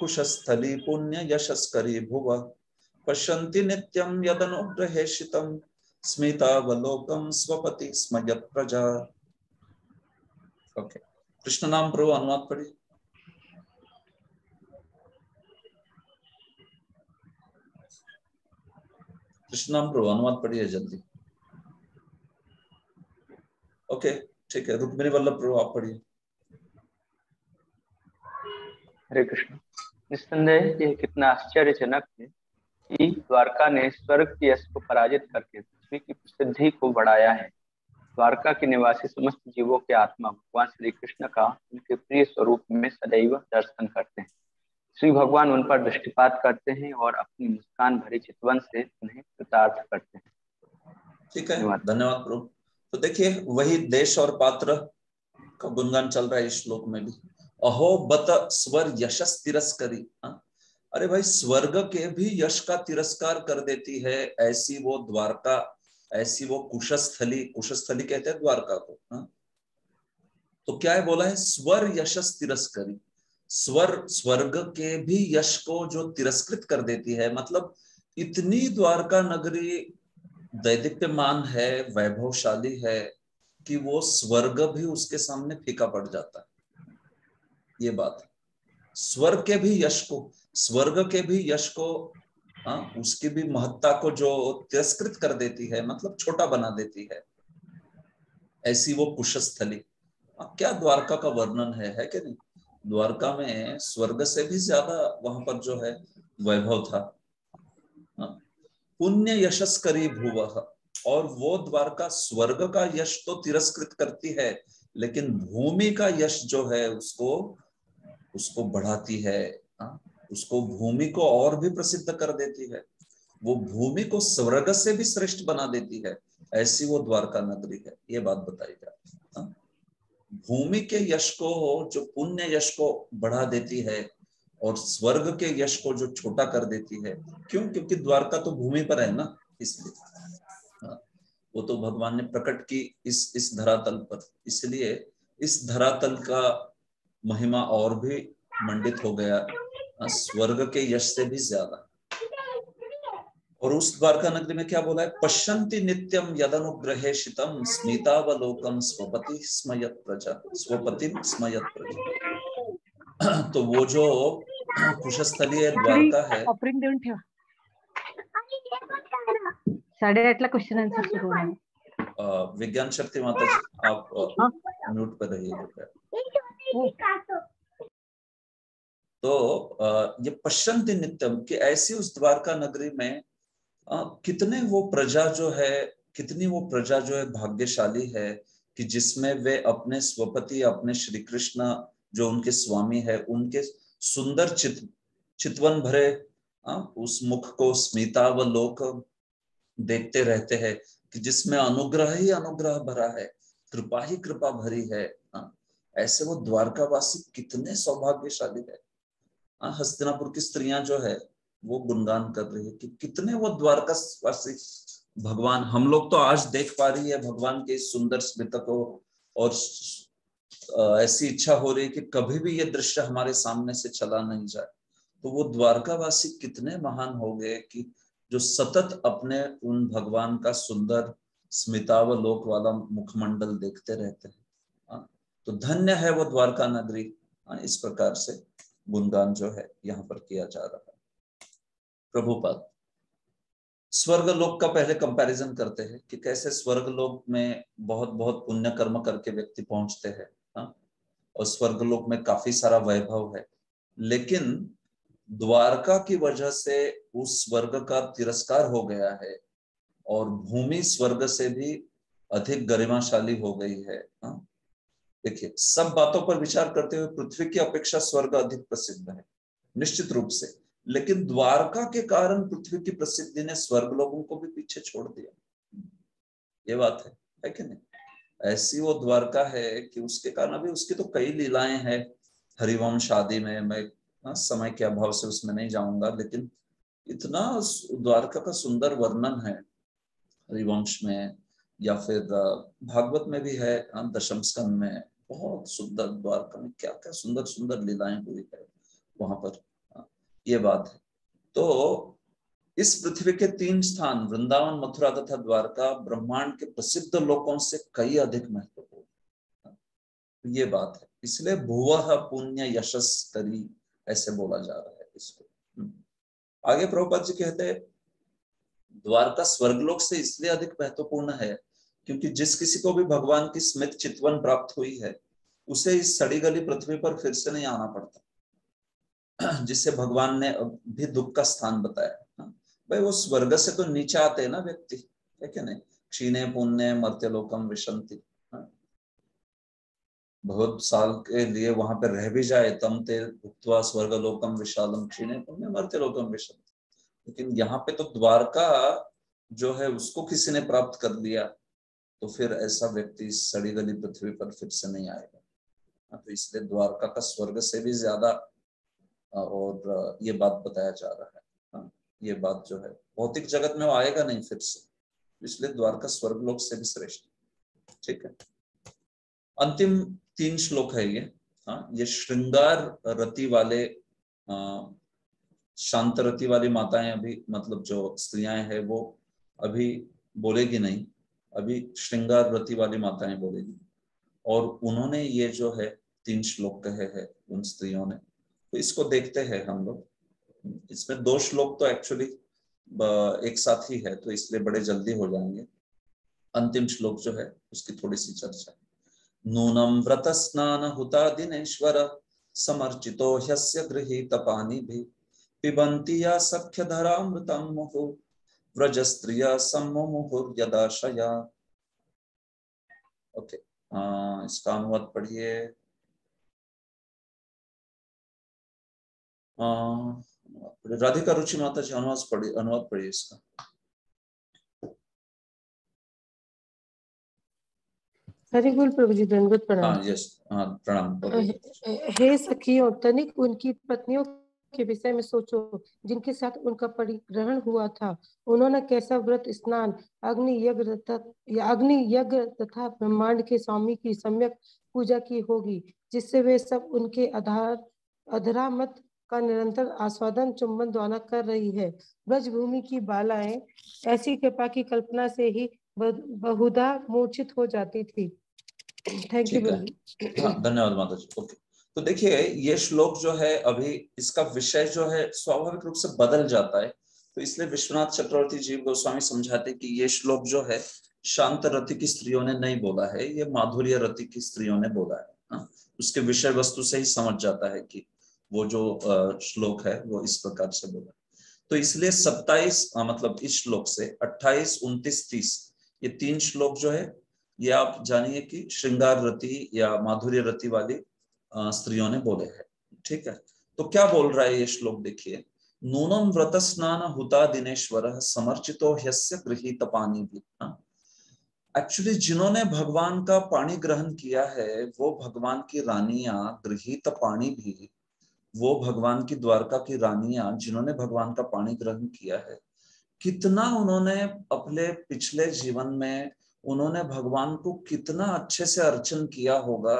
कुशस्थली पुण्य यशस्करी भुव। पश्यन्ति नित्यं यदनुग्रहेशितं स्मितावलोकं स्वपति स्मयत प्रजा। ओके कृष्ण नाम प्रभु अनुवाद पढ़िए। कृष्ण नाम प्रभु अनुवाद पढ़िए जल्दी। ओके ठीक है, रुक्मिणी वल्लभ प्रभु आप पढ़िए। हरे कृष्ण। निस्संदेह ये कितना आश्चर्यजनक है कि द्वारका ने स्वर्ग की यश को पराजित करके पृथ्वी की प्रसिद्धि को बढ़ाया है। द्वारका के निवासी समस्त जीवों के आत्मा भगवान श्री कृष्ण का उनके प्रिय स्वरूप में सदैव दर्शन करते हैं। श्री भगवान उन पर दृष्टिपात करते हैं और अपनी मुस्कान भरी चितवन से उन्हें कृतार्थ करते हैं। ठीक है। धन्यवाद। प्रभु। तो देखिए वही देश और पात्र का गुणगान चल रहा है इस श्लोक में भी। अहो बत स्वर यशस तिरस्करी हाँ? अरे भाई स्वर्ग के भी यश का तिरस्कार कर देती है ऐसी वो द्वारका ऐसी वो कुशस्थली कुशस्थली कहते हैं द्वारका को हा? तो क्या है बोला है? स्वर यशस तिरस्करी। स्वर स्वर्ग के भी यश को जो तिरस्कृत कर देती है मतलब इतनी द्वारका नगरी दैदिप्यमान है वैभवशाली है कि वो स्वर्ग भी उसके सामने फीका पड़ जाता है। ये बात स्वर्ग के भी यश को स्वर्ग के भी यश को आ, उसकी भी महत्ता को जो तिरस्कृत कर देती है मतलब छोटा बना देती है। ऐसी वो कुशस्थली। क्या द्वारका का वर्णन है है कि नहीं? द्वारका में स्वर्ग से भी ज़्यादा वहाँ पर जो है वैभव था। पुण्य यशस करी भूव। और वो द्वारका स्वर्ग का यश तो तिरस्कृत करती है, लेकिन भूमि का यश जो है उसको उसको बढ़ाती है। उसको भूमि को और भी प्रसिद्ध कर देती है। वो भूमि को स्वर्ग से भी श्रेष्ठ बना देती है। ऐसी वो द्वारका नगरी है। ये बात बताई जाती है। भूमि के यश को जो पुण्य यश को बढ़ा देती है और स्वर्ग के यश को जो छोटा कर देती है। क्यों? क्योंकि द्वारका तो भूमि पर है ना इसलिए। हाँ, वो तो भगवान ने प्रकट की इस इस धरातल पर। इसलिए इस धरातल का महिमा और भी मंडित हो गया। हाँ, स्वर्ग के यश से भी ज़्यादा। और उस द्वारका नगरी में क्या बोला है? पश्यंती नित्यम यद यदनुग्रहेशितम स्मितावलोकम स्वपति स्मयत प्रजा स्वपति स्मयत प्रजा। तो वो जो कुशस्थलीय द्वारका है। साढ़े आठ क्वेश्चन आंसर शुरू होना विज्ञान शक्ति माता जी आप म्यूट पर रहिए तो ये पश्चंती नित्यम कि ऐसी उस द्वारका नगरी में कितने वो प्रजा जो है कितनी वो प्रजा जो है भाग्यशाली है कि जिसमें वे अपने स्वपति अपने श्री कृष्ण जो उनके स्वामी है उनके सुंदर चित चितवन भरे आ, उस मुख को स्मिता व लोक देखते रहते हैं कि जिसमें अनुग्रह ही अनुग्रह भरा है कृपा ही कृपा भरी है आ, ऐसे वो द्वारकावासी कितने सौभाग्यशाली है। हस्तिनापुर की स्त्रियाँ जो है वो गुणगान कर रही है कि कितने वो द्वारका वासी भगवान, हम लोग तो आज देख पा रही है भगवान के सुंदर स्मृत को और ऐसी इच्छा हो रही है कि कभी भी ये दृश्य हमारे सामने से चला नहीं जाए। तो वो द्वारकावासी कितने महान हो गए कि जो सतत अपने उन भगवान का सुंदर स्मिताव लोक वाला मुखमंडल देखते रहते हैं। तो धन्य है वो द्वारका नगरी इस प्रकार से गुणगान जो है यहाँ पर किया जा रहा है। प्रभुपाद स्वर्ग लोक का पहले कंपैरिजन करते हैं कि कैसे स्वर्ग लोक में बहुत बहुत पुण्य कर्म करके व्यक्ति पहुँचते हैं हाँ? और स्वर्ग लोक में काफ़ी सारा वैभव है लेकिन द्वारका की वजह से उस स्वर्ग का तिरस्कार हो गया है और भूमि स्वर्ग से भी अधिक गरिमाशाली हो गई है हाँ? देखिए, सब बातों पर विचार करते हुए पृथ्वी की अपेक्षा स्वर्ग अधिक प्रसिद्ध है, निश्चित रूप से लेकिन द्वारका के कारण पृथ्वी की प्रसिद्धि ने स्वर्ग लोगों को भी पीछे छोड़ दिया। ये बात है है कि नहीं? ऐसी वो द्वारका है कि उसके कारण अभी उसकी तो कई लीलाएँ हैं। हरिवंश आदि में मैं हाँ, समय के अभाव से उसमें नहीं जाऊँगा लेकिन इतना द्वारका का सुंदर वर्णन है हरिवंश में या फिर भागवत में भी है हाँ, दशम स्कंद में। बहुत सुंदर द्वारका में क्या क्या सुंदर सुंदर लीलाएँ हुई है वहाँ पर। ये बात है। तो इस पृथ्वी के तीन स्थान, वृंदावन, मथुरा तथा द्वारका, ब्रह्मांड के प्रसिद्ध लोकों से कई अधिक महत्वपूर्ण ये बात है। इसलिए भुव पुण्य यशस करी ऐसे बोला जा रहा है इसको। हम्म। आगे प्रभुपाद जी कहते हैं, द्वारका स्वर्गलोक से इसलिए अधिक महत्वपूर्ण है क्योंकि जिस किसी को भी भगवान की स्मित चितवन प्राप्त हुई है, उसे इस सड़ी गली पृथ्वी पर फिर से नहीं आना पड़ता। जिससे भगवान ने भी दुख का स्थान बताया। हाँ। भाई वो स्वर्ग से तो नीचे आते हैं ना व्यक्ति है क्या नहीं? क्षीणे पुण्य मर्त्यलोकम विशंति। हाँ। बहुत साल के लिए वहाँ पे रह भी जाए तम ते भुक्तवा स्वर्ग लोकम विशालम क्षीणे पुण्य मर्त्यलोकम विशंति। लेकिन यहाँ पे तो द्वारका जो है उसको किसी ने प्राप्त कर लिया तो फिर ऐसा व्यक्ति सड़ी गली पृथ्वी पर फिर से नहीं आएगा। हाँ, तो इसलिए द्वारका का स्वर्ग से भी ज़्यादा और ये बात बताया जा रहा है। हाँ, ये बात जो है भौतिक जगत में वो आएगा नहीं फिर से। इसलिए द्वारका स्वर्ग लोक से भी श्रेष्ठ ठीक है? अंतिम तीन श्लोक है ये। हाँ ये श्रृंगार रति वाले शांत रति वाली माताएँ अभी मतलब जो स्त्रियाँ हैं वो अभी बोलेगी नहीं। अभी श्रृंगार रति वाली माताएँ बोलेगी। और उन्होंने ये जो है तीन श्लोक कहे हैं उन स्त्रियों ने। तो इसको देखते हैं हम लोग। इसमें दो श्लोक तो एक्चुअली एक साथ ही है तो इसलिए बड़े जल्दी हो जाएँगे। अंतिम श्लोक जो है, उसकी थोड़ी सी चर्चा। नूनम व्रत स्नान हुता दिनेश्वर समर्चितो ह्यस्य गृहीत पानी भी पिबंती या सख्य धरामृतम मुहु व्रज स्त्रिय सम्मुहुर्यदाशया ओके इसका अनुवाद पढ़िए। राधिका रुचि माता जी अनुवाद पढ़िए अनुवाद पढ़िए इसका। हरि बोल प्रभु जी दंडवत प्रणाम। हाँ यस हाँ प्रणाम हे सखियों तनिक उनकी पत्नियों के विषय में सोचो जिनके साथ उनका परिग्रहण हुआ था। उन्होंने कैसा व्रत स्नान अग्नि यज्ञ अग्नि यज्ञ तथा ब्रह्मांड के स्वामी की सम्यक पूजा की होगी जिससे वे सब उनके आधार अधरामत का निरंतर आस्वादन चुंबन द्वारा कर रही है। ब्रजभूमि की बालाएँ ऐसी कृपा की कल्पना से ही बहुधा मूर्छित हो जाती थी। थैंक यू हाँ, धन्यवाद माता जी। ओके। तो देखिए ये श्लोक जो है अभी इसका विषय जो है स्वाभाविक रूप से बदल जाता है। तो इसलिए विश्वनाथ चक्रवर्ती जीव गोस्वामी समझाते कि ये श्लोक जो है शांत रति की स्त्रियों ने नहीं बोला है ये माधुर्य रति की स्त्रियों ने बोला है। हा? उसके विषय वस्तु से ही समझ जाता है कि वो जो श्लोक है, वो इस प्रकार से बोला। तो इसलिए सत्ताईस मतलब इस श्लोक से अट्ठाईस, उन्तीस, तीस, ये तीन श्लोक जो है, ये आप जानिए कि श्रृंगार रति या माधुर्य रति वाली स्त्रियों ने बोले हैं। ठीक है? तो क्या बोल रहा है ये श्लोक देखिए नूनम व्रत स्नान हुता दिनेश्वर समर्चितो ह्यस्य गृहित पानी भी। एक्चुअली जिन्होंने भगवान का पानी ग्रहण किया है, वो भगवान की रानिया गृहित पानी भी वो भगवान की द्वारका की रानियाँ जिन्होंने भगवान का पानी ग्रहण किया है, कितना उन्होंने अपने पिछले जीवन में उन्होंने भगवान को कितना अच्छे से अर्चन किया होगा,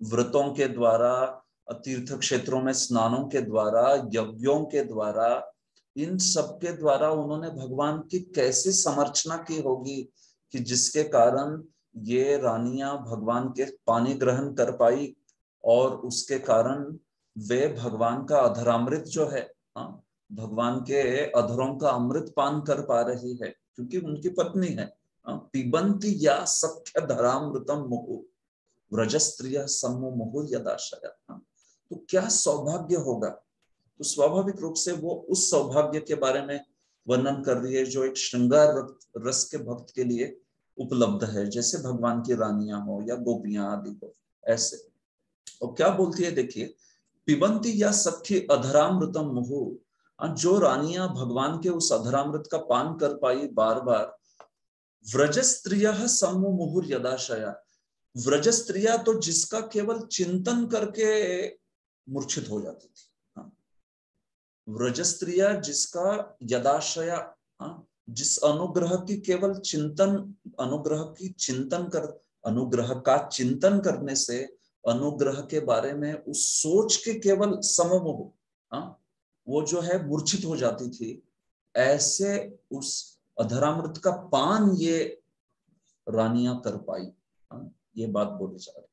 व्रतों के द्वारा तीर्थ क्षेत्रों में स्नानों के द्वारा, यज्ञों के द्वारा, इन सब के द्वारा उन्होंने भगवान की कैसी समर्चना की होगी कि जिसके कारण ये रानियाँ भगवान के पानी ग्रहण कर पाई और उसके कारण वे भगवान का अधरामृत जो है हाँ भगवान के अधरों का अमृत पान कर पा रही है क्योंकि उनकी पत्नी है हाँ, पिबंती या सख्य धरामृतम मुहु व्रज स्त्रिय सम्मो मोह यदाशय तो क्या सौभाग्य होगा? तो स्वाभाविक रूप से वो उस सौभाग्य के बारे में वर्णन कर रही है जो एक श्रृंगार रस के भक्त के लिए उपलब्ध है जैसे भगवान की रानियाँ हो या गोपियाँ आदि हो ऐसे। और क्या बोलती है देखिए पिबंती या सखी अधरामृतम मुहु। जो रानिया भगवान के उस अधरामृत का पान कर पाई बार बार व्रज स्त्रिय सम्मु मुहुर यदाशया। व्रज स्त्रिया तो जिसका केवल चिंतन करके मूर्छित हो जाती थी। हाँ। व्रज स्त्रिया जिसका यदाशया हाँ जिस अनुग्रह की केवल चिंतन, अनुग्रह की चिंतन कर, अनुग्रह का चिंतन करने से अनुग्रह के बारे में उस सोच के केवल सममोह हाँ वो जो है मूर्छित हो जाती थी। ऐसे उस अधरामृत का पान ये रानियाँ कर पाई हाँ ये बात बोली जा रही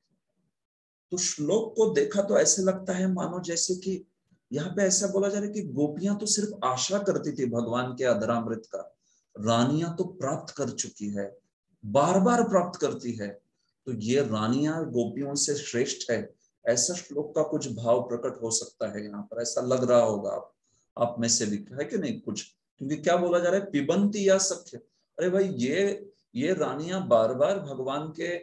तो श्लोक को देखा तो ऐसे लगता है मानो जैसे कि यहाँ पे ऐसा बोला जा रहा है कि गोपियाँ तो सिर्फ़ आशा करती थी भगवान के अधरामृत का, रानियाँ तो प्राप्त कर चुकी है बार बार प्राप्त करती है। तो ये रानियाँ गोपियों से श्रेष्ठ है। ऐसा श्लोक का कुछ भाव प्रकट हो सकता है यहाँ पर। ऐसा लग रहा होगा आप आप में से भी। है कि नहीं? कुछ। क्योंकि क्या बोला जा रहा है? पिबंती या सख्य। अरे भाई, ये ये रानियाँ बार बार भगवान के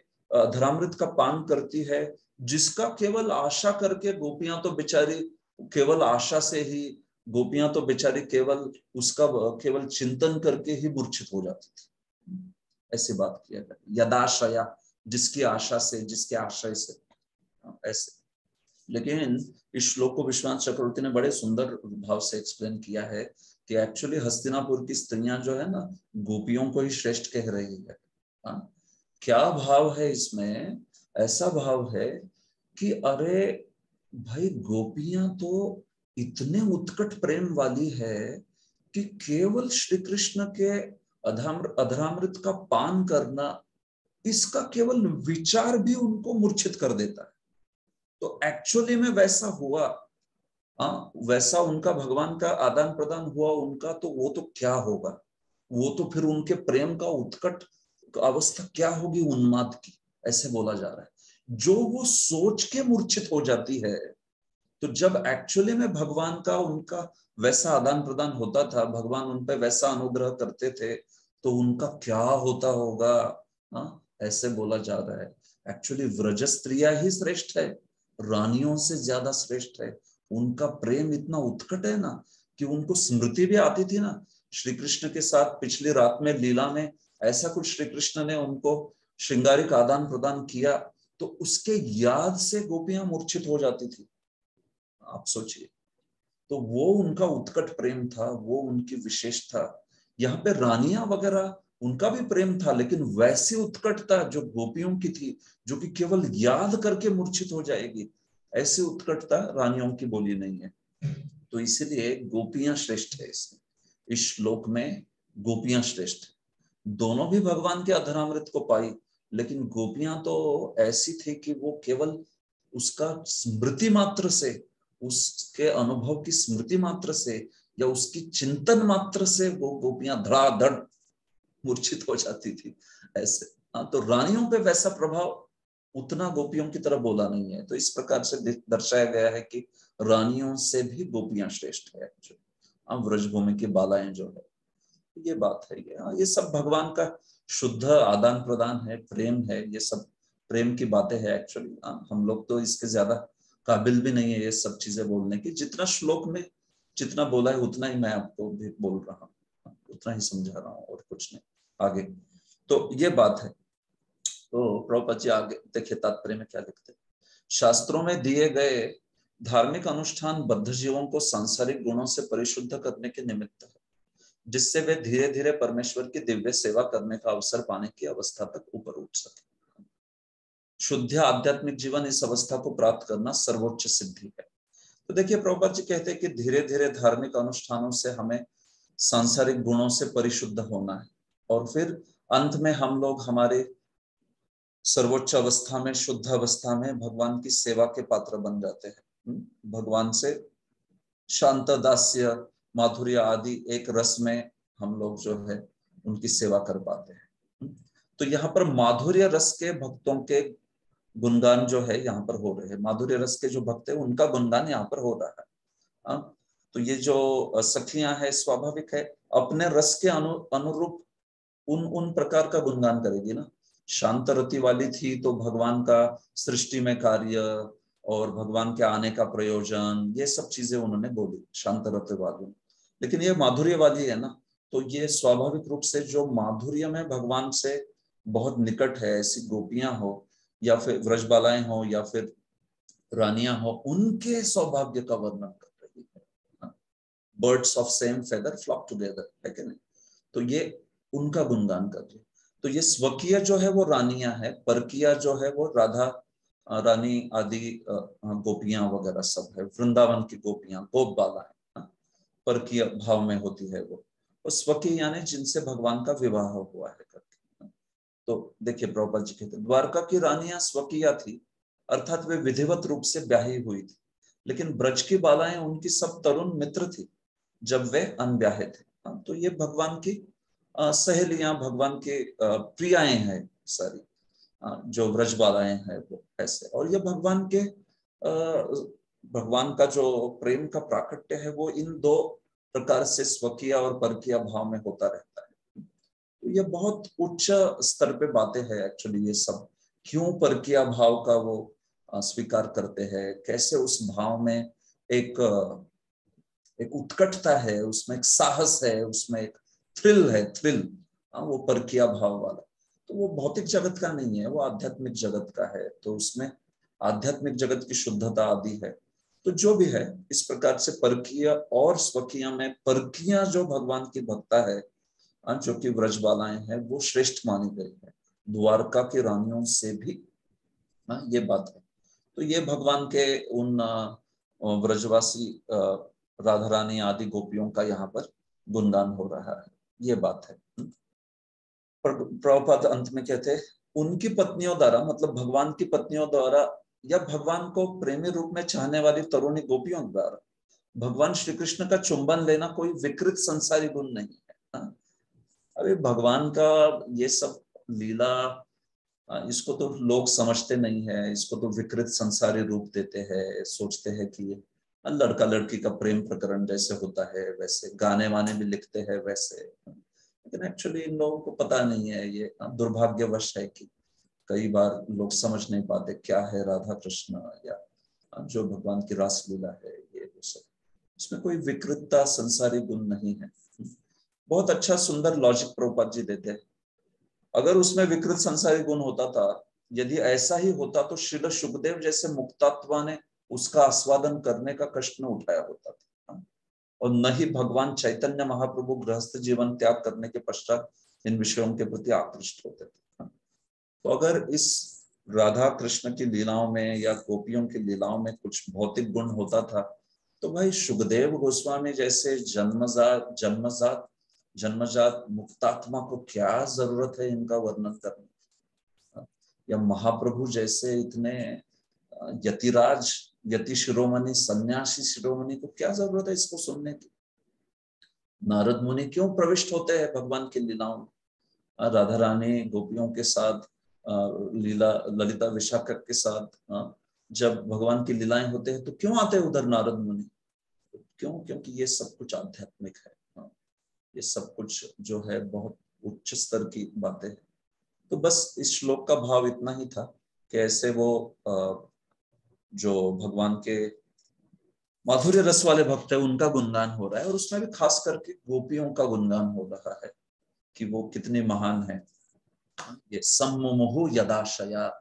धरामृत का पान करती है, जिसका केवल आशा करके गोपियाँ तो बेचारी, केवल आशा से ही गोपियाँ तो बेचारी केवल उसका केवल चिंतन करके ही मूर्छित हो जाती थी। ऐसी बात किया गया यदाशया जिसकी आशा से, जिसके आशय से ऐसे लेकिन इस श्लोक को विश्वनाथ चक्रवर्ती ने बड़े सुंदर भाव से एक्सप्लेन किया है कि एक्चुअली हस्तिनापुर की स्त्रियाँ जो है ना, गोपियों को ही श्रेष्ठ कह रही है आ? क्या भाव है इसमें ऐसा भाव है कि अरे भाई, गोपियाँ तो इतने उत्कट प्रेम वाली है कि केवल श्री कृष्ण के अधाम अधरामृत का पान करना इसका केवल विचार भी उनको मूर्छित कर देता है। तो एक्चुअली में वैसा हुआ आ, वैसा उनका भगवान का आदान प्रदान हुआ उनका तो वो तो क्या होगा? वो तो फिर उनके प्रेम का उत्कट अवस्था क्या होगी उन्माद की? ऐसे बोला जा रहा है। जो वो सोच के मूर्छित हो जाती है तो जब एक्चुअली में भगवान का उनका वैसा आदान प्रदान होता था भगवान उन पर वैसा अनुग्रह करते थे तो उनका क्या होता होगा? हा? ऐसे बोला जा रहा है। एक्चुअली व्रज स्त्रिया ही श्रेष्ठ है। रानियों से ज़्यादा श्रेष्ठ है। उनका प्रेम इतना उत्कट है ना कि उनको स्मृति भी आती थी ना। श्री कृष्ण के साथ पिछली रात में लीला में ऐसा कुछ श्री कृष्ण ने उनको श्रृंगारिक आदान प्रदान किया तो उसके याद से गोपियाँ मूर्छित हो जाती थी। आप सोचिए। तो वो उनका उत्कट प्रेम था, वो उनकी विशेष था यहाँ पे रानियाँ वगैरह उनका भी प्रेम था, लेकिन वैसी उत्कटता जो गोपियों की थी, जो कि केवल याद करके मूर्छित हो जाएगी, ऐसी उत्कटता रानियों की बोली नहीं है। तो इसीलिए गोपियाँ श्रेष्ठ है इसमें। इस श्लोक में गोपियाँ श्रेष्ठ दोनों भी भगवान के अधरामृत को पाई, लेकिन गोपियाँ तो ऐसी थी कि वो केवल उसका स्मृति मात्र से, उसके अनुभव की स्मृति मात्र से या उसकी चिंतन मात्र से वो गोपियाँ धड़ाधड़ मूर्छित हो जाती थी ऐसे। हाँ तो रानियों पे वैसा प्रभाव उतना गोपियों की तरह बोला नहीं है। तो इस प्रकार से दर्शाया गया है कि रानियों से भी गोपियाँ श्रेष्ठ है हाँ व्रजभूमि की बालाएँ जो है। ये बात है ये। हाँ ये सब भगवान का शुद्ध आदान प्रदान है प्रेम है ये सब प्रेम की बातें है एक्चुअली हाँ, हम लोग तो इसके ज़्यादा काबिल भी नहीं है ये सब चीज़ें बोलने की। जितना श्लोक में जितना बोला है उतना ही मैं आपको भी बोल रहा हूँ हाँ, उतना ही समझा रहा हूँ और कुछ नहीं। आगे। तो ये बात है। तो प्रभुपत जी आगे, देखिए तात्पर्य में क्या लिखते शास्त्रों में दिए गए धार्मिक अनुष्ठान बद्ध जीवों को सांसारिक गुणों से परिशुद्ध करने के निमित्त है, जिससे वे धीरे धीरे परमेश्वर की दिव्य सेवा करने का अवसर पाने की अवस्था तक ऊपर उठ सके। शुद्ध आध्यात्मिक जीवन इस अवस्था को प्राप्त करना सर्वोच्च सिद्धि है। तो देखिए प्रभुपाद जी कहते हैं कि धीरे धीरे धार्मिक अनुष्ठानों से हमें सांसारिक गुणों से परिशुद्ध होना है। और फिर अंत में हम लोग हमारे सर्वोच्च अवस्था में शुद्ध अवस्था में भगवान की सेवा के पात्र बन जाते हैं। हम्म, भगवान से शांत दास्य माधुर्य आदि एक रस में हम लोग जो है उनकी सेवा कर पाते हैं। तो यहाँ पर माधुर्य रस के भक्तों के गुणगान जो है यहाँ पर हो रहे हैं। माधुर्य रस के जो भक्त है उनका गुणगान यहाँ पर हो रहा है? हाँ, तो ये जो सखियाँ है, स्वाभाविक है, अपने रस के अनु, अनुरूप उन उन प्रकार का गुणगान करेगी ना। शांत रति वाली थी तो भगवान का सृष्टि में कार्य और भगवान के आने का प्रयोजन, ये सब चीज़ें उन्होंने बोली, शांत रति वाली। लेकिन ये माधुर्य वाली है ना तो ये स्वाभाविक रूप से जो माधुर्य में भगवान से बहुत निकट है, ऐसी गोपियाँ हो, या फिर व्रजबालाएँ हो, या फिर रानियाँ हो, उनके सौभाग्य का वर्णन कर। Birds of same feather flock together है कि नहीं? तो ये उनका गुणगान कर रही है। तो ये स्वकीय जो है वो रानियाँ है, परकिया जो है वो राधा रानी आदि गोपियाँ वगैरह सब है, वृंदावन की गोपियाँ, गोप बाला है परकीय भाव में होती है वो। और स्वकीय यानी जिनसे भगवान का विवाह हुआ है करके तो देखिए प्रभुपाद जी कहते द्वारका की रानियाँ स्वकीय थी, अर्थात वे विधिवत रूप से ब्याही हुई थी, लेकिन ब्रज की बालाएँ उनकी सब तरुण मित्र थी। जब वे अनब्याहे थे तो ये भगवान की सहेलियाँ, भगवान के प्रियाएँ हैं सारी। जो व्रज बालाएँ हैं वो ऐसे। और ये भगवान के भगवान का जो प्रेम का प्राकट्य है, वो इन दो प्रकार से स्वकीय और परकीय भाव में होता रहता है। तो ये बहुत उच्च स्तर पे बातें हैं एक्चुअली ये सब। क्यों परकीय भाव का वो स्वीकार करते हैं? कैसे उस भाव में एक एक उत्कटता है उसमें एक साहस है उसमें एक थ्रिल है थ्रिल हाँ वो परकिया भाव वाला। तो वो भौतिक जगत का नहीं है वो आध्यात्मिक जगत का है तो उसमें आध्यात्मिक जगत की शुद्धता आदि है। तो जो भी है इस प्रकार से परकीय और स्वकीय में परकिया जो भगवान की भक्ता है हाँ, जो कि व्रजबालाएँ हैं वो श्रेष्ठ मानी गई है। द्वारका की रानियों से भी हाँ ये बात है। तो ये भगवान के उन व्रजवासी राधा रानी आदि गोपियों का यहाँ पर गुणगान हो रहा है ये बात है प्रभुपाद अंत में कहते उनकी पत्नियों द्वारा मतलब भगवान की पत्नियों द्वारा या भगवान को प्रेमी रूप में चाहने वाली तरुणी गोपियों द्वारा भगवान श्री कृष्ण का चुंबन लेना कोई विकृत संसारी गुण नहीं है हाँ। अरे भगवान का ये सब लीला, इसको तो लोग समझते नहीं है, इसको तो विकृत संसारी रूप देते हैं, सोचते हैं कि लड़का लड़की का प्रेम प्रकरण जैसे होता है, वैसे गाने वाने भी लिखते हैं वैसे। लेकिन एक्चुअली इन लोगों को पता नहीं है, ये दुर्भाग्यवश है कि कई बार लोग समझ नहीं पाते क्या है राधा कृष्ण या जो भगवान की रास लीला है, ये वो सब। इसमें कोई विकृतता, संसारी गुण नहीं है। बहुत अच्छा सुंदर लॉजिक प्रभुपाद जी देते हैं। अगर उसमें विकृत, संसारी गुण होता था, यदि ऐसा ही होता तो श्रील सुखदेव जैसे मुक्तात्मा ने उसका आस्वादन करने का कष्ट न उठाया होता था और न ही भगवान चैतन्य महाप्रभु गृहस्थ जीवन त्याग करने के पश्चात इन विषयों के प्रति आकृष्ट होते थे तो अगर इस राधा कृष्ण की लीलाओं में या गोपियों की लीलाओं में कुछ भौतिक गुण होता था तो भाई सुखदेव गोस्वामी जैसे जन्मजात जन्मजात जन्मजात मुक्तात्मा को क्या ज़रूरत है इनका वर्णन करने या महाप्रभु जैसे इतने यतिराज यति शिरोमणि, सन्यासी शिरोमणि को क्या ज़रूरत है इसको सुनने की? नारद मुनि क्यों प्रविष्ट होते हैं भगवान की लीलाओं में? राधा रानी गोपियों के साथ लीला, ललिता विशाख के साथ जब भगवान की लीलाएँ होते हैं तो क्यों आते हैं उधर नारद मुनि? क्यों? क्योंकि ये सब कुछ आध्यात्मिक है ये सब कुछ जो है बहुत उच्च स्तर की बातें हैं। तो बस इस श्लोक का भाव इतना ही था कि ऐसे वो जो भगवान के माधुर्य रस वाले भक्त है उनका गुणगान हो रहा है और उसमें भी खास करके गोपियों का गुणगान हो रहा है कि वो कितने महान है। ये सम्मोह यदाशया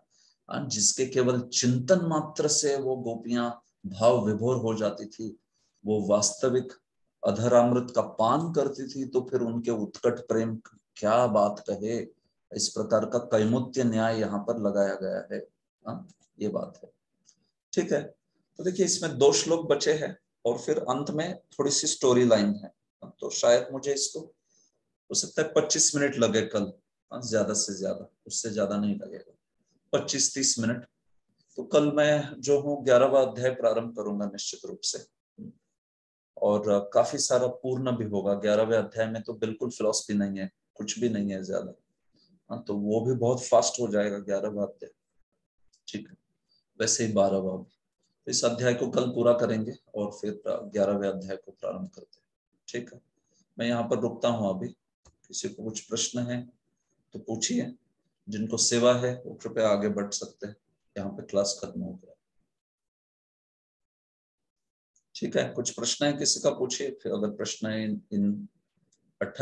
जिसके केवल चिंतन मात्र से वो गोपियाँ भाव विभोर हो जाती थी वो वास्तविक अधरामृत का पान करती थी तो फिर उनके उत्कट प्रेम क्या बात कहे? इस प्रकार का कैमुत्य न्याय यहाँ पर लगाया गया है। आ, ये बात है। ठीक है? तो देखिए इसमें दो श्लोक बचे हैं और फिर अंत में थोड़ी सी स्टोरी लाइन है। तो शायद मुझे इसको हो सकता है पच्चीस मिनट लगे कल। हाँ, ज़्यादा से ज़्यादा उससे ज़्यादा नहीं लगेगा। पच्चीस तीस मिनट। तो कल मैं जो हूँ ग्यारहवा अध्याय प्रारंभ करूँगा निश्चित रूप से। और काफ़ी सारा पूर्ण भी होगा। ग्यारहवें अध्याय में तो बिल्कुल फिलोसफी नहीं है कुछ भी नहीं है ज़्यादा। हाँ तो वो भी बहुत फास्ट हो जाएगा ग्यारहवा अध्याय। ठीक है? वैसे ही बारहवा भी इस अध्याय को कल पूरा करेंगे और फिर ग्यारहवें अध्याय को प्रारंभ करते हैं। ठीक है? मैं यहाँ पर रुकता हूँ अभी। किसी को कुछ प्रश्न है तो पूछिए। जिनको सेवा है वो कृपया आगे बढ़ सकते हैं। यहाँ पे क्लास खत्म हो गया। ठीक है? कुछ प्रश्न है किसी का पूछिए। फिर अगर प्रश्न है इन, इन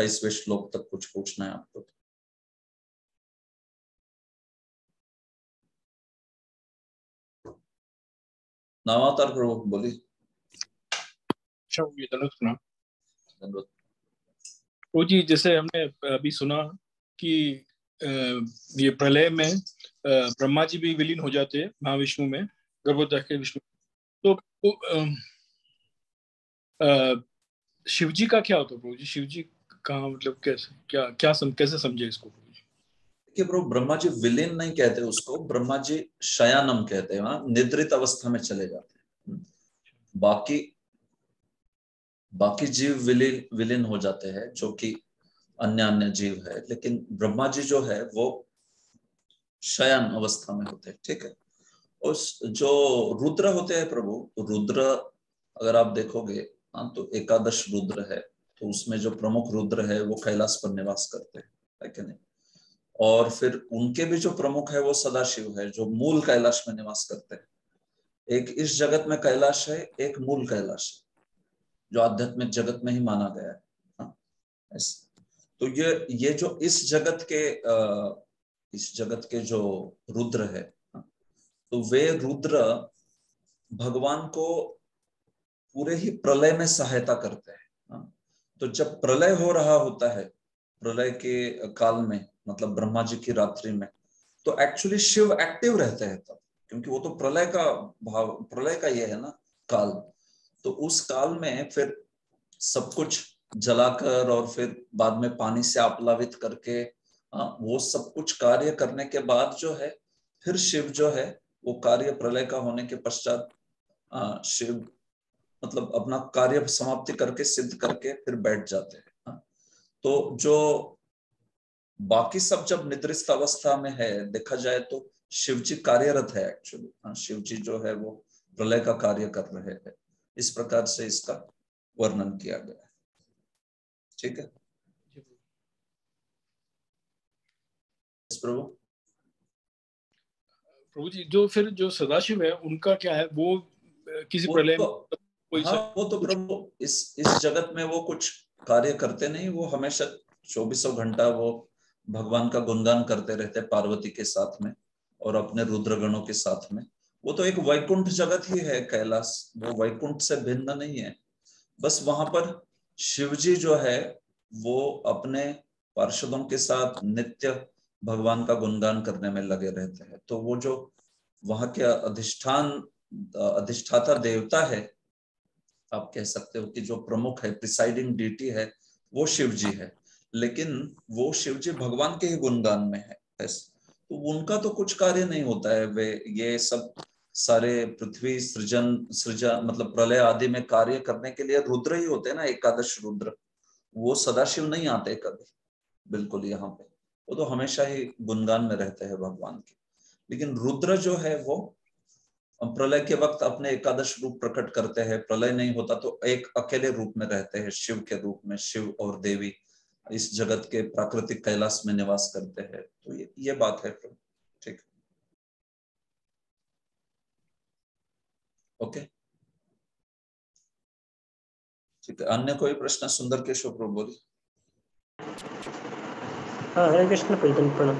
श्लोक तक कुछ पूछना है आपको तो। नामावतार प्रभु बोली वो जी जैसे हमने अभी सुना कि ये प्रलय में ब्रह्मा जी भी विलीन हो जाते हैं महाविष्णु में गर्भोदय के विष्णु तो, तो शिव जी का क्या होता है प्रभु जी शिव जी कहा मतलब कैसे क्या क्या सम, कैसे समझे इसको कि प्रभु ब्रह्मा जी विलीन नहीं कहते उसको, ब्रह्मा जी शयानम कहते हैं निद्रित अवस्था में चले जाते हैं। हम्म। बाकी बाकी जीव विलीन विलीन हो जाते हैं, जो कि अन्य अन्य जीव है, लेकिन ब्रह्मा जी जो है, वो शयन अवस्था में होते हैं, ठीक है? उस, जो रुद्र होते हैं प्रभु, रुद्र अगर आप देखोगे हाँ तो एकादश रुद्र है तो उसमें जो प्रमुख रुद्र है, वो कैलाश पर निवास करते हैं, है कि नहीं? और फिर उनके भी जो प्रमुख है वो सदाशिव है जो मूल कैलाश में निवास करते हैं। एक इस जगत में कैलाश है एक मूल कैलाश है जो आध्यात्मिक जगत में ही माना गया है। हाँ, तो ये ये जो इस जगत के इस जगत के जो रुद्र है हाँ, तो वे रुद्र भगवान को पूरे ही प्रलय में सहायता करते हैं हाँ, तो जब प्रलय हो रहा होता है प्रलय के काल में मतलब ब्रह्मा जी की रात्रि में। तो एक्चुअली शिव एक्टिव रहते हैं तब क्योंकि वो तो प्रलय का भाव प्रलय का ये है ना काल। तो उस काल में फिर सब कुछ जलाकर और फिर बाद में पानी से आप्लावित करके आ, वो सब कुछ कार्य करने के बाद जो है फिर शिव जो है वो कार्य प्रलय का होने के पश्चात शिव मतलब अपना कार्य समाप्ति करके सिद्ध करके फिर बैठ जाते हैं। तो जो बाकी सब जब निद्रिस्त अवस्था में है देखा जाए तो शिव जी कार्यरत है एक्चुअली शिव जी जो है वो प्रलय का कार्य कर रहे हैं। इस प्रकार से इसका वर्णन किया गया है। ठीक है? प्रभु। प्रभु जी जो फिर जो सदाशिव है उनका क्या है? वो किसी प्रलय तो, हाँ, वो तो प्रभु इस इस जगत में वो कुछ कार्य करते नहीं वो हमेशा चौबीसों घंटा वो भगवान का गुणगान करते रहते पार्वती के साथ में और अपने रुद्रगणों के साथ में। वो तो एक वैकुंठ जगत ही है, कैलाश। वो वैकुंठ से भिन्न नहीं है। बस वहाँ पर शिव जी है, वो अपने पार्षदों के साथ नित्य भगवान का गुणगान करने में लगे रहते हैं। तो वो जो वहाँ के अधिष्ठान, अधिष्ठाता देवता है, आप कह सकते हो कि जो प्रमुख है प्रिसाइडिंग डीटी है, वो शिव जी है। लेकिन वो शिव जी भगवान के ही गुणगान में है तो उनका तो कुछ कार्य नहीं होता है, वे ये सब सारे पृथ्वी, सृजन सृजन मतलब प्रलय आदि में कार्य करने के लिए रुद्र ही होते हैं ना, एकादश रुद्र। वो सदाशिव नहीं आते कभी, बिल्कुल यहाँ पे। वो तो हमेशा ही गुणगान में रहते हैं भगवान के। लेकिन रुद्र जो है वो प्रलय के वक्त अपने एकादश रूप प्रकट करते हैं, प्रलय नहीं होता तो एक अकेले रूप में रहते हैं, शिव के रूप में, शिव और देवी। इस जगत के प्राकृतिक कैलाश में निवास करते हैं। तो ये ये बात है ठीक। ओके। ठीक है अन्य कोई प्रश्न? सुंदर के शो प्रभु बोली हाँ हरे कृष्ण प्रजन प्रणाम।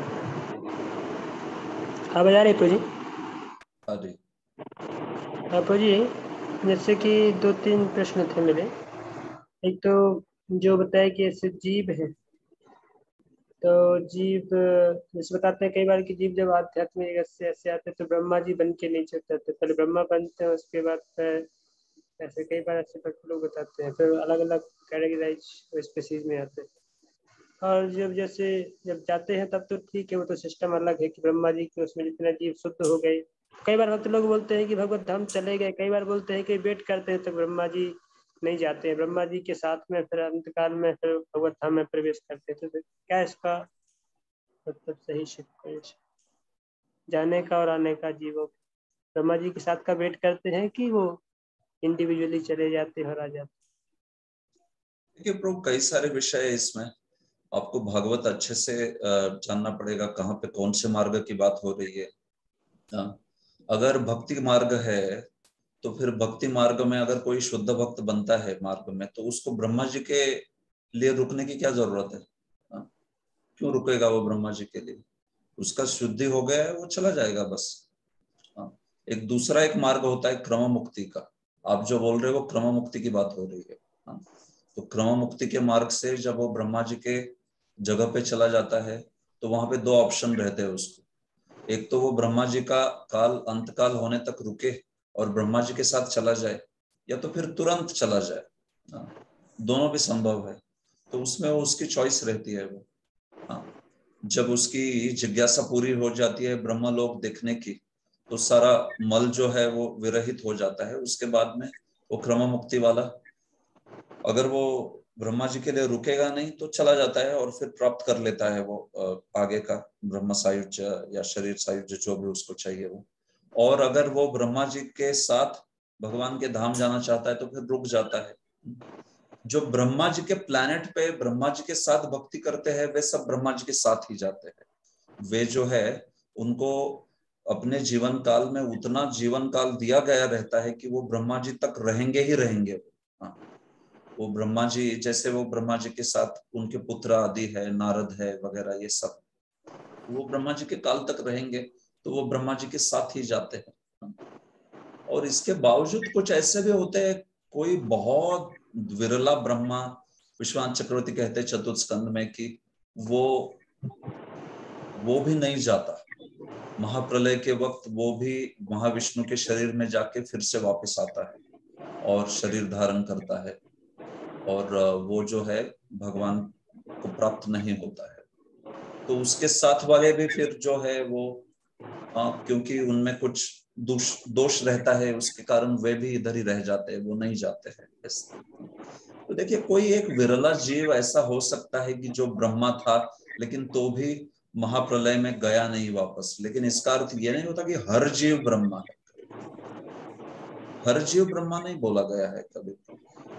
आवाज़ आ रही प्रभु जी हाँ जी। हाँ प्रभु जी जैसे कि दो तीन प्रश्न थे मेरे। एक तो जो बताया कि ऐसे जीव है। तो जीव, जैसे बताते हैं, कई बार कि जीव जब आध्यात्मिक ऐसे ऐसे आते हैं तो ब्रह्मा जी बन के नीचे उतरते पहले ब्रह्मा बनते हैं, उसके बाद ऐसे कई बार ऐसे लोग बताते हैं। फिर अलग अलग कैटेगराइज स्पेसीज में आते हैं। और जब जैसे जब जाते हैं, तब तो ठीक है, वो तो सिस्टम अलग है कि ब्रह्मा जी के उसमें जितना जीव शुद्ध हो गए। कई बार भक्त लोग बोलते हैं कि भगवत धाम चले गए, कई बार बोलते हैं कि वेट करते हैं तो ब्रह्मा जी नहीं जाते हैं। ब्रह्मा जी के साथ में फिर अंतकाल में फिर भगवत धाम में प्रवेश करते थे तो क्या इसका मतलब सही शिक्षा जाने का और आने का जीवों ब्रह्मा जी के साथ का वेट करते हैं कि वो इंडिविजुअली चले जाते और आ जाते देखिए प्रभु कई सारे विषय है इसमें। आपको भागवत अच्छे से जानना पड़ेगा कहाँ पे कौन से मार्ग की बात हो रही हाँ, अगर भक्ति मार्ग है तो फिर भक्ति मार्ग में अगर कोई शुद्ध भक्त बनता है मार्ग में तो उसको ब्रह्मा जी के लिए रुकने की क्या ज़रूरत है? हा? क्यों रुकेगा वो ब्रह्मा जी के लिए? उसका शुद्धि हो गया है, वो चला जाएगा बस। हाँ? एक दूसरा एक मार्ग होता है क्रम मुक्ति का। आप जो बोल रहे हो वो क्रम मुक्ति की बात हो रही है। हाँ। तो क्रम मुक्ति के मार्ग से जब वो ब्रह्मा जी के जगह पे चला जाता है तो वहाँ पे दो ऑप्शन रहते हैं उसको। एक तो वो ब्रह्मा जी का काल अंत काल होने तक रुके और ब्रह्मा जी के साथ चला जाए, या तो फिर तुरंत चला जाए। हाँ। दोनों भी संभव है। तो उसमें वो उसकी चॉइस रहती है वो। हाँ जब उसकी जिज्ञासा पूरी हो जाती है ब्रह्म लोक देखने की तो सारा मल जो है वो विरहित हो जाता है। उसके बाद में वो क्रम मुक्ति वाला, अगर वो ब्रह्मा जी के लिए रुकेगा नहीं तो चला जाता है और फिर प्राप्त कर लेता है वो आगे का ब्रह्म सायुज या शरीर सायुज जो भी उसको चाहिए वो। और अगर वो ब्रह्मा जी के साथ भगवान के धाम जाना चाहता है तो फिर रुक जाता है। जो ब्रह्मा जी के प्लानट पे ब्रह्मा जी के साथ भक्ति करते हैं, वे सब ब्रह्मा जी के साथ ही जाते हैं। वे जो है, उनको अपने जीवन काल में उतना जीवन काल दिया गया रहता है कि वो ब्रह्मा जी तक रहेंगे ही रहेंगे। हाँ। वो ब्रह्मा जी, जैसे वो ब्रह्मा जी के साथ उनके पुत्र आदि है, नारद है, वगैरह, ये सब, वो ब्रह्मा जी के काल तक रहेंगे। तो वो ब्रह्मा जी के साथ ही जाते हैं। और इसके बावजूद कुछ ऐसे भी होते हैं, कोई बहुत विरला ब्रह्मा, विश्वान चक्रवर्ती कहते हैं चतुर्स्कंद में कि वो वो भी नहीं जाता। महाप्रलय के वक्त वो भी महाविष्णु के शरीर में जाके फिर से वापस आता है और शरीर धारण करता है। और, वो जो है, भगवान को प्राप्त नहीं होता है। तो उसके साथ वाले भी फिर जो है, वो क्योंकि उनमें कुछ दोष रहता है, उसके कारण वे भी इधर ही रह जाते हैं, वो नहीं जाते हैं। तो देखिए, कोई एक विरला जीव ऐसा हो सकता है कि जो ब्रह्मा था, लेकिन तो भी महाप्रलय में गया नहीं वापस। लेकिन इसका अर्थ ये नहीं होता कि हर जीव ब्रह्मा है। हर जीव ब्रह्मा नहीं बोला गया है कभी।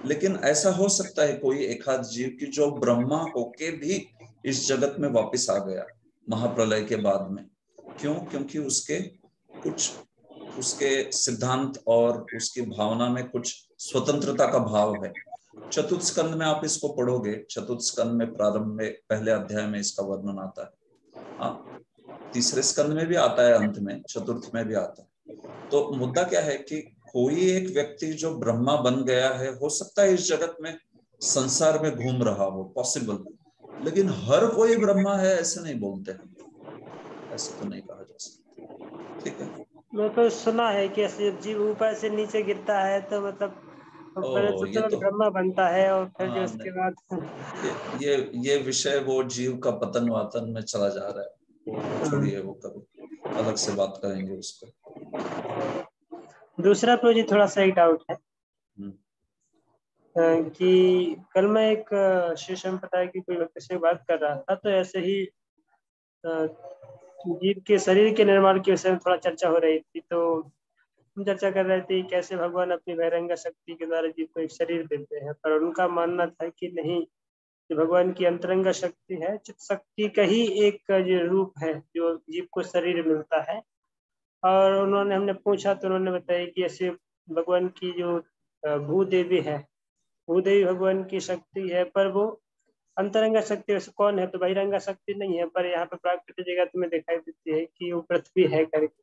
लेकिन ऐसा हो सकता है कोई एक आध जीव की जो ब्रह्मा होके भी इस जगत में वापस आ गया, महाप्रलय के बाद में। क्यों? क्योंकि उसके कुछ, उसके सिद्धांत और उसकी भावना में कुछ स्वतंत्रता का भाव है। चतुर्थ स्कंद में आप इसको पढ़ोगे, चतुर्थ स्कंद में प्रारंभ में, पहले अध्याय में इसका वर्णन आता है। हाँ तीसरे स्कंद में भी आता है, अंत में, चतुर्थ में भी आता है। तो मुद्दा क्या है कि कोई एक व्यक्ति जो ब्रह्मा बन गया है, हो सकता है इस जगत में संसार में घूम रहा हो पॉसिबल लेकिन हर कोई ब्रह्मा है, ऐसे नहीं बोलते। हैं ऐसे तो नहीं कहा जा सकता। ठीक है। मैं तो सुना है कि ऐसे जीव ऊपर से नीचे गिरता है तो मतलब तो तो ब्रह्मा बनता है और फिर हाँ, उसके बाद ये ये विषय वो जीव का पतन वातन में चला जा रहा है। छोड़िए वो कभी। अलग से बात करेंगे उस पर। दूसरा प्रोजेक्ट थोड़ा सा एक डाउट है। हम्म। कि कल मैं एक शिष्य पता है कि कोई व्यक्ति से बात कर रहा था तो ऐसे ही जीव के, शरीर के निर्माण के विषय में थोड़ा चर्चा हो रही थी तो हम चर्चा कर रहे थे कैसे भगवान अपनी बहिरंगा शक्ति के द्वारा जीव को एक शरीर देते हैं, पर उनका मानना था कि नहीं, कि भगवान की अंतरंगा शक्ति है, चित शक्ति का ही एक जो रूप है जो जीव को शरीर मिलता है। और उन्होंने, हमने पूछा तो उन्होंने बताया कि ऐसे भगवान की जो भूदेवी है, भूदेवी भगवान की शक्ति है, पर वो अंतरंगा शक्ति वैसे कौन है? तो बहिरंगा शक्ति नहीं है पर यहाँ पे प्राकृतिक जगत में दिखाई देती है कि वो पृथ्वी है करके।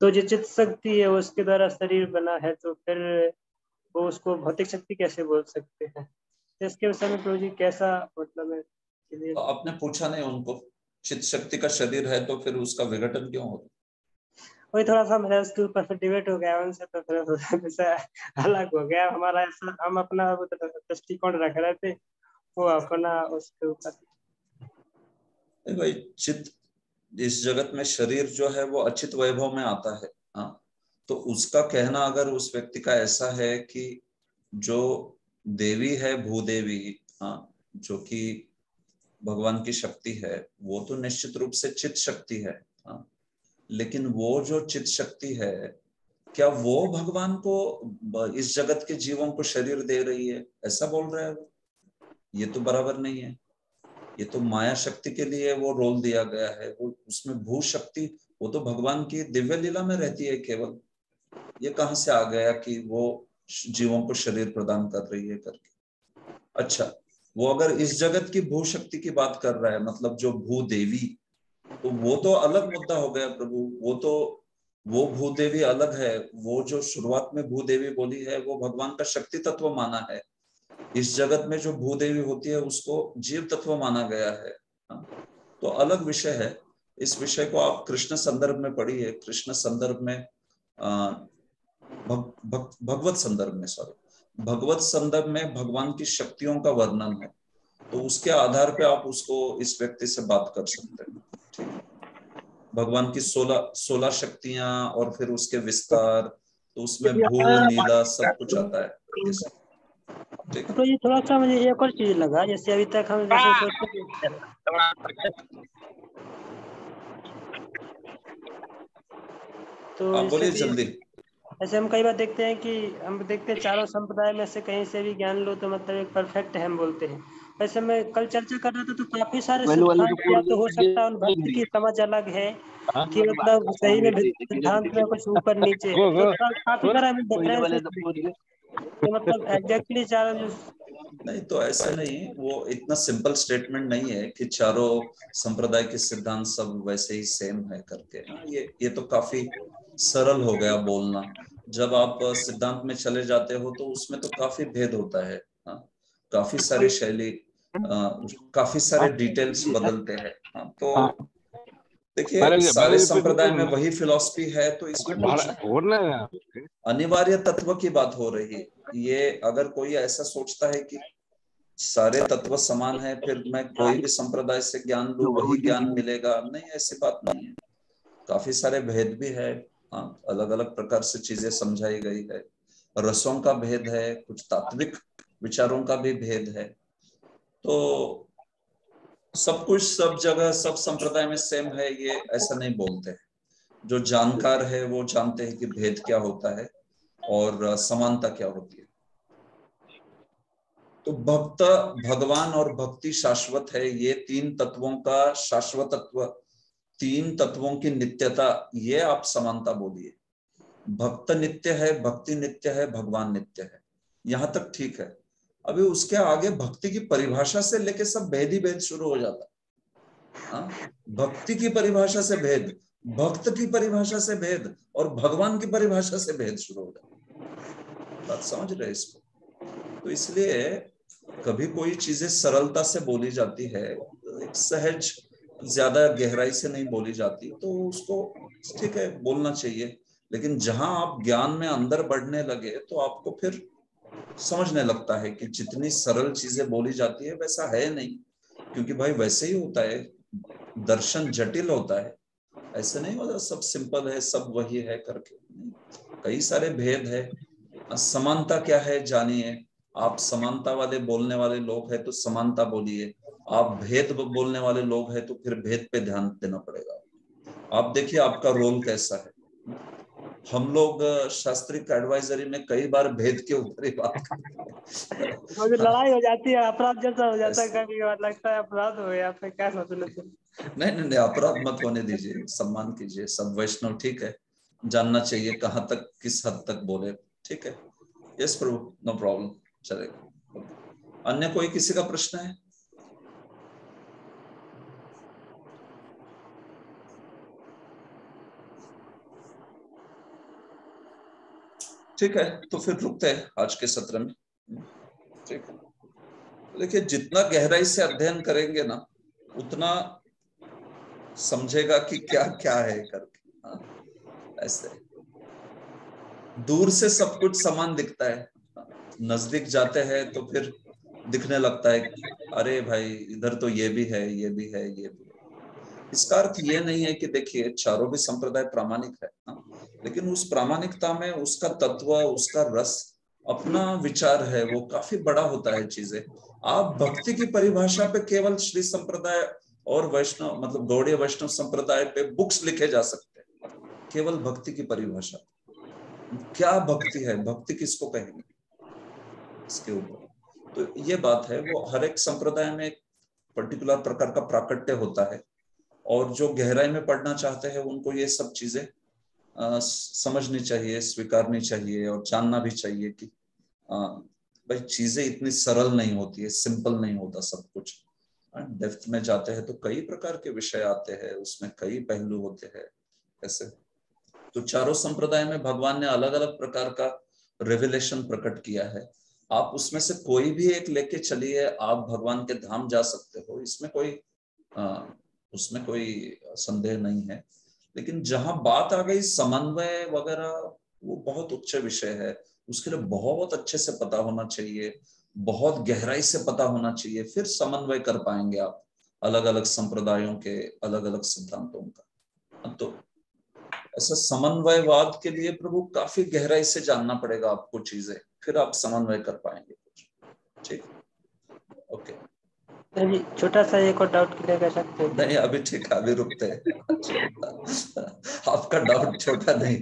तो जो चित्त शक्ति है उसके द्वारा शरीर बना है तो फिर वो उसको भौतिक शक्ति कैसे बोल सकते हैं? तो इसके विषय में प्रभु जी कैसा मतलब है? तो आपने पूछा नहीं उनको चित्त शक्ति का शरीर है तो फिर उसका विघटन क्यों होता? वही थोड़ा सा मेरा उसके ऊपर फिर डिबेट हो गया उनसे तो फिर अलग हो गया। हमारा ऐसा हम अपना दृष्टिकोण रख रहे थे वो अपना उसके ऊपर। चित्त, इस जगत में शरीर जो है वो अचित वैभव में आता है हाँ। तो उसका कहना अगर उस व्यक्ति का ऐसा है कि जो देवी है, भूदेवी हाँ जो कि भगवान की शक्ति है, वो तो निश्चित रूप से चित शक्ति है हाँ। लेकिन वो जो चित शक्ति है, क्या वो भगवान को इस जगत के जीवों को शरीर दे रही है? ऐसा बोल रहा है? ये तो बराबर नहीं है। ये तो माया शक्ति के लिए वो रोल दिया गया है। वो उसमें भू शक्ति, वो तो भगवान की दिव्य लीला में रहती है केवल। ये कहाँ से आ गया कि वो जीवों को शरीर प्रदान कर रही है करके? अच्छा वो अगर इस जगत की भू शक्ति की बात कर रहा है मतलब जो भू देवी तो वो तो अलग मुद्दा हो गया प्रभु। वो तो वो भूदेवी अलग है। वो जो शुरुआत में भूदेवी बोली है, वो भगवान का शक्ति तत्व माना है। इस जगत में जो भूदेवी होती है उसको जीव तत्व माना गया है। तो अलग विषय है। इस विषय को आप कृष्ण संदर्भ में पढ़िए। कृष्ण संदर्भ में भग, भग, भगवत संदर्भ में सॉरी भगवत संदर्भ में भगवान की शक्तियों का वर्णन है। तो उसके आधार पे आप उसको इस व्यक्ति से बात कर सकते हैं। ठीक है। भगवान की सोलह सोलह शक्तियाँ और फिर उसके विस्तार तो उसमें भू नीला सब कुछ आता है। तो ये थोड़ा सा मुझे एक और चीज़ लगा जैसे अभी तक हम जैसे सोचते तो बोलिए जल्दी। ऐसे हम कई बार देखते हैं कि हम देखते हैं चारों संप्रदाय में से कहीं से भी ज्ञान लो तो मतलब एक परफेक्ट है हम बोलते हैं। वैसे मैं कल चर्चा कर रहा था तो काफ़ी सारे सिद्धांत तो हो सकता है उन भक्ति की समझ अलग है हाँ। कि मतलब सही में सिद्धांत में कुछ ऊपर नीचे। तो काफ़ी सारा हमें डिफरेंस तो मतलब एग्जैक्टली चारों नहीं तो ऐसा नहीं वो इतना सिंपल स्टेटमेंट नहीं है कि चारों संप्रदाय के सिद्धांत सब वैसे ही सेम है करके। हाँ, ये ये तो काफ़ी सरल हो गया बोलना। जब आप सिद्धांत में चले जाते हो तो उसमें तो काफ़ी भेद होता है। हाँ काफ़ी सारी शैली काफ़ी सारे डिटेल्स बदलते हैं। हाँ तो देखिए सारे संप्रदाय में वही फिलोसफी है तो इसमें अनिवार्य तत्व की बात हो रही है। ये अगर कोई ऐसा सोचता है कि सारे तत्व समान है फिर मैं कोई भी संप्रदाय से ज्ञान लू वही ज्ञान मिलेगा। नहीं ऐसी बात नहीं है। काफ़ी सारे भेद भी है। हाँ अलग अलग प्रकार से चीज़ें समझाई गई है। रसों का भेद है कुछ तात्विक विचारों का भी भेद है। तो सब कुछ, सब जगह, सब संप्रदाय में सेम है, ये ऐसा नहीं बोलते। जो जानकार है, वो जानते हैं कि भेद क्या होता है और समानता क्या होती है। तो भक्त, भगवान और भक्ति शाश्वत है, ये तीन तत्वों का शाश्वतत्व, तीन तत्वों की नित्यता, ये आप समानता बोलिए। भक्त नित्य है, भक्ति नित्य है, भगवान नित्य है। यहाँ तक ठीक है। अभी उसके आगे भक्ति की परिभाषा से लेके सब भेद ही भेद शुरू हो जाता हाँ? भक्ति की परिभाषा से भेद, भक्त की परिभाषा से भेद और भगवान की परिभाषा से भेद शुरू हो जाता बात समझ रहे इसको? तो इसलिए कभी कोई चीज़ें सरलता से बोली जाती है, एक सहज, ज़्यादा गहराई से नहीं बोली जाती तो उसको ठीक है, बोलना चाहिए। लेकिन जहाँ आप ज्ञान में अंदर बढ़ने लगे तो आपको फिर समझने लगता है कि जितनी सरल चीज़ें बोली जाती है, वैसा है नहीं। क्योंकि भाई वैसे ही होता है, दर्शन जटिल होता है। ऐसे नहीं होता, सब सिंपल है, सब वही है करके। कई सारे भेद है। समानता क्या है जानिए। आप समानता वाले बोलने वाले लोग हैं तो समानता बोलिए। आप भेद बोलने वाले लोग हैं तो फिर भेद पे ध्यान देना पड़ेगा। आप देखिए आपका रोल कैसा है। हम लोग शास्त्रिक एडवाइजरी में कई बार भेद के ऊपर ही बात करते हैं। लड़ाई हो जाती है अपराध जैसा हो जाता है कभी लगता है अपराध हो गया फिर क्या सोच नहीं नहीं नहीं अपराध मत होने दीजिए सम्मान कीजिए सब वैष्णव ठीक है। जानना चाहिए कहाँ तक किस हद तक बोले ठीक है। यस प्रभु नो प्रॉब्लम चलेगा। अन्य कोई किसी का प्रश्न है? ठीक है तो फिर रुकते हैं आज के सत्र में। ठीक देखिए जितना गहराई से अध्ययन करेंगे ना उतना समझेगा कि क्या क्या है करके हाँ, ऐसे। दूर से सब कुछ समान दिखता है। नज़दीक जाते हैं तो फिर दिखने लगता है अरे भाई इधर तो ये भी है ये भी है ये भी इसका अर्थ ये नहीं है कि देखिए, चारों भी संप्रदाय प्रामाणिक है ना लेकिन उस प्रामाणिकता में उसका तत्व, उसका रस, अपना विचार है, वो काफ़ी बड़ा होता है चीज़ें। आप भक्ति की परिभाषा पे केवल श्री संप्रदाय और वैष्णव मतलब गौड़ीय वैष्णव संप्रदाय पे बुक्स लिखे जा सकते हैं, केवल भक्ति की परिभाषा क्या भक्ति है? भक्ति किसको कहेंगे? इसके ऊपर। तो ये बात है, वो हर एक संप्रदाय में एक पर्टिकुलर प्रकार का प्राकट्य होता है। और जो गहराई में पढ़ना चाहते हैं उनको ये सब चीज़ें समझनी चाहिए स्वीकारनी चाहिए और जानना भी चाहिए कि भाई चीज़ें इतनी सरल नहीं होती है सिंपल नहीं होता सब कुछ। डेप्थ में जाते हैं तो कई प्रकार के विषय आते हैं उसमें कई पहलू होते हैं ऐसे। तो चारों संप्रदाय में भगवान ने अलग अलग प्रकार का रेवलेशन प्रकट किया है। आप उसमें से कोई भी एक लेके चलिए आप भगवान के धाम जा सकते हो। इसमें कोई आ, उसमें कोई संदेह नहीं है। लेकिन जहाँ बात आ गई, समन्वय वगैरह, वो बहुत उच्च विषय है। उसके लिए बहुत अच्छे से पता होना चाहिए, बहुत गहराई से पता होना चाहिए, फिर समन्वय कर पाएँगे आप अलग अलग संप्रदायों के अलग अलग सिद्धांतों का। तो ऐसा समन्वयवाद के लिए प्रभु काफ़ी गहराई से जानना पड़ेगा आपको चीज़ें, फिर आप समन्वय कर पाएँगे ठीक? ओके। छोटा सा एक और डाउट क्लियर कर सकते हैं। नहीं अभी ठीक है अभी रुकते हैं। आपका डाउट छोटा नहीं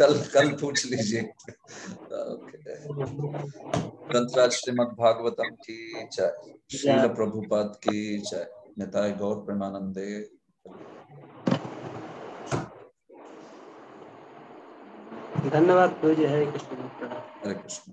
कल कल पूछ लीजिए। ग्रंथराज श्रीमद भागवतम की जय। श्रील प्रभुपाद की जय। नेताय गौर प्रेमानंदे। धन्यवाद हरे कृष्ण। हरे कृष्ण।